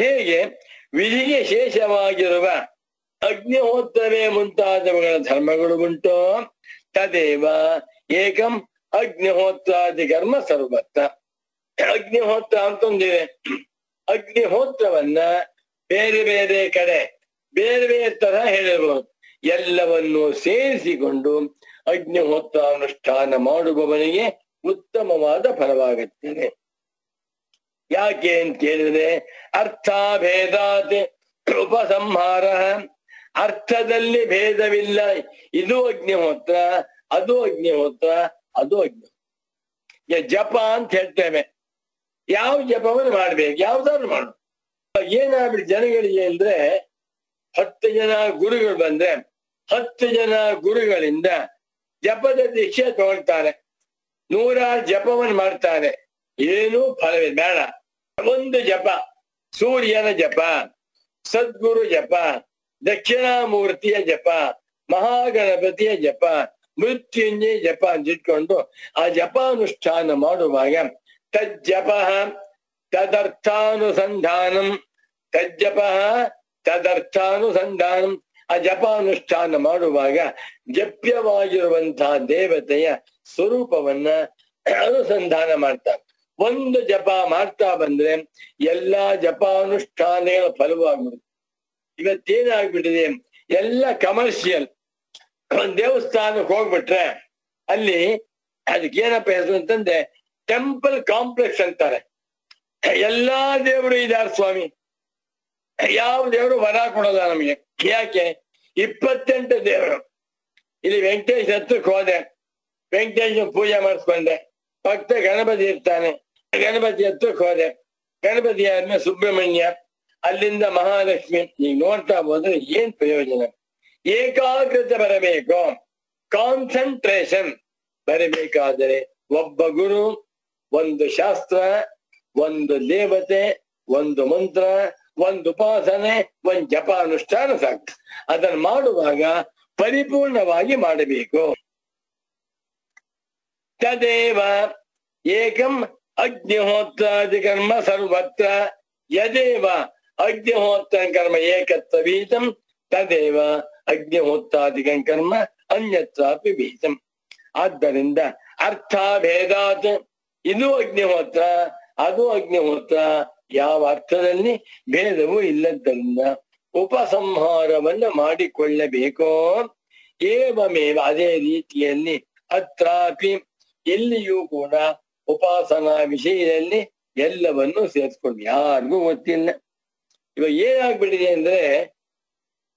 B: ಹೇಗೆ? ವಿಧಿಗೆ ಶೇಷವಾಗಿರುವ ಅಗ್ನಿಹೋತ್ರವೇ ಮುಂತಾದವುಗಳ ಧರ್ಮಗಳು ಉಂಟು. ತದೇವ ಏಕಂ ಅಗ್ನಿಹೋತ್ರಾದಿ ಕರ್ಮ ಸರ್ವತ್ರ. ಅಗ್ನಿಹೋತ್ರ ಅಂತಂದಿದೆ. ಅಗ್ನಿಹೋತ್ರವನ್ನ ಬೇರೆ ಬೇರೆ ಕಡೆ, ಬೇರೆ ಬೇರೆ ತರ ಹೇಳಿರಬಹುದು ಎಲ್ಲವನ್ನು ಸೇರಿಸಿಕೊಂಡು ಅಗ್ನಿಹೋತ್ರ ಅನುಷ್ಠಾನ ಮಾಡುವವನಿಗೆ ಉತ್ತಮವಾದ ಫಲವಾಗುತ್ತದೆ. ಯಾಕೆ ಅಂತ ಹೇಳಿದ್ರೆ ಅರ್ಥಭೇದಾತ್ ಉಪಸಂಹಾರ ಅರ್ಥದಲ್ಲಿ ಭೇದವಿಲ್ಲ. ಇದು ಅಗ್ನಿಹೋತ್ರ ಅದು ಅಗ್ನಿಹೋತ್ರ ಅದು ಅಗ್ನಿ ಜಪ ಅಂತ ಹೇಳ್ತೇವೆ. ಯಾವ ಜಪವನ್ನು ಮಾಡ್ಬೇಕು? ಯಾವ್ದಾದ್ರು ಮಾಡು ಏನಾಗ್ಬಿಟ್ಟು ಜನಗಳಿಗೆ ಅಂದ್ರೆ ಹತ್ತು ಜನ ಗುರುಗಳು ಬಂದ್ರೆ, ಹತ್ತು ಜನ ಗುರುಗಳಿಂದ ಜಪದ ದೀಕ್ಷೆ ತಗೊಳ್ತಾರೆ. ನೂರಾರು ಜಪವನ್ನು ಮಾಡ್ತಾರೆ. ಏನೂ ಫಲವೇ ಬೇಡ. ಒಂದು ಜಪ. ಸೂರ್ಯನ ಜಪ. ಸದ್ಗುರು ಜಪ. ದಕ್ಷಿಣಾಮೂರ್ತಿಯ ಜಪ. ಮಹಾಗಣಪತಿಯ ಜಪ. ಮೃತ್ಯುಂಜಯ ಜಪ ಅಂತ ಇಟ್ಕೊಂಡು ಆ ಜಪಾನುಷ್ಠಾನ ಮಾಡುವಾಗ ತಜ್ಜಪ ತದರ್ಥಾನುಸಂಧಾನಂ. ತಜ್ಜಪ ತದರ್ಥಾನುಸಂಧಾನಂ. ಆ ಜಪಾನುಷ್ಠಾನ ಮಾಡುವಾಗ ಜಪ್ಯವಾಗಿರುವಂತಹ ದೇವತೆಯ ಸ್ವರೂಪವನ್ನ ಅನುಸಂಧಾನ ಮಾಡ್ತಾರೆ. ಒಂದು ಜಪ ಮಾಡ್ತಾ ಬಂದ್ರೆ ಎಲ್ಲಾ ಜಪಾನುಷ್ಠಾನಗಳ ಫಲವಾಗ್ಬಿಡುತ್ತೆ. ಇವತ್ತೇನಾಗ್ಬಿಟ್ಟಿದೆ? ಎಲ್ಲ ಕಮರ್ಷಿಯಲ್ ಒಂದ್ ದೇವಸ್ಥಾನಕ್ಕೆ ಹೋಗ್ಬಿಟ್ರೆ ಅಲ್ಲಿ ಅದಕ್ಕೆ ಏನಪ್ಪ ಹೆಸರು ಅಂತಂದ್ರೆ ಟೆಂಪಲ್ ಕಾಂಪ್ಲೆಕ್ಸ್ ಅಂತಾರೆ. ಎಲ್ಲಾ ದೇವರು ಇದಾರೆ ಸ್ವಾಮಿ. ಯಾವ ದೇವರು ವರ ಕೊಡೋದ ನಮಗೆ. ಯಾಕೆ? ಇಪ್ಪತ್ತೆಂಟು ದೇವರು. ಇಲ್ಲಿ ವೆಂಕಟೇಶ್ ಹತ್ರಕ್ಕೆ ಹೋದೆ. ವೆಂಕಟೇಶ್ ಪೂಜೆ ಮಾಡಿಸ್ಕೊಂಡೆ. ಭಕ್ತ ಗಣಪತಿ ಇರ್ತಾನೆ. ಗಣಪತಿ ಹತ್ರಕ್ಕೆ ಹೋದೆ. ಗಣಪತಿ ಆದ್ಮೇಲೆ ಸುಬ್ರಹ್ಮಣ್ಯ, ಅಲ್ಲಿಂದ ಮಹಾಲಕ್ಷ್ಮಿ. ನೀವು ನೋಡ್ತಾ ಹೋದ್ರೆ ಏನ್ ಪ್ರಯೋಜನ? ಏಕಾಗ್ರತೆ ಬರಬೇಕು. ಕಾನ್ಸಂಟ್ರೇಷನ್ ಬರಬೇಕಾದರೆ ಒಬ್ಬ ಗುರು, ಒಂದು ಶಾಸ್ತ್ರ, ಒಂದು ದೇವತೆ, ಒಂದು ಮಂತ್ರ, ಒಂದು ಉಪಾಸನೆ, ಒಂದು ಜಪ ಅನುಷ್ಠಾನ ಸಾಕು. ಅದನ್ನು ಮಾಡುವಾಗ ಪರಿಪೂರ್ಣವಾಗಿ ಮಾಡಬೇಕು. ತದೇವ ಏಕಂ ಅಗ್ನಿಹೋತ್ರಾದಿ ಕರ್ಮ ಸರ್ವತ್ರ ಯದೇವ. ಅಗ್ನಿಹೋತ್ರ ಕರ್ಮ ಏಕತ್ವ ಏಕತ್ವೀತಂ ತದೇವ ಅಗ್ನಿಹೋತ್ರಾದಿಕಂ ಕರ್ಮ ಅನ್ಯತ್ರಾಪಿ ಭೀತಂ ಆದ್ದರಿಂದ ಅರ್ಥ ಭೇದಾತ್ ಇದು ಅಗ್ನಿಹೋತ್ರ, ಅದು ಅಗ್ನಿಹೋತ್ರ. ಯಾವ ಅರ್ಥದಲ್ಲಿ? ಭೇದವೂ ಇಲ್ಲದ್ದರಿಂದ ಉಪಸಂಹಾರವನ್ನ ಮಾಡಿಕೊಳ್ಳಬೇಕೋ? ಏವಮೇವ ಅದೇ ರೀತಿಯಲ್ಲಿ ಅತ್ರಾಪಿ ಇಲ್ಲಿಯೂ ಕೂಡ ಉಪಾಸನಾ ವಿಷಯದಲ್ಲಿ ಎಲ್ಲವನ್ನು ಸೇರಿಸ್ಕೊಂಡು ಯಾರಿಗೂ ಗೊತ್ತಿಲ್ಲ. ಇವಾಗ ಏನಾಗ್ಬಿಟ್ಟಿದೆ ಅಂದ್ರೆ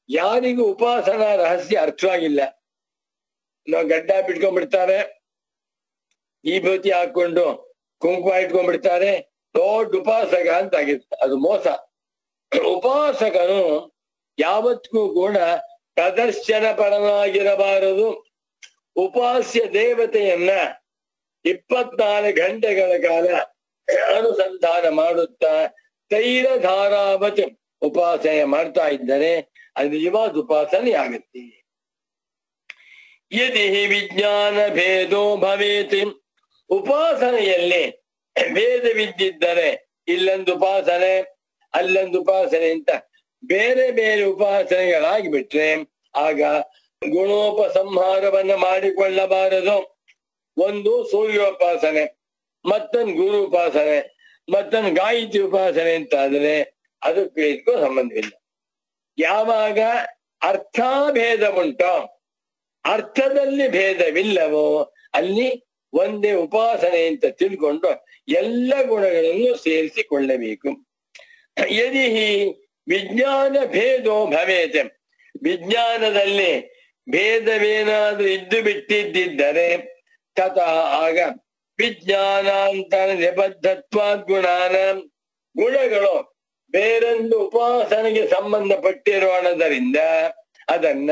B: ಯಾರಿಗೂ ಉಪಾಸನಾ ರಹಸ್ಯ ಅರ್ಥವಾಗಿಲ್ಲ. ನಾವು ಗಡ್ಡ ಬಿಟ್ಕೊಂಡ್ಬಿಡ್ತಾರೆ, ಈ ಭೂತಿ ಹಾಕೊಂಡು ಕುಂಕುಮ ಇಟ್ಕೊಂಡ್ಬಿಡ್ತಾರೆ, ದೊಡ್ಡ ಉಪಾಸಕ ಅಂತ ಆಗಿರ್ತ ಅದು ಮೋಸ. ಉಪಾಸಕನು ಯಾವತ್ತಿಗೂ ಕೂಡ ಪ್ರದರ್ಶನ ಪರನಾಗಿರಬಾರದು ಉಪಾಸ್ಯ ದೇವತೆಯನ್ನ ಇಪ್ಪತ್ನಾಲ್ಕು ಗಂಟೆಗಳ ಕಾಲ ಅನುಸಂಧಾನ ಮಾಡುತ್ತಾ ತೈಲ ಧಾರಾವತಿ ಉಪಾಸನೆ ಮಾಡ್ತಾ ಇದ್ದರೆ ಅದು ನಿಜವಾದ ಉಪಾಸನೆ ಆಗುತ್ತೆ. ಯದಿ ವಿಜ್ಞಾನ ಭೇದೋ ಭವೇತಿ. ಉಪಾಸನೆಯಲ್ಲಿ ಭೇದವಿದ್ದಿದ್ದರೆ ಇಲ್ಲೊಂದು ಉಪಾಸನೆ, ಅಲ್ಲೊಂದು ಉಪಾಸನೆ ಅಂತ ಬೇರೆ ಬೇರೆ ಉಪಾಸನೆಗಳಾಗಿ ಬಿಟ್ರೆ ಆಗ ಗುಣೋಪಸಂಹಾರವನ್ನ ಮಾಡಿಕೊಳ್ಳಬಾರದು. ಒಂದು ಸೂರ್ಯೋಪಾಸನೆ, ಮತ್ತೊಂದು ಗುರು ಉಪಾಸನೆ ಮತ್ತೊಂದು ಗಾಯತ್ರಿ ಉಪಾಸನೆ ಅಂತ ಆದ್ರೆ ಅದಕ್ಕೂ ಇದಕ್ಕೂ ಸಂಬಂಧವಿಲ್ಲ. ಯಾವಾಗ ಅರ್ಥಭೇದ ಉಂಟೋ, ಅರ್ಥದಲ್ಲಿ ಭೇದವಿಲ್ಲವೋ ಅಲ್ಲಿ ಒಂದೇ ಉಪಾಸನೆ ಅಂತ ತಿಳ್ಕೊಂಡು ಎಲ್ಲ ಗುಣಗಳನ್ನು ಸೇರಿಸಿಕೊಳ್ಳಬೇಕು. ಯದಿಹಿ ವಿಜ್ಞಾನ ಭೇದೋ ಭವೇತೆ. ವಿಜ್ಞಾನದಲ್ಲಿ ಭೇದವೇನಾದ್ರೂ ಇದ್ದು ಬಿಟ್ಟಿದ್ದರೆ ತತಃ ಆಗ ವಿಜ್ಞಾನಾಂತರ ನಿಬದ್ಧತ್ವಾದ್ ಗುಣಾನ ಗುಣಗಳು ಬೇರೊಂದು ಉಪಾಸನೆಗೆ ಸಂಬಂಧಪಟ್ಟಿರೋಣದರಿಂದ ಅದನ್ನ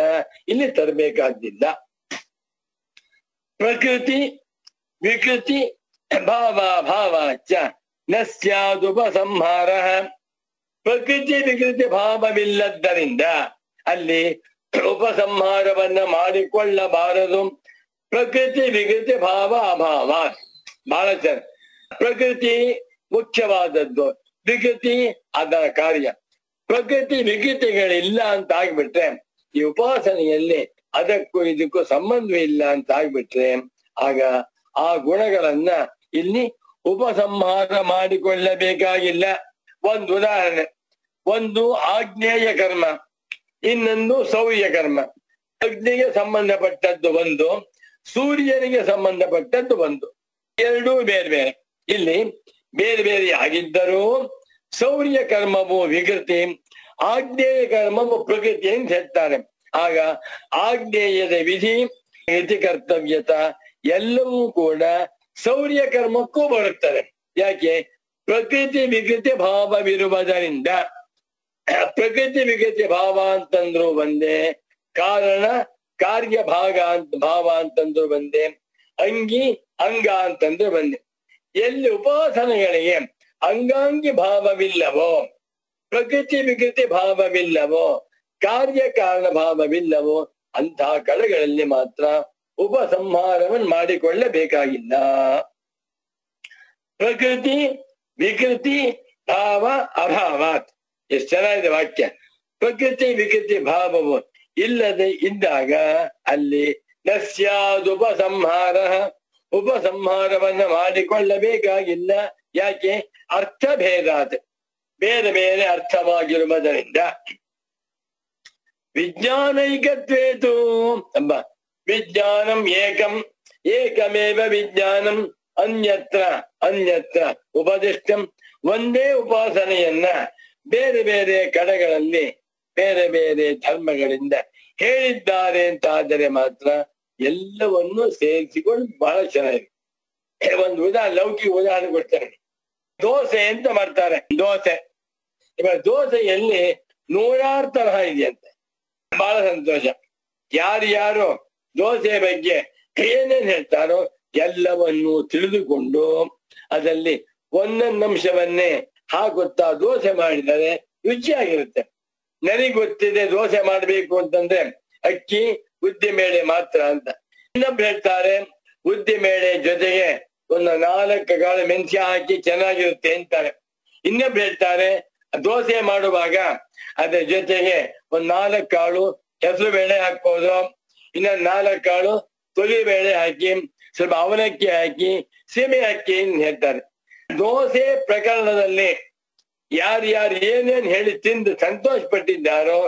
B: ಇಲ್ಲಿ ತರಬೇಕಾದ್ದಿಲ್ಲ. ಪ್ರಕೃತಿ, ವಿಕೃತಿ, ಭಾವ ಭಾವ ಚ ನ ಸ್ಯಾದುಪಸಂಹಾರ ಪ್ರಕೃತಿ, ವಿಕೃತಿ, ಭಾವವಿಲ್ಲದ್ದರಿಂದ ಅಲ್ಲಿ ಉಪಸಂಹಾರವನ್ನ ಮಾಡಿಕೊಳ್ಳಬಾರದು. ಪ್ರಕೃತಿ ವಿಕೃತಿ ಭಾವ ಅಭಾವ. ಬಹಳ ಚೆನ್ನ ಪ್ರಕೃತಿ ಮುಖ್ಯವಾದದ್ದು. ವಿಕೃತಿ ಅದರ ಕಾರ್ಯ. ಪ್ರಕೃತಿ ವಿಕೃತಿಗಳಿಲ್ಲ ಅಂತ ಆಗ್ಬಿಟ್ರೆ, ಈ ಉಪಾಸನೆಯಲ್ಲಿ ಅದಕ್ಕೂ ಇದಕ್ಕೂ ಸಂಬಂಧವಿಲ್ಲ ಅಂತ ಆಗ್ಬಿಟ್ರೆ, ಆಗ ಆ ಗುಣಗಳನ್ನ ಇಲ್ಲಿ ಉಪಸಂಹಾರ ಮಾಡಿಕೊಳ್ಳಬೇಕಾಗಿಲ್ಲ. ಒಂದು ಉದಾಹರಣೆ, ಒಂದು ಆಗ್ನೇಯ ಕರ್ಮ, ಇನ್ನೊಂದು ಸೌರ್ಯ ಕರ್ಮ. ಅಗ್ನಿಗೆ ಸಂಬಂಧಪಟ್ಟದ್ದು ಒಂದು ಸೂರ್ಯನಿಗೆ ಸಂಬಂಧಪಟ್ಟದ್ದು ಒಂದು. ಎರಡೂ ಬೇರೆ ಬೇರೆ. ಇಲ್ಲಿ ಬೇರೆ ಬೇರೆ ಆಗಿದ್ದರೂ ಸೌರ್ಯ ಕರ್ಮವು ವಿಕೃತಿ ಆಗ್ನೇಯ ಕರ್ಮವು ಪ್ರಕೃತಿ ಅಂತ ಹೇಳ್ತಾರೆ. ಆಗ ಆಗ್ನೇಯದ ವಿಧಿ, ಇತಿ ಕರ್ತವ್ಯತ, ಎಲ್ಲವೂ ಕೂಡ ಸೌರ್ಯ ಕರ್ಮಕ್ಕೂ ಬರುತ್ತದೆ. ಯಾಕೆ? ಪ್ರಕೃತಿ ವಿಕೃತಿ ಭಾವವಿರುವುದರಿಂದ. ಪ್ರಕೃತಿ ವಿಕೃತಿ ಭಾವ ಅಂತಂದ್ರು ಒಂದೇ ಕಾರಣ ಕಾರ್ಯ ಭಾಗ ಅಂತ, ಭಾವ ಅಂತಂದ್ರು ಬಂದೆ, ಅಂಗಿ, ಅಂಗ ಅಂತಂದ್ರೆ ಬಂದೆ. ಎಲ್ಲಿ ಉಪಾಸನೆಗಳಿಗೆ ಅಂಗಾಂಗಿ ಭಾವವಿಲ್ಲವೋ, ಪ್ರಕೃತಿ ವಿಕೃತಿ ಭಾವವಿಲ್ಲವೋ, ಕಾರ್ಯ ಕಾರಣ ಭಾವವಿಲ್ಲವೋ ಅಂತಹ ಕಡೆಗಳಲ್ಲಿ ಮಾತ್ರ ಉಪಸಂಹಾರವನ್ನು ಮಾಡಿಕೊಳ್ಳಬೇಕಾಗಿಲ್ಲ. ಪ್ರಕೃತಿ ವಿಕೃತಿ ಭಾವ ಅಭಾವಾತ್ ಎಷ್ಟು ಚೆನ್ನಾಗಿದೆ ವಾಕ್ಯ. ಪ್ರಕೃತಿ ವಿಕೃತಿ ಭಾವವು ಇಲ್ಲದೆ ಇದ್ದಾಗ ಅಲ್ಲಿ ನಸ್ಯಾದುಪಸಂಹಾರ ಉಪಸಂಹಾರವನ್ನ ಮಾಡಿಕೊಳ್ಳಬೇಕಾಗಿಲ್ಲ. ಯಾಕೆ? ಅರ್ಥ ಅರ್ಥಭೇದಾತ್ ಬೇರೆ ಬೇರೆ ಅರ್ಥವಾಗಿರುವುದರಿಂದ. ವಿಜ್ಞಾನೈಕತ್ವೇತು ಎಂಬ ವಿಜ್ಞಾನಂ ಏಕಂ. ಏಕಮೇವ ವಿಜ್ಞಾನಂ. ಅನ್ಯತ್ರ ಅನ್ಯತ್ರ ಉಪದಿಷ್ಟಂ. ಒಂದೇ ಉಪಾಸನೆಯನ್ನ ಬೇರೆ ಬೇರೆ ಕಡೆಗಳಲ್ಲಿ, ಬೇರೆ ಬೇರೆ ಧರ್ಮಗಳಿಂದ ಹೇಳಿದ್ದಾರೆ ಅಂತ ಆದರೆ ಮಾತ್ರ ಎಲ್ಲವನ್ನು ಸೇರಿಸಿಕೊಂಡು ಬಹಳ ಚೆನ್ನಾಗಿದೆ. ಒಂದು ಉದಾಹರಣೆ ಲೌಕಿಕ ಉದಾಹರಣೆ ಕೊಡ್ತಾರೆ ದೋಸೆ ಅಂತ ಮಾಡ್ತಾರೆ? ದೋಸೆ. ಇವಾಗ ದೋಸೆಯಲ್ಲಿ ನೂರಾರು ತರಹ ಇದೆಯಂತೆ. ಬಹಳ ಸಂತೋಷ. ಯಾರು ಯಾರು ದೋಸೆ ಬಗ್ಗೆ ಏನೇನ್ ಹೇಳ್ತಾರೋ ಎಲ್ಲವನ್ನು ತಿಳಿದುಕೊಂಡು ಅದರಲ್ಲಿ ಒಂದೊಂದು ಅಂಶವನ್ನೇ ಹಾಕುತ್ತಾ ದೋಸೆ ಮಾಡಿದರೆ ರುಚಿಯಾಗಿರುತ್ತೆ. ನನಗೆ ಗೊತ್ತಿದೆ ದೋಸೆ ಮಾಡ್ಬೇಕು ಅಂತಂದ್ರೆ ಅಕ್ಕಿ ಉದ್ದಿಮೇಳೆ ಮಾತ್ರ ಅಂತ. ಇನ್ನೊಬ್ರು ಹೇಳ್ತಾರೆ ಉದ್ದಿಮೇಳೆ ಜೊತೆಗೆ ಒಂದು ನಾಲ್ಕು ಕಾಳು ಮೆಣಸಿನ ಹಾಕಿ ಚೆನ್ನಾಗಿರುತ್ತೆ ಅಂತಾರೆ. ಇನ್ನೊಬ್ರು ಹೇಳ್ತಾರೆ, ದೋಸೆ ಮಾಡುವಾಗ ಅದ್ರ ಜೊತೆಗೆ ಒಂದ್ ನಾಲ್ಕು ಕಾಳು ಹೆಸರು ಬೇಳೆ ಹಾಕ್ಬೋದು. ಇನ್ನೊಂದ್ ನಾಲ್ಕು ಕಾಳು ತೊಲಿ ಬೇಳೆ ಹಾಕಿ, ಸ್ವಲ್ಪ ಅವಲಕ್ಕಿ ಹಾಕಿ ಸೀಮೆ ಅಕ್ಕಿ ಅಂತ ಹೇಳ್ತಾರೆ. ದೋಸೆ ಪ್ರಕರಣದಲ್ಲಿ ಯಾರ್ಯಾರು ಏನೇನ್ ಹೇಳಿ ತಿಂದು ಸಂತೋಷ ಪಟ್ಟಿದ್ದಾರೋ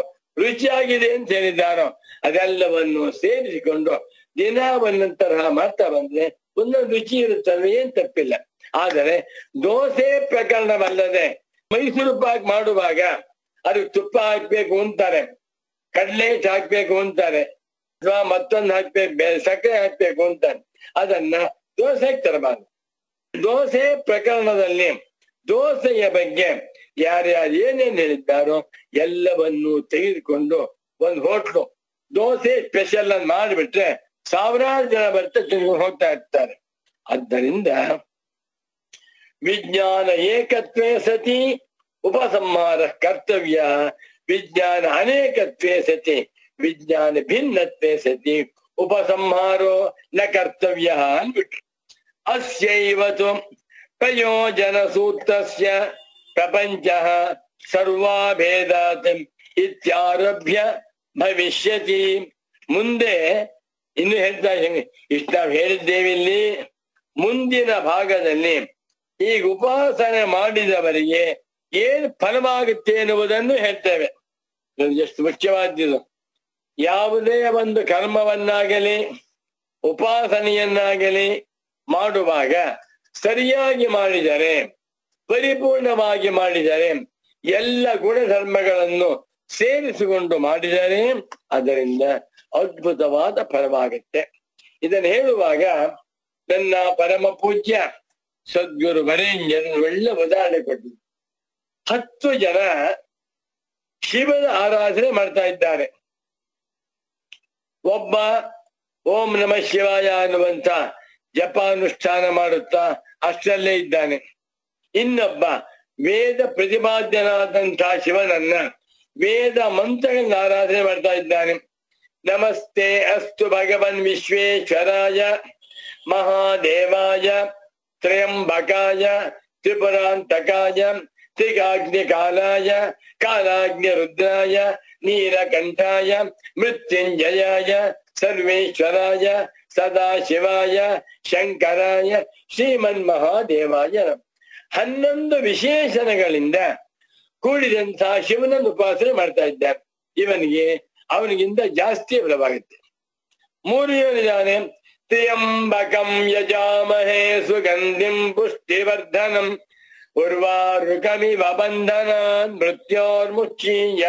B: ರುಚಿಯಾಗಿದೆ ಅಂತ ಹೇಳಿದ್ದಾರೋ, ಅದೆಲ್ಲವನ್ನು ಸೇರಿಸಿಕೊಂಡು ದಿನ ಒಂದೊಂದ್ ತರಹ ಮಾಡ್ತಾ ಬಂದ್ರೆ ಒಂದೊಂದು ರುಚಿ ಇರುತ್ತಲ್ಲ ಏನ್ ತಪ್ಪಿಲ್ಲ. ಆದರೆ ದೋಸೆ ಪ್ರಕರಣವಲ್ಲದೆ ಮೈಸೂರು ಪಾಕ್ ಮಾಡುವಾಗ ಅದು ತುಪ್ಪ ಹಾಕ್ಬೇಕು ಅಂತಾರೆ ಕಡಲೆ ಹಾಕ್ಬೇಕು ಅಂತಾರೆ, ಅಥವಾ ಮತ್ತೊಂದು ಹಾಕ್ಬೇಕು ಸಕ್ಕರೆ ಹಾಕ್ಬೇಕು ಅಂತಾರೆ. ಅದನ್ನ ದೋಸೆಗೆ ತರಬಾರ್ದು. ದೋಸೆ ಪ್ರಕರಣದಲ್ಲಿ ದೋಸೆಯ ಬಗ್ಗೆ ಯಾರ್ಯಾರು ಏನೇನ್ ಹೇಳಿದ್ದಾರೋ ಎಲ್ಲವನ್ನು ತೆಗೆದುಕೊಂಡು ಒಂದು ಹೋಟ್ಲು. ದೋಸೆ ಸ್ಪೆಷಲ್ ಅನ್ನು ಮಾಡಿಬಿಟ್ರೆ ಸಾವಿರಾರು ಜನ ಬರ್ತಾ ತಿನ್ಕೊಂಡು ಹೋಗ್ತಾ ಇರ್ತಾರೆ. ಆದ್ದರಿಂದ ವಿಜ್ಞಾನ ಏಕತ್ವೇ ಸತಿ, ಉಪಸಂಹಾರ ಕರ್ತವ್ಯ. ವಿಜ್ಞಾನ ಅನೇಕತ್ವೇ ಸತಿ, ವಿಜ್ಞಾನ ಭಿನ್ನತ್ವೇ ಸತಿ, ಉಪಸಂಹಾರೋ ನ ಕರ್ತವ್ಯ ಅಂದ್ಬಿಟ್ರು. ಅಸ್ಯೈವತು ಪ್ರಯೋಜನ ಸೂತ್ರಸ್ಯ. ಪ್ರಪಂಚ ಸರ್ವಾಭೇದಾತ್ ಇತ್ಯಾರಭ್ಯ ಭವಿಷ್ಯತಿ. ಮುಂದೆ ಇನ್ನು ಹೇಳ್ತಾ ಇಷ್ಟ ಹೇಳಿದ್ದೇವೆ ಇಲ್ಲಿ. ಮುಂದಿನ ಭಾಗದಲ್ಲಿ ಈಗ ಉಪಾಸನೆ ಮಾಡಿದವರಿಗೆ ಏನ್ ಫಲವಾಗುತ್ತೆ ಎನ್ನುವುದನ್ನು ಹೇಳ್ತೇವೆ. ಎಷ್ಟು ಮುಖ್ಯವಾದ್ದು ಯಾವುದೇ ಒಂದು ಕರ್ಮವನ್ನಾಗಲಿ, ಉಪಾಸನೆಯನ್ನಾಗಲಿ ಮಾಡುವಾಗ ಸರಿಯಾಗಿ ಮಾಡಿದರೆ ಪರಿಪೂರ್ಣವಾಗಿ ಮಾಡಿದರೆ ಎಲ್ಲ ಗುಣಧರ್ಮಗಳನ್ನು ಸೇರಿಸಿಕೊಂಡು ಮಾಡಿದರೆ ಅದರಿಂದ ಅದ್ಭುತವಾದ ಫಲವಾಗುತ್ತೆ. ಇದನ್ನು ಹೇಳುವಾಗ ನನ್ನ ಪರಮ ಪೂಜ್ಯ ಸದ್ಗುರು ವರೇಣ್ಯರು ಒಳ್ಳೆ ಉದಾಹರಣೆ ಕೊಟ್ಟರು ಹತ್ತು ಜನ ಶಿವನ ಆರಾಧನೆ ಮಾಡ್ತಾ ಇದ್ದಾರೆ. ಒಬ್ಬ ಓಂ ನಮ ಶಿವಾಯ ಅನ್ನುವಂತ ಜಪಾನುಷ್ಠಾನ ಮಾಡುತ್ತಾ ಅಷ್ಟರಲ್ಲೇ ಇದ್ದಾನೆ. ಇನ್ನೊಬ್ಬ ವೇದ ಪ್ರತಿಪಾದ್ಯನಾದಂತಹ ಶಿವನನ್ನ ವೇದ ಮಂತ್ರಗಳನ್ನ ಆರಾಧನೆ ಮಾಡ್ತಾ ಇದ್ದಾನೆ ನಮಸ್ತೆ ಅಸ್ತು ಭಗವನ್ ವಿಶ್ವೇಶ್ವರಾಯ, ಮಹಾದೇವಾಯ, ತ್ರಯಂಬಕಾಯ, ತ್ರಿಪುರಾಂತಕಾಯ ತ್ರಿಗಾಗ್ನಿಕಾಲಾಯ ಕಾಲಾಗ್ನಿ ರುದ್ರಾಯ ನೀಲಕಂಠಾಯ, ಮೃತ್ಯುಂಜಯಾಯ, ಸರ್ವೇಶ್ವರಾಯ, ಸದಾಶಿವಾಯ, ಶಂಕರಾಯ ಶ್ರೀಮನ್ ಮಹಾದೇವಾಯ. ಹನ್ನೊಂದು ವಿಶೇಷಣಗಳಿಂದ ಕೂಡಿದಂತಹ ಶಿವನನ್ನು ಉಪಾಸನೆ ಮಾಡ್ತಾ ಇದ್ದಾರೆ. ಇವನಿಗೆ, ಅವನಿಗಿಂತ ಜಾಸ್ತಿ ಬಲವಾಗುತ್ತೆ. ಮೂರು ಏನಿದ್ದಾನೆ ತ್ರಿಯಂಬಕಂ ಯಜಾಮಹೇ ಸುಗಂಧಿಂ ಪುಷ್ಟಿವರ್ಧನಂ ಉರ್ವಾರುಕಮಿವ ಬಂಧನ ಮೃತ್ಯೋರ್ಮುಚ್ಚೀಯ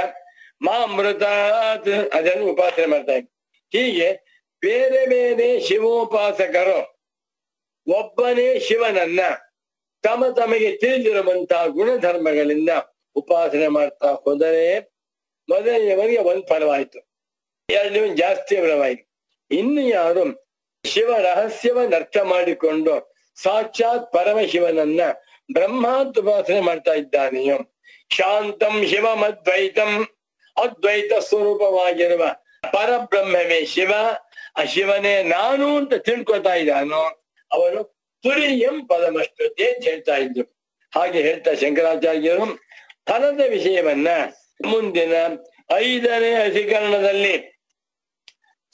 B: ಮಾಮೃತಾತ್ ಅದನ್ನು ಉಪಾಸನೆ ಮಾಡ್ತಾ ಇದ್ದಾರೆ. ಹೀಗೆ ಬೇರೆ ಬೇರೆ ಶಿವೋಪಾಸಕರು, ಒಬ್ಬನೇ ಶಿವನನ್ನ ತಮ ತಮಗೆ ತಿಳಿದಿರುವಂತಹ ಗುಣಧರ್ಮಗಳಿಂದ ಉಪಾಸನೆ ಮಾಡ್ತಾ ಹೋದರೆ ಮೊದಲನೆಯವರಿಗೆ ಒಂದು ಫಲವಾಯಿತು. ಎರಡನೇ ಜಾಸ್ತಿ ಫಲವಾಯಿತು. ಇನ್ನು ಯಾರು ಶಿವ ರಹಸ್ಯವನ್ನ ಅರ್ಥ ಮಾಡಿಕೊಂಡು ಸಾಕ್ಷಾತ್ ಪರಮಶಿವನನ್ನ ಬ್ರಹ್ಮಾತ್ ಉಪಾಸನೆ ಮಾಡ್ತಾ ಇದ್ದಾನೆಯೋ? ಶಾಂತಂ ಶಿವಮದ್ವೈತಂ ಅದ್ವೈತ ಸ್ವರೂಪವಾಗಿರುವ ಪರಬ್ರಹ್ಮವೇ ಶಿವ, ಆ ಶಿವನೇ ನಾನು ಅಂತ ತಿಳ್ಕೊತಾ ಇದ್ದಾನೋ? ಅವನು ತುರಿಯಂ ಪದಮಷ್ಟು ಅಂತ ಹೇಳ್ತಾ ಇದ್ರು. ಹಾಗೆ ಹೇಳ್ತಾ ಶಂಕರಾಚಾರ್ಯರು ಫಲದ ವಿಷಯವನ್ನ ಮುಂದಿನ ಐದನೇ ಅಧಿಕರಣದಲ್ಲಿ.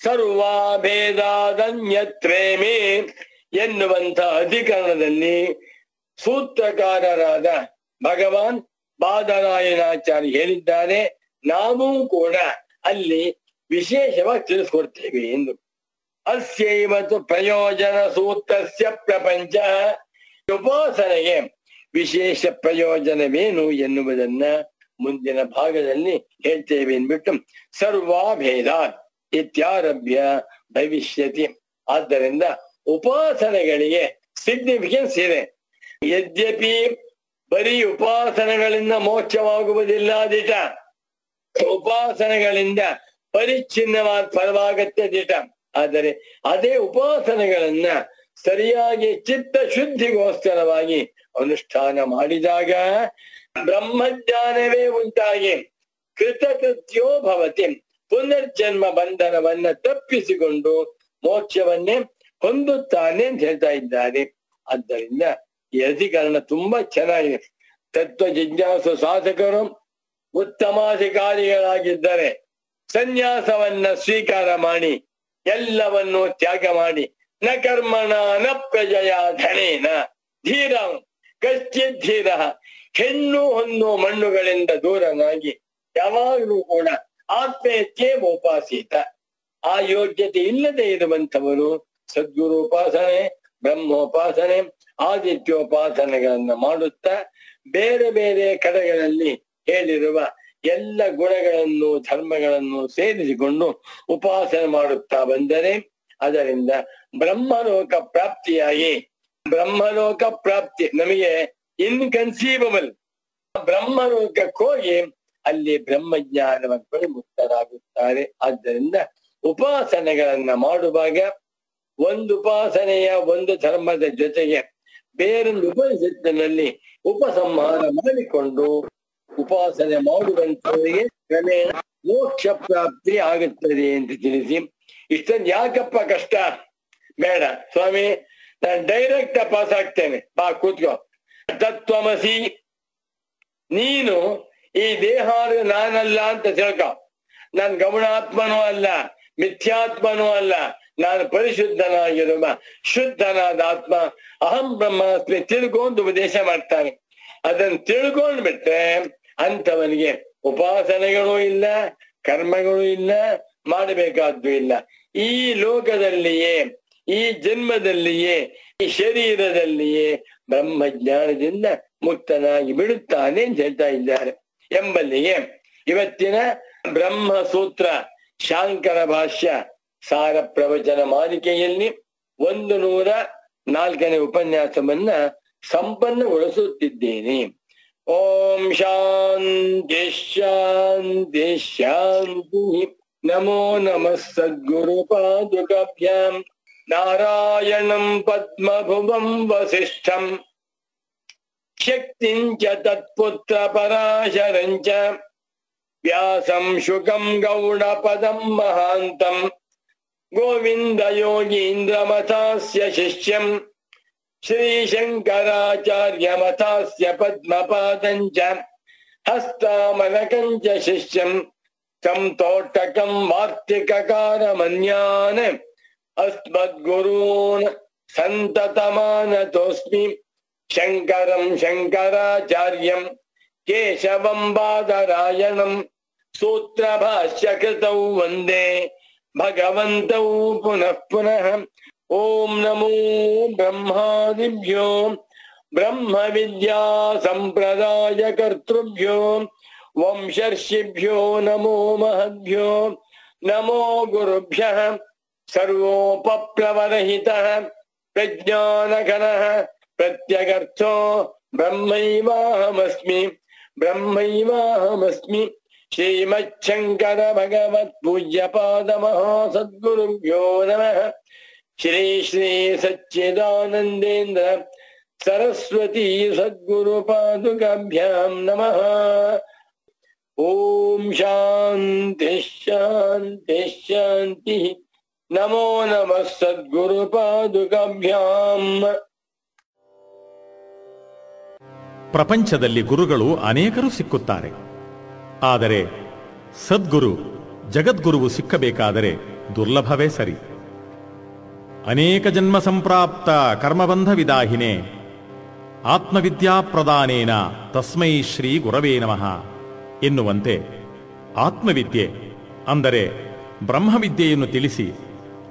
B: ಸರ್ವಾಭೇದಾದನ್ಯತ್ರೇಮೇ ಎನ್ನುವಂತ ಅಧಿಕರಣದಲ್ಲಿ ಸೂತ್ರಕಾರರಾದ ಭಗವಾನ್ ಬಾದರಾಯಣಾಚಾರ್ಯ ಹೇಳಿದ್ದಾರೆ. ನಾವು ಕೂಡ ಅಲ್ಲಿ ವಿಶೇಷವಾಗಿ ತಿಳಿಸ್ಕೊಡ್ತೇವೆ ಎಂದು. ಅಸ್ಯೈವತು ಪ್ರಯೋಜನ ಸೂತ್ರಸ್ಯ ಪ್ರಪಂಚ ಉಪಾಸನೆಗೆ ವಿಶೇಷ ಪ್ರಯೋಜನವೇನು ಎನ್ನುವುದನ್ನ ಮುಂದಿನ ಭಾಗದಲ್ಲಿ ಹೇಳ್ತೇವೆ ಎಂದ್ಬಿಟ್ಟು ಸರ್ವಾಭೇದ ಇತ್ಯಾರಭ್ಯ ಭವಿಷ್ಯತಿ ಆದ್ದರಿಂದ ಉಪಾಸನೆಗಳಿಗೆ ಸಿಗ್ನಿಫಿಕೆನ್ಸ್ ಇದೆ। ಯದ್ಯಪಿ ಬರೀ ಉಪಾಸನೆಗಳಿಂದ ಮೋಕ್ಷವಾಗುವುದಿಲ್ಲ ದಿಟ, ಉಪಾಸನೆಗಳಿಂದ ಪರಿಚ್ಛಿನ್ನವಾದ ಫಲವಾಗತ್ತೆ ದಿಟ। ಆದರೆ ಅದೇ ಉಪಾಸನೆಗಳನ್ನ ಸರಿಯಾಗಿ ಚಿತ್ತ ಶುದ್ಧಿಗೋಸ್ಕರವಾಗಿ ಅನುಷ್ಠಾನ ಮಾಡಿದಾಗ ಬ್ರಹ್ಮಜ್ಞಾನವೇ ಉಂಟಾಗಿ ಕೃತಕೃತ್ಯೋ ಭವತಿ ಪುನರ್ಜನ್ಮ ಬಂಧನವನ್ನ ತಪ್ಪಿಸಿಕೊಂಡು ಮೋಕ್ಷವನ್ನೇ ಹೊಂದುತ್ತಾನೆ ಅಂತ ಹೇಳ್ತಾ ಇದ್ದಾರೆ. ಆದ್ದರಿಂದ ಈ ಅಧಿಕರಣ ತುಂಬಾ ಚೆನ್ನಾಗಿದೆ. ತತ್ವ ಜಿಜ್ಞಾಸು ಸಾಧಕರು ಉತ್ತಮಾಧಿಕಾರಿಗಳಾಗಿದ್ದರೆ ಸನ್ಯಾಸವನ್ನ ಸ್ವೀಕಾರ ಮಾಡಿ ಎಲ್ಲವನ್ನು ತ್ಯಾಗ ಮಾಡಿ. ನ ಕರ್ಮಣ, ನ ಪ್ರಜಯ, ಧನೇನ, ಧೀರ ಕಶ್ಚಿತ್ ಧೀರ, ಹೆಣ್ಣು ಹೊನ್ನು ಮಣ್ಣುಗಳಿಂದ ದೂರನಾಗಿ ಯಾವಾಗಲೂ ಕೂಡ ಆತ್ಮೇತ್ಯೇ ಉಪಾಸಿತ ಆ ಯೋಗ್ಯತೆ ಇಲ್ಲದೆ ಇರುವಂತವರು ಸದ್ಗುರು ಉಪಾಸನೆ ಬ್ರಹ್ಮೋಪಾಸನೆ, ಆದಿತ್ಯೋಪಾಸನೆಗಳನ್ನು ಮಾಡುತ್ತಾ ಬೇರೆ ಬೇರೆ ಕಡೆಗಳಲ್ಲಿ ಹೇಳಿರುವ ಎಲ್ಲ ಗುಣಗಳನ್ನು, ಧರ್ಮಗಳನ್ನು ಸೇರಿಸಿಕೊಂಡು ಉಪಾಸನೆ ಮಾಡುತ್ತಾ ಬಂದರೆ ಅದರಿಂದ ಬ್ರಹ್ಮಲೋಕ ಪ್ರಾಪ್ತಿಯಾಗಿ, ಬ್ರಹ್ಮಲೋಕ ಪ್ರಾಪ್ತಿ ನಮಗೆ ಇನ್ಕನ್ಸೀವಬಲ್ ಬ್ರಹ್ಮಲೋಕಕ್ಕೆ ಹೋಗಿ ಅಲ್ಲಿ ಬ್ರಹ್ಮಜ್ಞಾನವನ್ನು ಮುಕ್ತರಾಗುತ್ತಾರೆ ಆದ್ದರಿಂದ ಉಪಾಸನೆಗಳನ್ನ ಮಾಡುವಾಗ ಒಂದು ಉಪಾಸನೆಯ ಒಂದು ಧರ್ಮದ ಜೊತೆಗೆ ಬೇರೊಂದು ಉಪನಿಷತ್ತಿನಲ್ಲಿ ಉಪಸಂಹಾರ ಮಾಡಿಕೊಂಡು ಉಪಾಸನೆ ಮಾಡುವಂತವರಿಗೆ ಕ್ರಮೇಣ ಮೋಕ್ಷ ಪ್ರಾಪ್ತಿ ಆಗುತ್ತದೆ ಅಂತ ತಿಳಿಸಿ. ಇಷ್ಟೊಂದು ಯಾಕಪ್ಪ ಕಷ್ಟ? ಬೇಡ. ಸ್ವಾಮಿ, ನಾನು ಡೈರೆಕ್ಟ್ ಪಾಸ್ ಆಗ್ತೇನೆ. ಬಾ, ಕೂತ್ಕೋ. ತತ್ವಮಸಿ, ನೀನು ಈ ದೇಹ ನಾನಲ್ಲ ಅಂತ ತಿಳ್ಕ. ನಾನ್ ಗಮನಾತ್ಮನೂ ಅಲ್ಲ, ಮಿಥ್ಯಾತ್ಮನೂ ಅಲ್ಲ. ನಾನು ಪರಿಶುದ್ಧನಾಗಿರುವ ಶುದ್ಧನಾದ ಆತ್ಮ, ಅಹಂ ಬ್ರಹ್ಮಾಸ್ಮಿ ತಿಳ್ಕೊಂಡು ಉಪದೇಶ ಮಾಡ್ತಾನೆ. ಅದನ್ನು ತಿಳ್ಕೊಂಡ್ ಬಿಟ್ರೆ ಅಂತವನಿಗೆ ಉಪಾಸನೆಗಳು ಇಲ್ಲ, ಕರ್ಮಗಳು ಇಲ್ಲ, ಮಾಡಬೇಕಾದ್ದು ಇಲ್ಲ. ಈ ಲೋಕದಲ್ಲಿಯೇ, ಈ ಜನ್ಮದಲ್ಲಿಯೇ, ಈ ಶರೀರದಲ್ಲಿಯೇ ಬ್ರಹ್ಮಜ್ಞಾನದಿಂದ ಮುಕ್ತನಾಗಿ ಬಿಡುತ್ತಾನೆ ಅಂತ ಹೇಳ್ತಾ ಇದ್ದಾರೆ. ಎಂಬಲ್ಲಿಗೆ ಇವತ್ತಿನ ಬ್ರಹ್ಮ ಸೂತ್ರ ಶಾಂಕರ ಭಾಷ್ಯ ಸಾರ ಪ್ರವಚನ ಮಾಲಿಕೆಯಲ್ಲಿ ಒಂದು ನೂರ ನಾಲ್ಕನೇ ಉಪನ್ಯಾಸವನ್ನ ಸಂಪನ್ನಗೊಳಿಸುತ್ತಿದ್ದೇನೆ. ಓಂ ಶಾಂತಿ ಶಾಂತಿ ಶಾಂತಿ ನಮೋ ನಮಃ ಸದ್ಗುರು ಪಾದುಕಾಭ್ಯಾಂ ನಾರಾಯಣಂ ಪದ್ಮಭುವಂ ವಸಿಷ್ಠಂ ಶಕ್ತಿಂಚ ತತ್ಪುತ್ರ ಪರಾಶರಂಚ ವ್ಯಾಸಂ ಶುಕಂ ಗೌಡಪದಂ ಮಹಾಂತಂ ಗೋವಿಂದ ಯೋಗೀಂದ್ರಮಥಾಸ್ಯ ಶಿಷ್ಯಂ श्रीशङ्कराचार्यमतास्य पद्मपादञ्च हस्तामनकञ्च शिष्यम् तं तोटकं वार्तिककारमन्यान् अस्मद्गुरून् सन्ततमानतोऽस्मि। शङ्करं शङ्कराचार्यं केशवं बादरायणं सूत्रभाष्यकृतौ वंदे। भगवन्तौ पुनः पुनः ॐ नमो ब्रह्मादिभ्यो ब्रह्मविद्या सम्प्रदायकर्तृभ्यो वंशर्षिभ्यो नमो महद्भ्यो नमो गुरुभ्यः सर्वोपप्लवरहितः प्रज्ञानघनः प्रत्यगर्थो ब्रह्मैवाहमस्मि ब्रह्मैवाहमस्मि श्रीमच्छङ्कर भगवत्पूज्यपादमहासद्गुरुभ्यो नमः ಶ್ರೀ ಶ್ರೀ ಸಚ್ಚಿದಾನಂದೇಂದ್ರ ಸರಸ್ವತಿ ಸದ್ಗುರು ಪಾದುಕಾಭ್ಯಾಂ ನಮಃ. ಓಂ ಶಾಂತಿ ಶಾಂತಿ ಶಾಂತಿ. ನಮೋ ನಮಃ ಸದ್ಗುರು ಪಾದುಕಾಭ್ಯಾಂ
C: ಪ್ರಪಂಚದಲ್ಲಿ ಗುರುಗಳು ಅನೇಕರು ಸಿಕ್ಕುತ್ತಾರೆ. ಆದರೆ ಸದ್ಗುರು, ಜಗದ್ಗುರುವು ಸಿಕ್ಕಬೇಕಾದರೆ ದುರ್ಲಭವೇ ಸರಿ. ಅನೇಕ ಜನ್ಮ ಸಂಪ್ರಾಪ್ತ ಕರ್ಮಬಂಧ ವಿದಾಹಿನೇ. ಆತ್ಮವಿದ್ಯಾಪ್ರದಾನೇನ ತಸ್ಮೈ ಶ್ರೀ ಗುರವೇ ನಮಃ ಎನ್ನುವಂತೆ ಆತ್ಮವಿದ್ಯೆ ಅಂದರೆ ಬ್ರಹ್ಮವಿದ್ಯೆಯನ್ನು ತಿಳಿಸಿ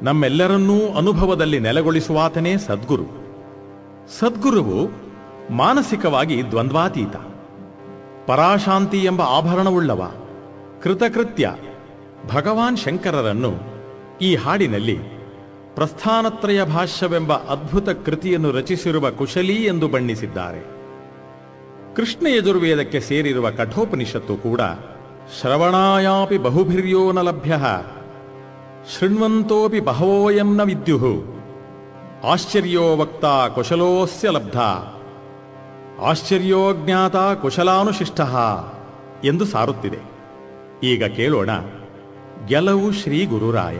C: ನಮ್ಮೆಲ್ಲರನ್ನೂ ಅನುಭವದಲ್ಲಿ ನೆಲೆಗೊಳಿಸುವಾತನೇ ಸದ್ಗುರು. ಸದ್ಗುರುವು ಮಾನಸಿಕವಾಗಿ ದ್ವಂದ್ವಾತೀತ. ಪರಾಶಾಂತಿ ಎಂಬ ಆಭರಣವುಳ್ಳವ. ಕೃತಕೃತ್ಯ ಭಗವಾನ್ ಶಂಕರರನ್ನು ಈ ಹಾಡಿನಲ್ಲಿ ಪ್ರಸ್ಥಾನತ್ರಯ ಭಾಷ್ಯವೆಂಬ ಅದ್ಭುತ ಕೃತಿಯನ್ನು ರಚಿಸಿರುವ ಕುಶಲಿ ಎಂದು ಬಣ್ಣಿಸಿದ್ದಾರೆ. ಕೃಷ್ಣ ಯಜುರ್ವೇದಕ್ಕೆ ಸೇರಿರುವ ಕಠೋಪನಿಷತ್ತು ಕೂಡ ಶ್ರವಣಾಯಾಪಿ ಬಹುಭಿರ್ಯೋ ನ ಲಭ್ಯ, ಶೃಣ್ವಂತೋಪಿ ಬಹವೋಯಂ ನ ವಿದ್ಯುಃ ಆಶ್ಚರ್ಯೋ ವಕ್ತ ಕುಶಲೋಸ್ಯ ಲಬ್ಧ, ಆಶ್ಚರ್ಯೋ ಜ್ಞಾತ ಕುಶಲಾನುಶಿಷ್ಟ ಎಂದು ಸಾರುತ್ತಿದೆ. ಈಗ ಕೇಳೋಣ, ಗೆಲವು ಶ್ರೀ ಗುರುರಾಯ.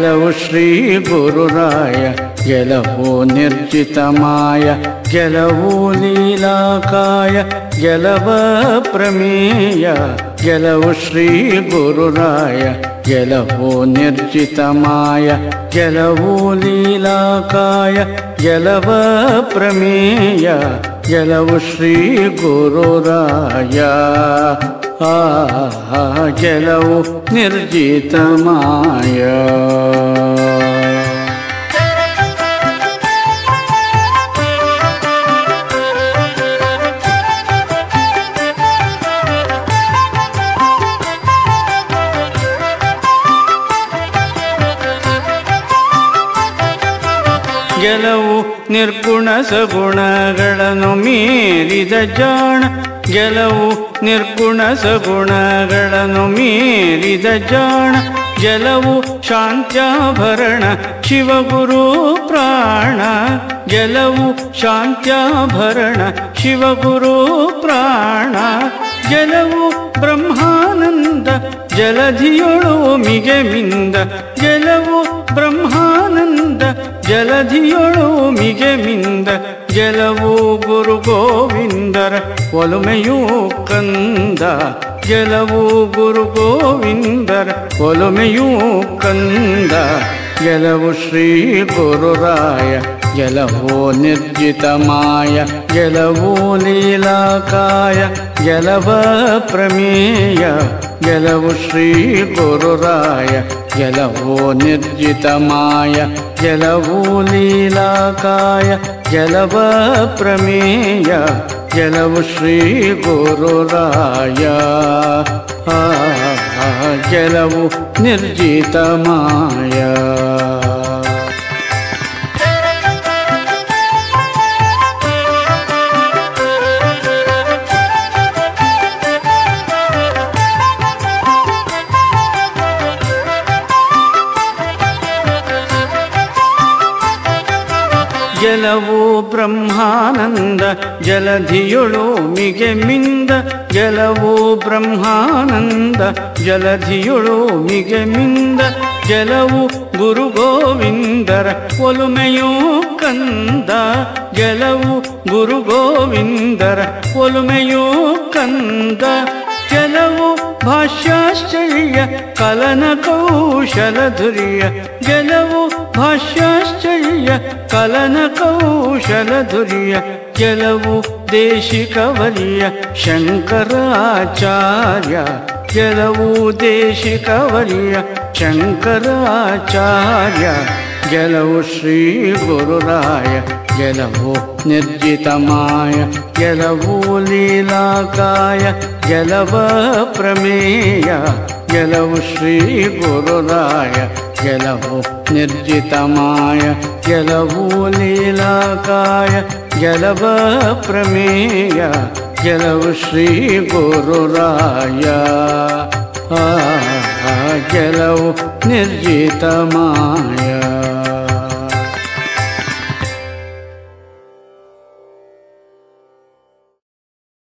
A: ಗೆಲವು ಶ್ರೀ ಗುರುರಾಯ ಗೆಲವು ನಿರ್ಜಿತಮಾಯ ಗೆಲವು ಲೀಲಾಕಾಯ ಗೆಲವ ಪ್ರಮೇಯ ಗೆಲವು ಶ್ರೀ ಗುರುರಾಯ ಗೆಲವು ನಿರ್ಜಿತಮಾಯ ಗೆಲವು ಲೀಲಾಕಾಯ ಗೆಲವ ಪ್ರಮೇಯ ಗೆಲವು ಶ್ರೀ ಗುರುರಾಯ ಆ ಗೆಲವು ನಿರ್ಜಿತಮಾಯ ಗೆಲವು ನಿರ್ಗುಣ ಸಗುಣಗಳನ್ನು ಮೀರಿದ ಜಾಣ. ಗೆಲವು ನಿರ್ಗುಣ ಸಗುಣಗಳನ್ನು ಮೀರಿದ ಜಾಣ. ಗೆಲವು ಶಾಂತ್ಯಾಭರಣ, ಶಿವಗುರು ಪ್ರಾಣ. ಗೆಲವು ಶಾಂತ್ಯಾಭರಣ, ಶಿವಗುರು ಪ್ರಾಣ. ಗೆಲವು ಬ್ರಹ್ಮಾನಂದ, ಜಲಧಿಯೊಳು ಮಿಗೆ ಮಿಂದ. ಜಲವು ಬ್ರಹ್ಮಾನಂದ ಜಲಧಿಯೊಳು ಮಿಗೆ ಮಿಂದ ಜಲವು ಗುರು ಗೋವಿಂದರ ಒಲುಮೆಯೂ ಕಂದ. ಜಲವು ಗುರು ಗೋವಿಂದರ ಒಲುಮೆಯೂ ಕಂದ. जलव श्री गुरुराय जलभो निर्जितमाय जलवलीलाकाय जलभप्रमेय जलवश्री श्रीगुरुराय जलवो निर्जितमाय जलवो लीलाकाय जलवप्रमेय जलव श्रीगोरोराय हा जलव निर्जितमाय। ಬ್ರಹ್ಮಾನಂದ, ಜಲಧಿಯೊಳು ಮಿಗೆ ಮಿಂದ, ಜಲವು ಬ್ರಹ್ಮಾನಂದ, ಜಲಧಿಯೊಳು ಮಿಗೆ ಮಿಂದ, ಜಲವು ಗುರು ಗೋವಿಂದರ ಒಲುಮೆಯೋ ಕಂದ, ಜಲವು ಗುರು ಗೋವಿಂದರ ಒಲುಮೆಯೋ ಕಂದ, ಜಲವು भाष्याश्चर्य कलनकौशलधुर्य जलवो भाष्याश्चर्य कलन कौशलधुरिया जलवो देशिकवलिय शंकराचार्य। जलवो देशिकवलिय शंकराचार्य। जलौ श्री गुरुराय जलभो निर्जितमाय जलवोलीलाकाय जलबप्रमेया जलौ श्री गुरुराय जलवो निर्जितमाय जलवूलीलाकाय जलबप्रमेया जलौ श्रीगुरुराय जलौ निर्जितमाय